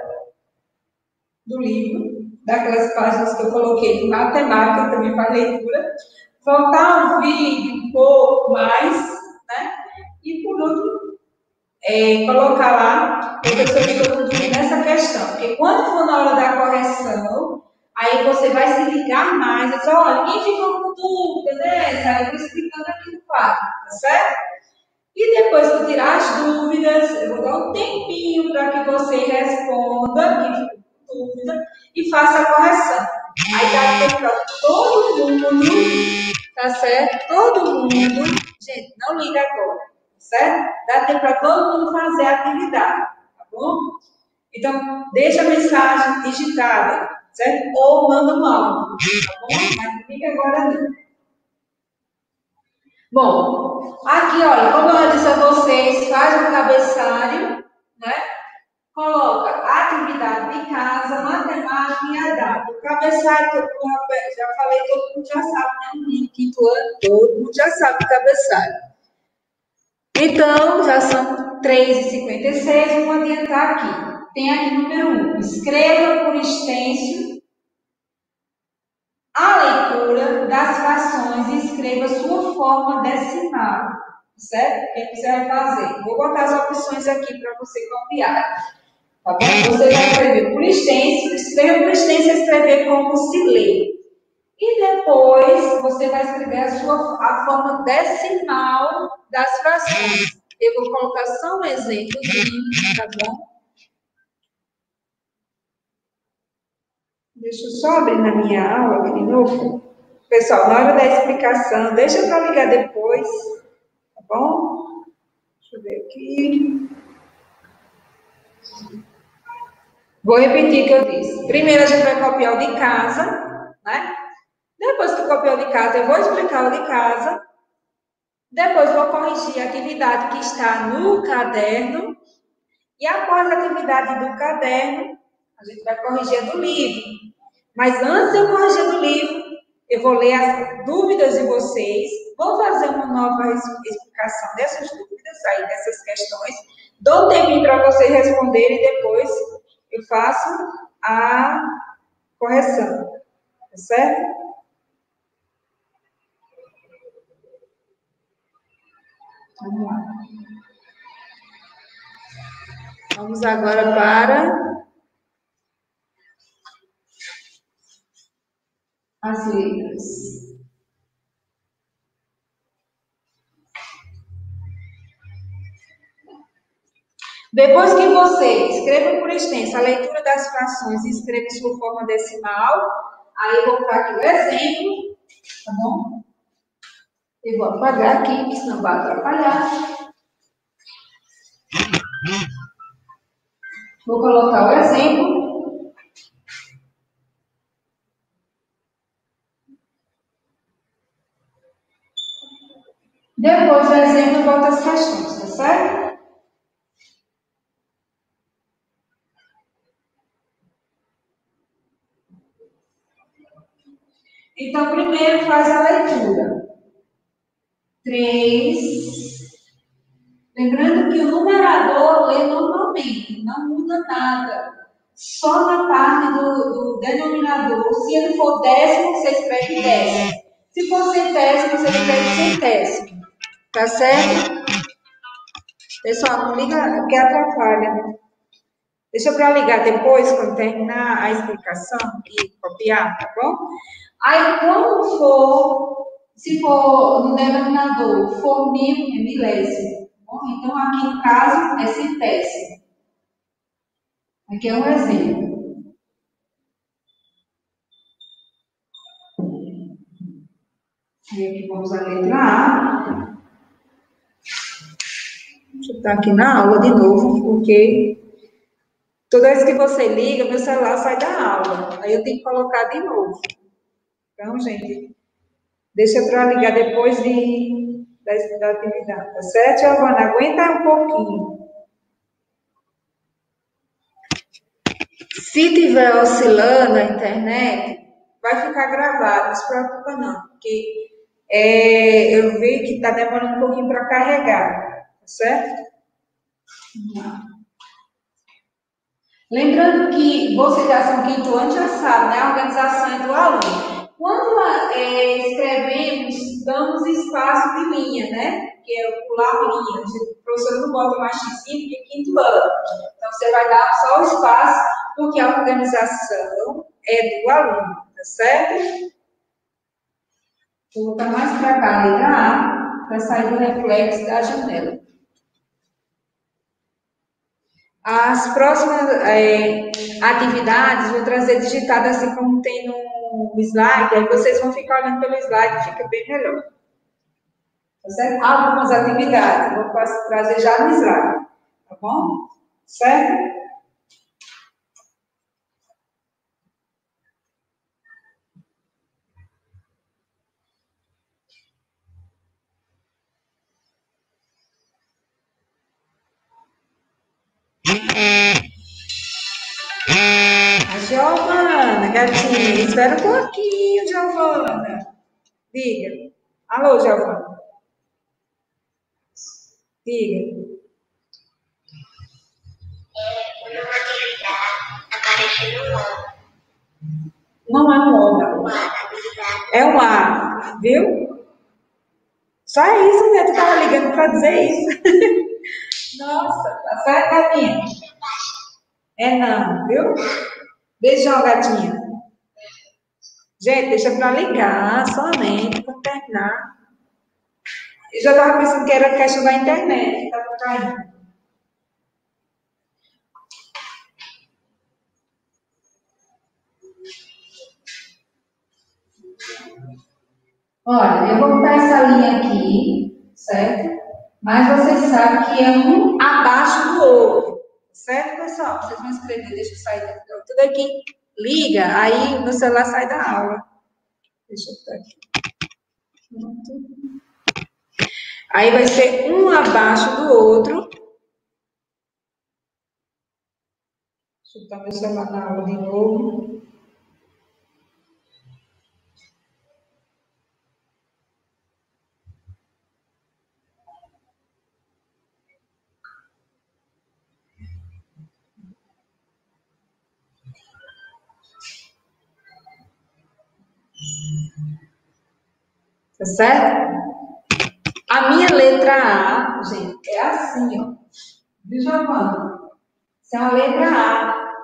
do livro daquelas páginas que eu coloquei de matemática, também para leitura, voltar o vídeo um pouco mais, né? E por último, é, colocar lá, eu percebi que eu nessa questão, porque quando for na hora da correção, aí você vai se ligar mais, dizer, olha, quem ficou com dúvida, né? Aí eu vou explicando aqui no quadro, tá certo? E depois que tirar as dúvidas, eu vou dar um tempinho para que você responda, quem ficou com dúvida, e faça a correção. Aí dá tempo para todo mundo, tá certo? Todo mundo. Gente, não liga agora, certo? Dá tempo para todo mundo fazer a atividade, tá bom? Então, deixa a mensagem digitada, certo? Ou manda um áudio, tá bom? Mas liga agora não. Bom, aqui, olha, como eu disse a vocês, faz um cabeçário, né? Coloca atividade de casa, matemática e a data. O cabeçalho, já falei, todo mundo já sabe, né? No quinto ano, todo mundo já sabe cabeçalho. Então, já são 3h56, vou adiantar aqui. Tem aqui número 1. Escreva por extenso a leitura das frações e escreva sua forma decimal. Certo? O que você vai fazer? Vou botar as opções aqui para você copiar. Tá bom? Você vai escrever por extenso, escreva por extenso escrever como se lê. E depois você vai escrever a, sua, a forma decimal das frações. Eu vou colocar só um exemplo, tá bom? Deixa eu só abrir na minha aula aqui de novo. Pessoal, na hora da explicação, deixa para ligar depois, tá bom? Deixa eu ver aqui. Vou repetir o que eu disse. Primeiro a gente vai copiar o de casa, né? Depois que copiar o de casa, eu vou explicar o de casa. Depois vou corrigir a atividade que está no caderno. E após a atividade do caderno, a gente vai corrigir a do livro. Mas antes de eu corrigir do livro, eu vou ler as dúvidas de vocês, vou fazer uma nova explicação dessas dúvidas aí, dessas questões, dou um tempinho para vocês responderem depois eu faço a correção, tá certo? Vamos lá. Vamos agora para as letras. Depois que você escreva por extenso a leitura das frações e escreva sua forma decimal, aí eu vou colocar aqui o exemplo, tá bom? Eu vou apagar aqui, senão vai atrapalhar. Vou colocar o exemplo. Depois do exemplo, eu boto as questões, tá certo? Então, primeiro faz a leitura. Três. Lembrando que o numerador lê normalmente, não muda nada. Só na parte do, do denominador. Se ele for décimo, você escreve décimo. Se for centésimo, você escreve centésimo. Tá certo? Pessoal, não liga, porque atrapalha. Deixa para ligar depois, quando terminar a explicação e copiar, tá bom? Aí, quando for, se for no denominador, for mil, é milésimo. Bom, então, aqui no caso, é centésimo. Aqui é um exemplo. E aqui vamos à letra A. Deixa eu estar aqui na aula de novo, porque toda vez que você liga, meu celular sai da aula. Aí eu tenho que colocar de novo. Então, gente, deixa para ligar depois de, da, da atividade, tá certo, Giovana? Aguenta um pouquinho. Se tiver oscilando a internet, vai ficar gravado, não se preocupa não, porque é, eu vi que está demorando um pouquinho para carregar, tá certo? Lembrando que vocês já são quinto ano, já sabem, né? A organização é do aluno. Quando é, escrevemos, damos espaço de linha, né? Que é pular linha. O professor não bota mais xizinho porque é quinto ano. Então, você vai dar só o espaço, porque a organização é do aluno, tá certo? Vou botar mais para cá letra A, para sair do reflexo da janela. As próximas é, atividades vou trazer digitadas assim como tem no slide, aí vocês vão ficar olhando pelo slide, fica bem melhor. Tá certo? Algumas atividades, vou trazer já no slide, tá bom? Certo? Giovana, gatinha, espera um pouquinho, Giovana. Diga. Alô, Giovana. Diga. É, aparecendo um homem. Não um. Uma habilidade. É um A, viu? Só isso, né? Tu tava ligando pra dizer isso. Nossa, tá certo, gatinha? É não, viu? Beijão, gatinha. Gente, deixa pra ligar somente pra terminar. Eu já tava pensando que era questão da internet, tava caindo. Olha, eu vou botar essa linha aqui, certo? Mas vocês sabem que é um abaixo do outro, certo, pessoal? Vocês vão escrever, deixa eu sair daqui. Tudo aqui, liga, aí meu celular sai da aula. Deixa eu botar aqui. Pronto. Aí vai ser um abaixo do outro. Deixa eu botar meu celular na aula de novo. Tá certo? A minha letra A, gente, é assim, ó. Viu, Giovana? Isso é uma letra A.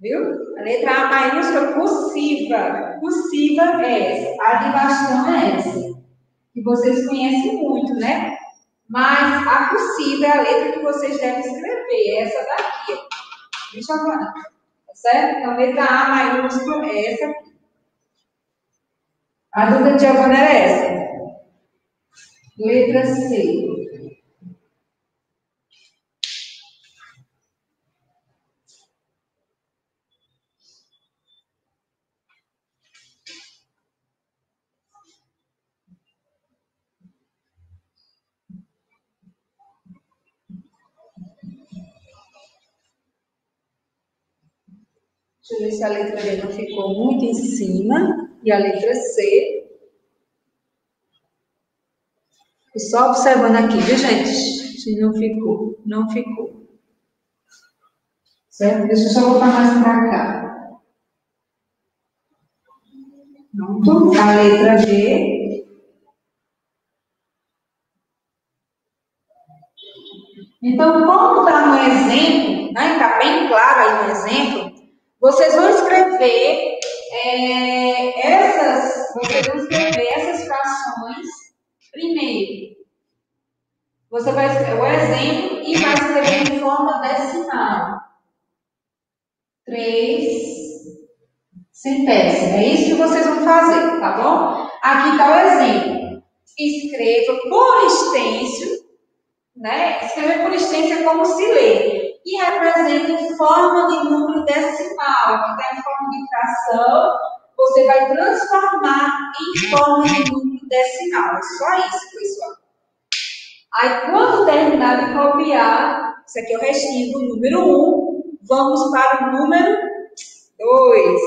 Viu? A letra A maiúscula cursiva. Cursiva é essa. A de bastão é essa. Que vocês conhecem muito, né? Mas a cursiva é a letra que vocês devem escrever. É essa daqui, ó. Viu, Giovana? Tá certo? Então, a letra A maiúscula é essa aqui. A dúvida de Giovana era essa. Letra C. Deixa eu ver se a letra B não ficou muito em cima. E a letra C. E só observando aqui, viu, gente? Se não ficou. Não ficou. Certo? Deixa eu só voltar mais para cá. Pronto. A letra B. Então, como está no exemplo, né? Está bem claro aí no exemplo, vocês vão escrever é, essas, vocês vão escrever essas frações primeiro. Você vai escrever o exemplo e vai escrever em forma decimal. 3 centésimos. É isso que vocês vão fazer, tá bom? Aqui está o exemplo. Escreva por extenso, né? Escrever por extenso é como se lê. E representa em forma de número decimal. Aqui está em forma de fração. Você vai transformar em forma de número decimal. É só isso, pessoal. Aí, quando terminar de copiar, isso aqui é o restinho do número 1, vamos para o número 2.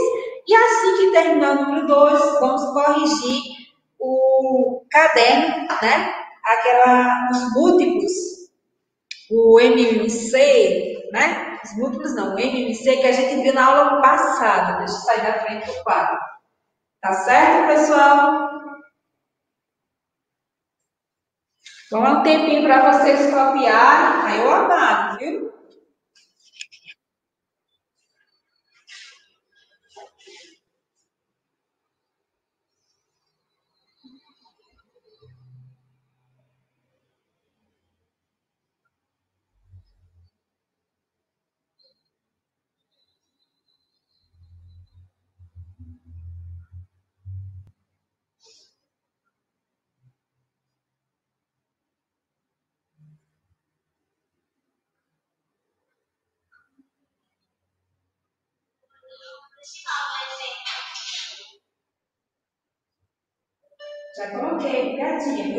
E assim que terminar o número 2, vamos corrigir o caderno, né? Aquela, os múltiplos, o MMC, né? Os múltiplos não, o MMC que a gente viu na aula passada. Deixa eu sair da frente do quadro. Tá certo, pessoal? É um tempinho para vocês copiarem, aí eu aguardo, viu? Já coloquei,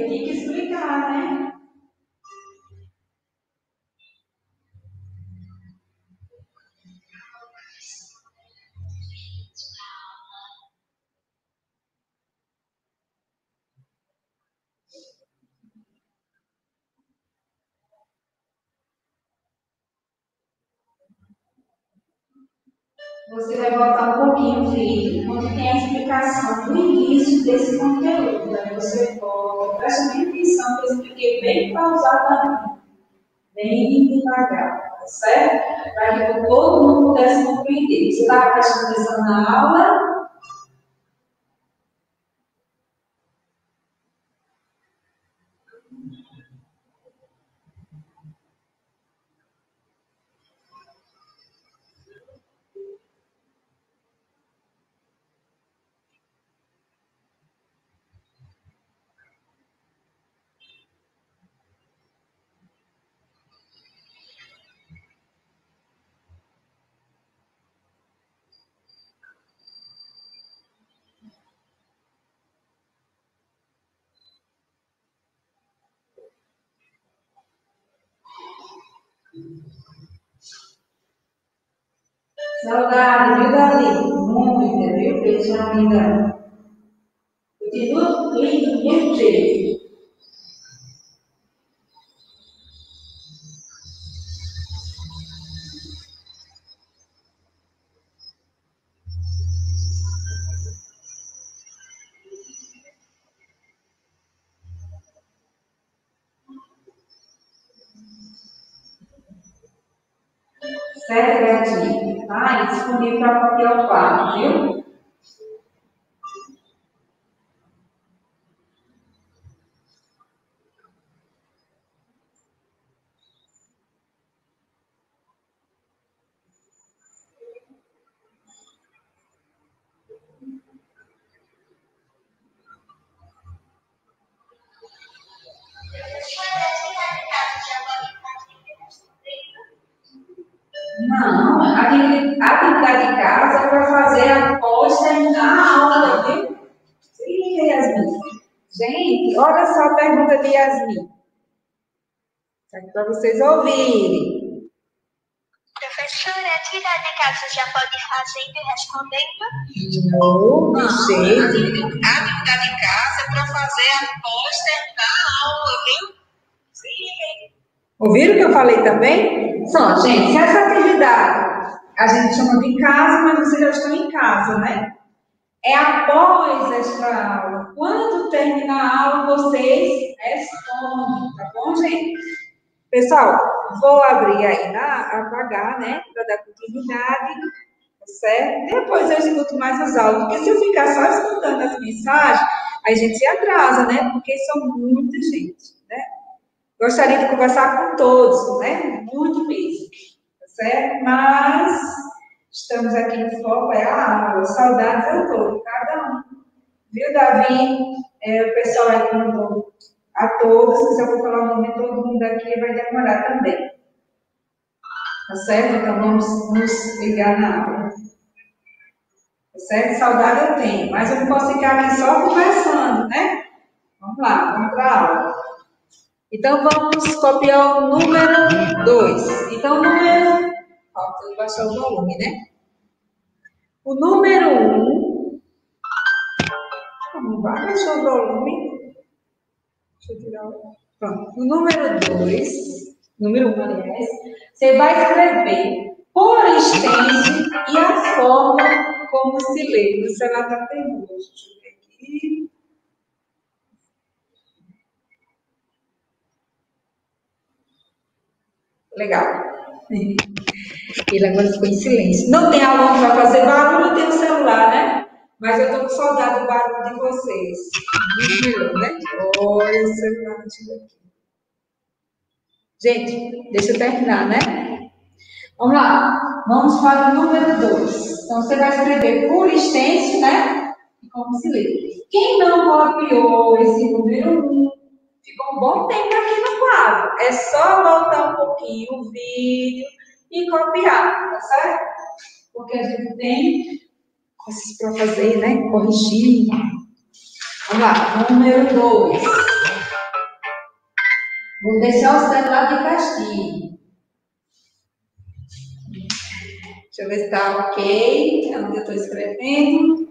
eu tenho que explicar, né? Você vai voltar um pouquinho o vídeo, onde tem a explicação do início desse conteúdo. Aí você volta, presta bem atenção, que eu expliquei bem pausadamente, bem devagar, tá certo? Para que todo mundo pudesse compreender. Você estava prestando atenção na aula, Saudade, viu, Davi? Muita, viu? Beijo, amiga. Vocês ouvirem. Professora, atividade de casa já pode fazer e respondendo? Não, de jeito. Atividade de casa para fazer após terminar a aula, viu? Sim. Ouviram o que eu falei também? Só, gente, se essa atividade a gente chama de casa, mas vocês já estão em casa, né? É após esta aula. Quando terminar a aula, vocês respondem, tá bom, gente? Pessoal, vou abrir aí, na, apagar, né? Para dar continuidade, tá certo? Depois eu escuto mais as aulas, porque se eu ficar só escutando as mensagens, a gente se atrasa, né? Porque são muita gente, né? Gostaria de conversar com todos, né? Muito mesmo, tá certo? Mas estamos aqui no foco, é a aula. Saudades a todos, cada um. Viu, Davi? É, o pessoal aí mandou a todos, se eu for falar o nome de todo mundo aqui, vai demorar também. Tá certo? Então vamos nos ligar na aula. Tá certo? Saudade eu tenho, mas eu não posso ficar aqui só conversando, né? Vamos lá, vamos para a aula. Então, vamos copiar o número 2. Então, o número. Falta eu baixar o volume, né? O número 1. Um, não vai baixar o volume. Deixa eu tirar o. Pronto. O número 2. Número 1, um, aliás. Você vai escrever por extenso e a forma como se lê. O celular está teimoso. Deixa eu ver aqui. Legal. Ele agora ficou em silêncio. Não tem aluno vai fazer barulho, tem o celular, né? Mas eu estou com saudade do barulho de vocês. Né? Olha o celular aqui. Gente, deixa eu terminar, né? Vamos lá. Vamos para o número 2. Então, você vai escrever por extenso, né? E como se lê. Quem não copiou esse número 1, um, ficou um bom tempo aqui no quadro. É só voltar um pouquinho o vídeo e copiar, tá certo? Porque a gente tem para fazer, né? Corrigir. Vamos lá, número 2. Vou deixar o celular de castigo. Deixa eu ver se está ok. É onde eu estou escrevendo.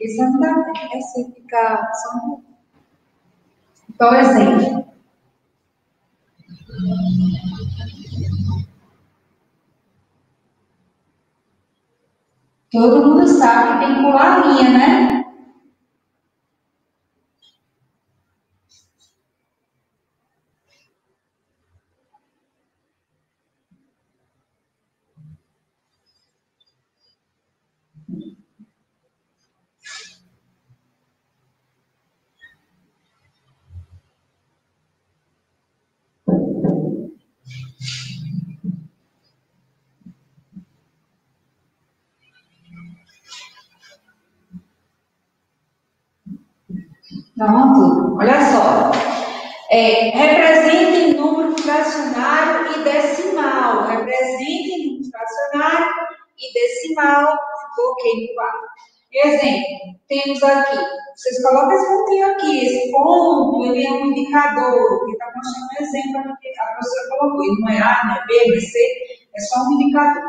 Isso não dá é se ficar só Por exemplo, todo mundo sabe que tem que pular a linha, né? Pronto, olha só. É, represente número fracionário e decimal. Represente número fracionário e decimal. Coloquei no quadro. Exemplo, temos aqui, vocês colocam esse pontinho aqui, esse ponto, ele é um indicador, que está mostrando um exemplo que a professora colocou, ele não é A, não é B, não é C, é só um indicador.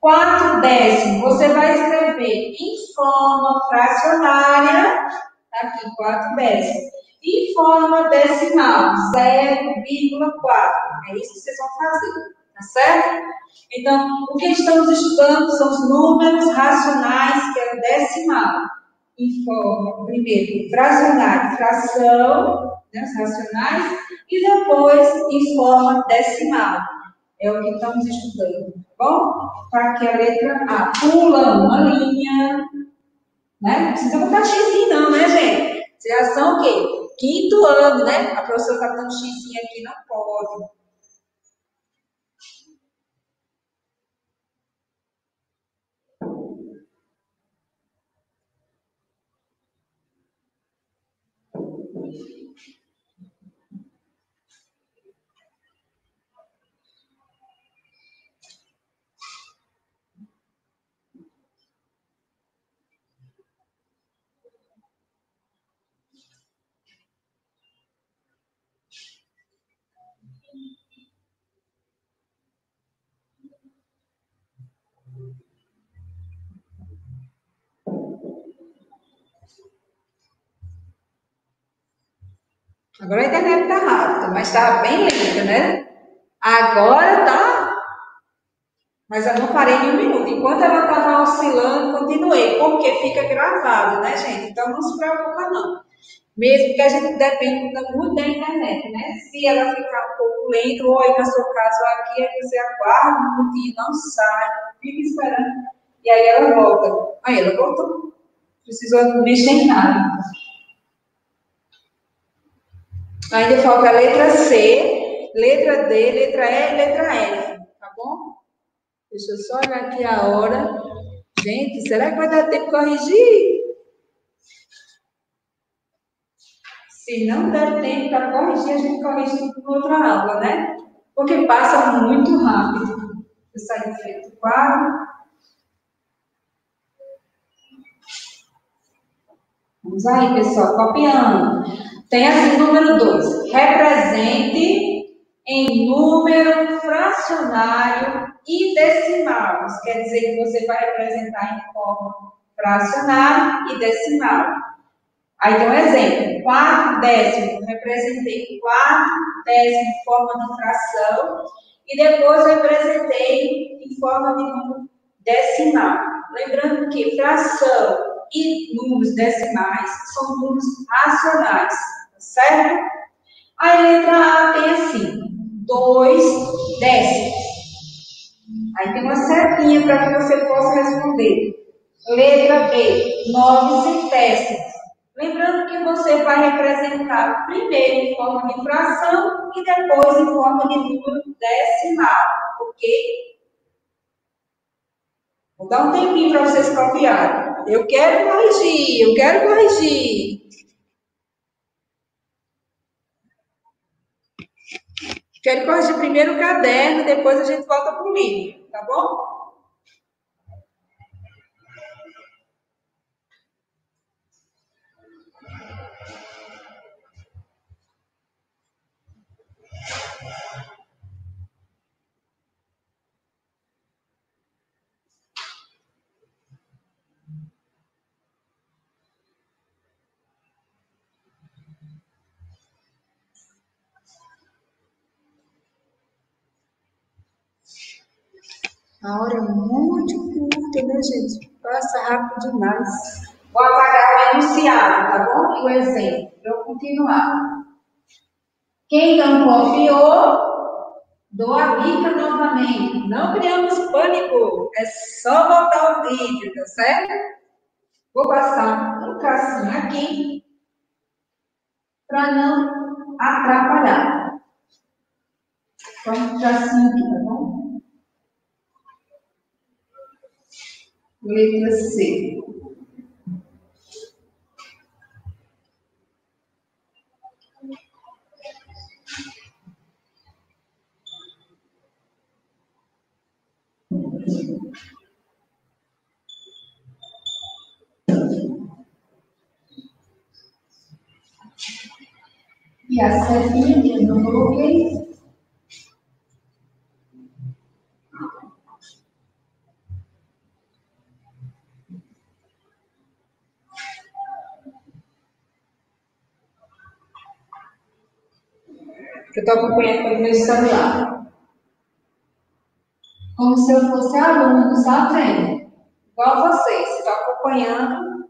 4 décimos, você vai escrever em forma fracionária aqui, 4 décimos. E forma decimal, 0,4. É isso que vocês vão fazer, tá certo? Então, o que estamos estudando são os números racionais, que é o decimal. Em forma, primeiro, fracionário, fração, né, os racionais, e depois em forma decimal. É o que estamos estudando, tá bom? Tá aqui a letra A. Pula uma linha, né? Não precisa botar X não, né, gente? Vocês já são o quê? Quinto ano, né? A professora está dando X aqui, não pode. Agora a internet está rápida, mas estava bem lenta, né? Agora tá. Mas eu não parei nem um minuto. Enquanto ela estava oscilando, continuei, porque fica gravado, né, gente? Então não se preocupa, não. Mesmo que a gente dependa muito da internet, né? Se ela ficar um pouco lenta, ou aí no seu caso aqui, aí você aguarda um minutinho, não sai, fica esperando, e aí ela volta. Aí ela voltou. Precisou mexer em nada. Ainda falta a letra C, letra D, letra E e letra F, tá bom? Deixa eu só olhar aqui a hora. Gente, será que vai dar tempo de corrigir? Se não der tempo para corrigir, a gente corrige em outra aula, né? Porque passa muito rápido. Eu saio de frente do quadro. Vamos aí, pessoal, copiando. Tem assim, número 2. Represente em número fracionário e decimal. Isso quer dizer que você vai representar em forma fracionária e decimal. Aí tem um exemplo. 4 décimos. Representei 4 décimos em forma de fração e depois representei em forma de número decimal. lembrando que fração e números decimais são números racionais, tá certo? A letra A tem assim, 2 décimos. Aí tem uma setinha para que você possa responder. Letra B, 9 centésimos. Lembrando que você vai representar primeiro em forma de fração e depois em forma de número decimal, ok? Vou dar um tempinho para vocês copiarem. Eu quero corrigir, eu quero corrigir. Quero corrigir primeiro o caderno, depois a gente volta para o livro, tá bom? A hora é muito curta, né, gente? Passa rápido demais. Vou apagar o enunciado, tá bom? E o exemplo, eu continuar. Quem não confiou, dou a dica novamente. Não criamos pânico, é só botar o vídeo, tá certo? Vou passar um tracinho aqui para não atrapalhar. Só um tracinho aqui, tá bom? Letra C. E a setinha que eu não coloquei que eu estou acompanhando pelo meu celular. Como se eu fosse aluno, sabe, gente? Igual vocês, estou acompanhando.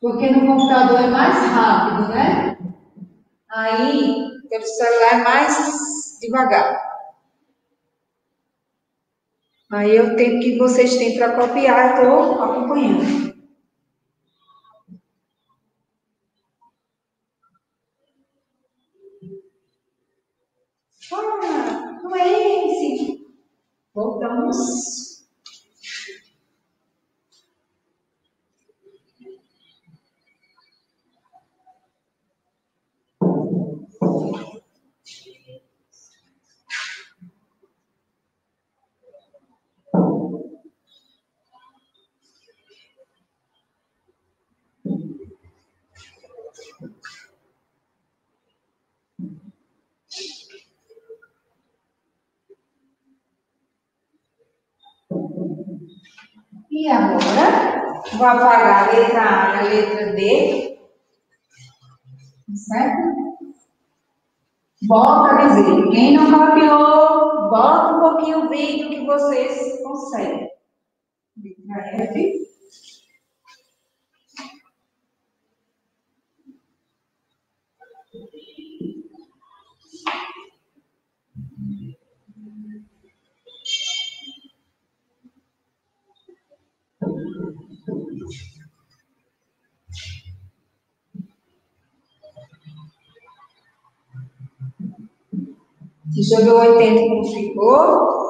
Porque no computador é mais rápido, né? Aí, pelo celular é mais devagar. Aí é o tempo que vocês têm para copiar, estou acompanhando. Ah, não é esse. Voltamos. E agora, vou apagar a letra A e a letra D. Certo? Volta a dizer, quem não copiou, bota um pouquinho o vídeo que vocês conseguem. Letra F. Ver o 80 como ficou.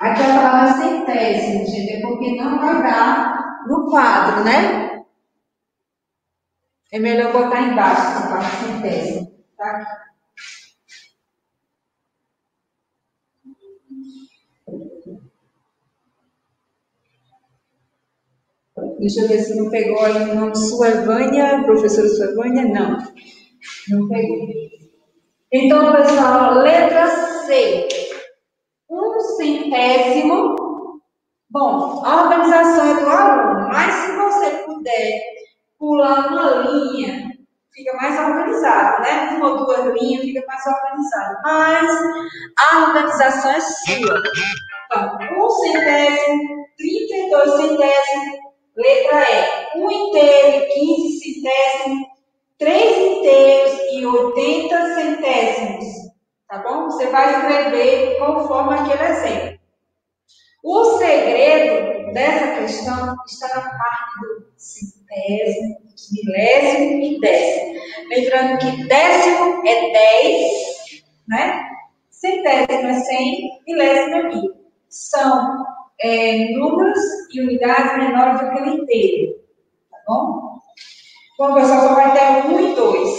Aqui a palavra centésimo, gente, é porque não vai dar no quadro, né? É melhor botar embaixo essa parte centésimo. Tá aqui. Deixa eu ver se não pegou aí o nome Suevânia, professora Suevânia, não. Não pegou. Então, pessoal, letra C. Um centésimo Bom, a organização é do aluno, mas se você puder pular uma linha, fica mais organizado, né? Uma ou duas linhas fica mais organizado. Mas a organização é sua. Então, um centésimo, 32 centésimos, letra E. Um inteiro, 15 centésimos, três inteiros e 80 centésimos. Tá bom? Você vai escrever conforme aquele exemplo. O segredo dessa questão está na parte do centésimo, milésimo e décimo. Lembrando que décimo é 10, né? Centésimo é 100, milésimo é mil. São é, números e unidades menores do que o inteiro. Tá bom? Bom, pessoal, só vai ter um e dois.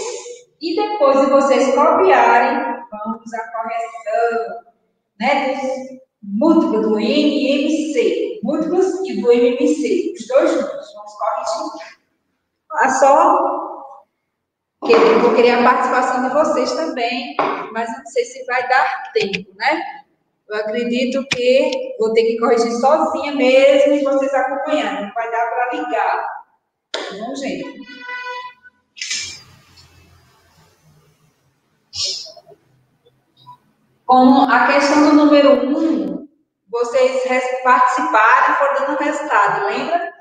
E depois de vocês copiarem, vamos à correção né, múltiplos do N e MC. Múltiplos e do MMC. Os dois juntos. Vamos corrigir. Ah, só eu vou querer a participação de vocês também, mas não sei se vai dar tempo, né? Eu acredito que vou ter que corrigir sozinha mesmo e vocês acompanhando. Não vai dar para ligar. Tá bom, gente? Com a questão do número 1, um, vocês participaram e foram dando resultado, lembra?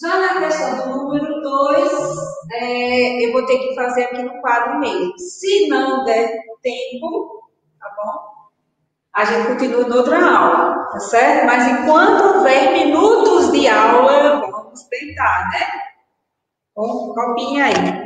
Já na questão do número 2, é, eu vou ter que fazer aqui no quadro mesmo. Se não der tempo, tá bom? A gente continua em outra aula, tá certo? Mas enquanto houver minutos de aula, vamos tentar, né? Bom, copinha aí.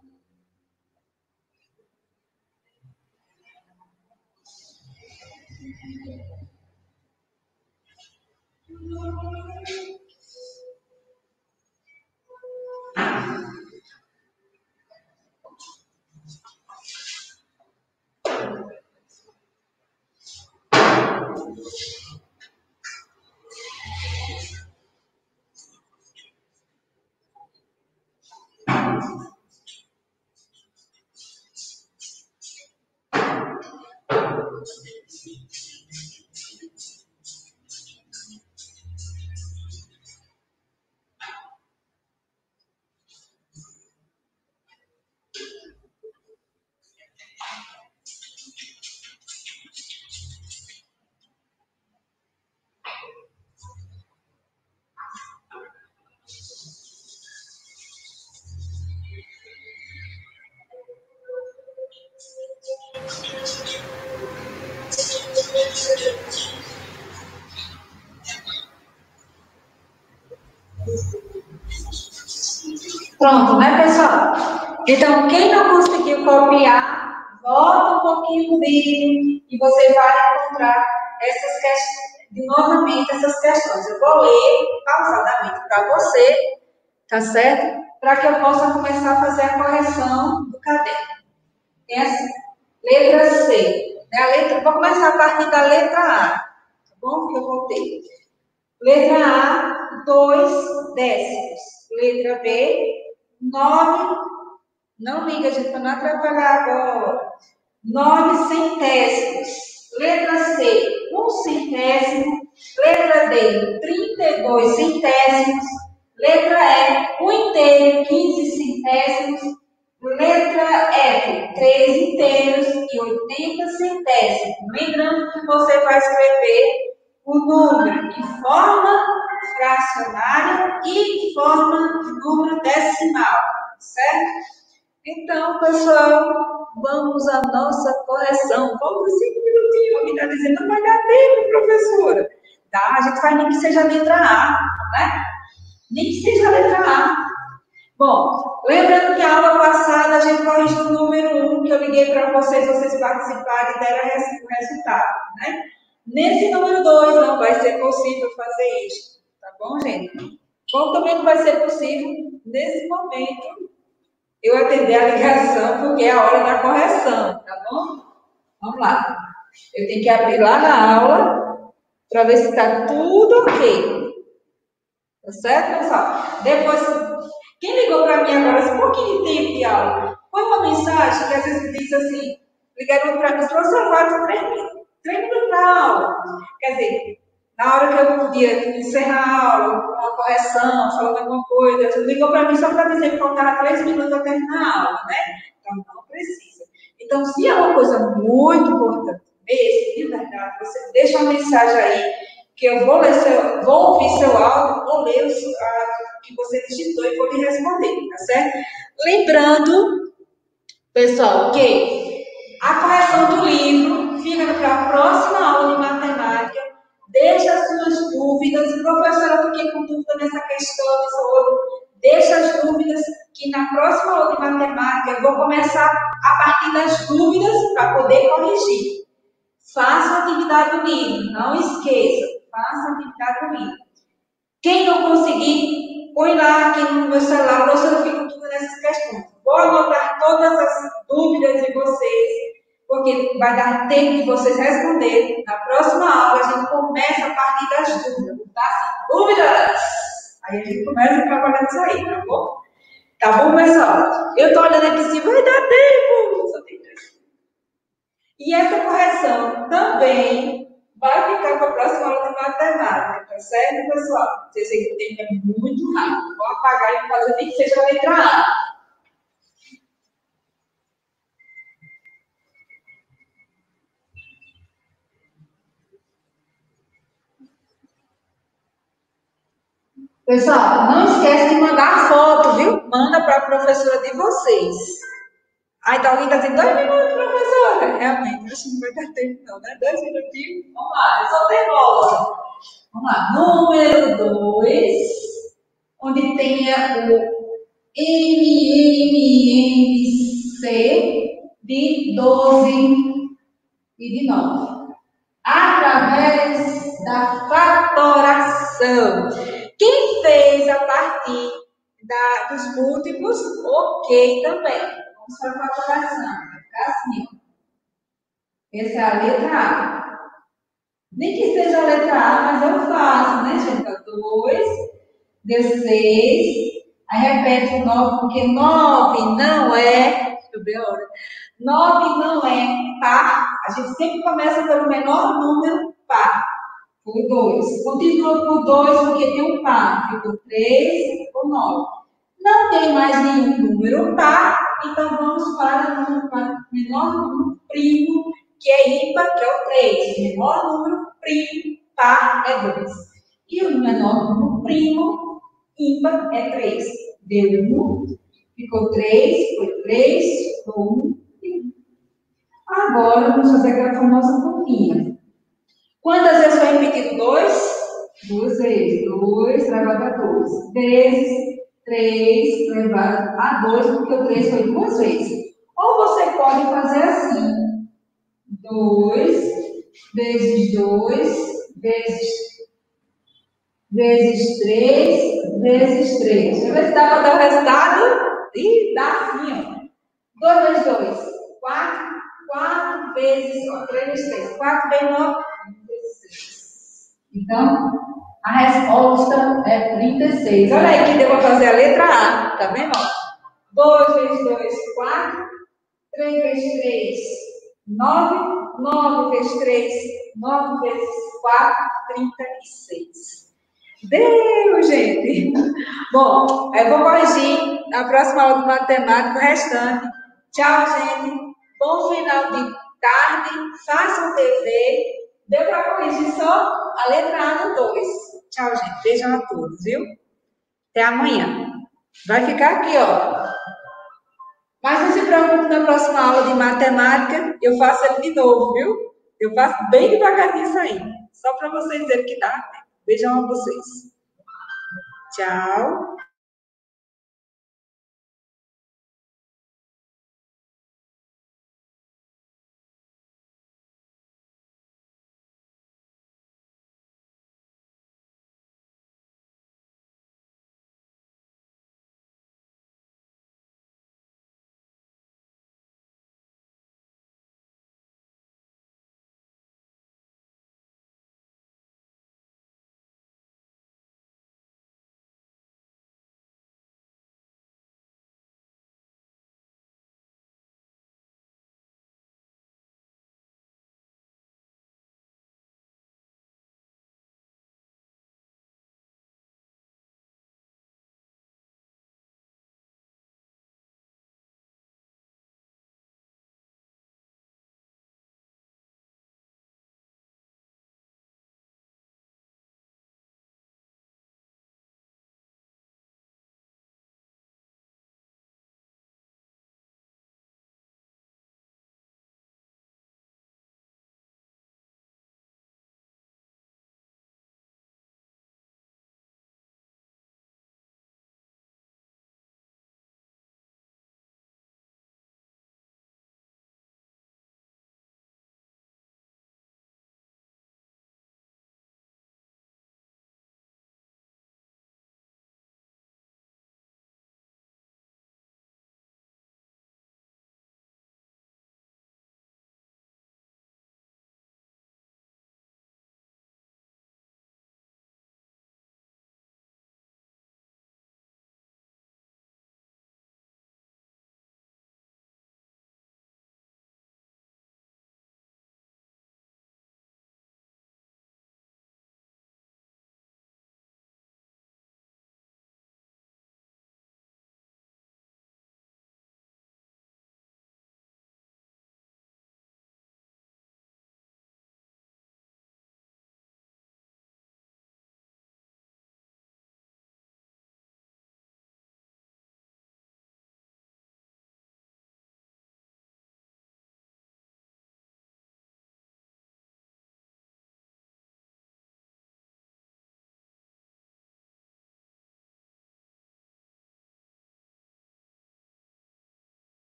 Pronto, né, pessoal? Então, quem não conseguiu copiar, volta um pouquinho no vídeo e você vai encontrar essas questões, novamente essas questões. Eu vou ler pausadamente para você, tá certo? Para que eu possa começar a fazer a correção do caderno. Tem assim, letra C. Né? A letra, vou começar a partir da letra A, tá bom? Que eu voltei. Letra A, dois décimos. Letra B, nove, não liga, gente, para não atrapalhar agora. Nove centésimos. Letra C, um centésimo. Letra D, 32 centésimos. Letra E, um inteiro, 15 centésimos. Letra F, 3 inteiros e 80 centésimos. Lembrando que você vai escrever o número em forma fracionária e em forma de número decimal, certo? Então, pessoal, vamos à nossa correção. Vamos cinco minutinhos, alguém está dizendo, não vai dar tempo, professora. Tá? A gente faz nem que seja letra A, né? Nem que seja letra A. Bom, lembrando que a aula passada a gente corrigiu o número 1, que eu liguei para vocês, vocês participarem e deram o resultado, né? Nesse número 2 não vai ser possível fazer isso, tá bom, gente? Como também não vai ser possível nesse momento eu atender a ligação, porque é a hora da correção, tá bom? Vamos lá. Eu tenho que abrir lá na aula para ver se está tudo ok. Tá certo, pessoal? Depois, quem ligou para mim agora, um pouquinho de tempo de aula, foi uma mensagem que às vezes diz assim, ligaram para mim, falou, celular, só três minutos para aula. Quer dizer, na hora que eu podia encerrar a aula, uma correção, falando alguma coisa, você ligou para mim só para dizer que faltava três minutos para terminar a aula, né? Então, não precisa. Então, se é uma coisa muito importante mesmo, de verdade, você deixa uma mensagem aí, que eu vou, ler seu, vou ouvir seu áudio, vou ler o que você digitou e vou lhe responder, tá certo? Lembrando, pessoal, que a correção do livro fica para a próxima aula de matemática Deixa as suas dúvidas. Professora, eu fiquei com dúvida nessa questão, nessa outra. Deixa as dúvidas, que na próxima aula de matemática eu vou começar a partir das dúvidas para poder corrigir. Faça a atividade livro, não esqueça. Faça a atividade livro. Quem não conseguir, põe lá aqui no meu celular, professora, eu fico com dúvida nessas questões. Vou anotar todas as dúvidas de vocês porque vai dar tempo de vocês responderem. Na próxima aula, a gente começa a partir das dúvidas, tá? Dúvidas! Aí a gente começa a trabalhar isso aí, tá bom? Tá bom, pessoal? Eu tô olhando aqui se vai dar tempo. Só tem três. E essa correção também vai ficar para a próxima aula de matemática, tá certo, pessoal? Vocês veem que o tempo é muito rápido. Vou apagar e fazer nem que seja a letra A. Pessoal, não esquece de mandar foto, viu? Manda para a professora de vocês. Aí tá alguém dizendo, dois minutos, professora. Realmente, acho que não vai dar tempo, não, né? Dois minutinhos. Vamos lá, eu só tenho Vamos lá. Número dois, onde tenha o MMMC de 12 e de 9. Através da fatoração. Da, dos múltiplos, ok também. Vamos para a calculação. Vai assim. Essa é a letra A. Nem que seja a letra A, mas eu faço, né, gente? 2, deu 6. Aí repete o 9, porque 9 não é. Deixa eu ver a hora. 9 não é par. A gente sempre começa pelo menor número par. Foi 2. Continua por 2 porque tem um par. Ficou 3, ficou 9. Não tem mais nenhum número par, então vamos para o menor número primo, que é ímpar, que é o 3. O menor número primo par é 2. E o menor número primo ímpar é 3. Deu 1, ficou 3, foi 3, ficou 1 e 1. Agora vamos fazer aquela famosa continha. Quantas vezes foi repetido 2? Duas vezes. 2 elevado a 2. Vezes 3 elevado a 2, porque o 3 foi duas vezes. Ou você pode fazer assim. 2 vezes 2 vezes, vezes 3 vezes 3. Deixa eu ver se dá para dar o resultado. Ih, dá sim, ó. 2 vezes 2, 4. 4 vezes, ó, 3 vezes 3. 4 vezes 9, então, a resposta é 36. Olha aí que deu para fazer a letra A, tá vendo? 2 vezes 2, 4. 3 vezes 3, 9. 9 vezes 3, 9 vezes 4, 36. Deu, gente! Bom, eu vou corrigir na próxima aula de matemática o restante. Tchau, gente! Bom final de tarde. Façam TV. Deu para corrigir só a letra A no 2. Tchau, gente. Beijão a todos, viu? Até amanhã. Vai ficar aqui, ó. Mas não se preocupe na próxima aula de matemática, eu faço ele de novo, viu? Eu faço bem devagarzinho isso aí. Só para vocês verem que dá. Beijão a vocês. Tchau.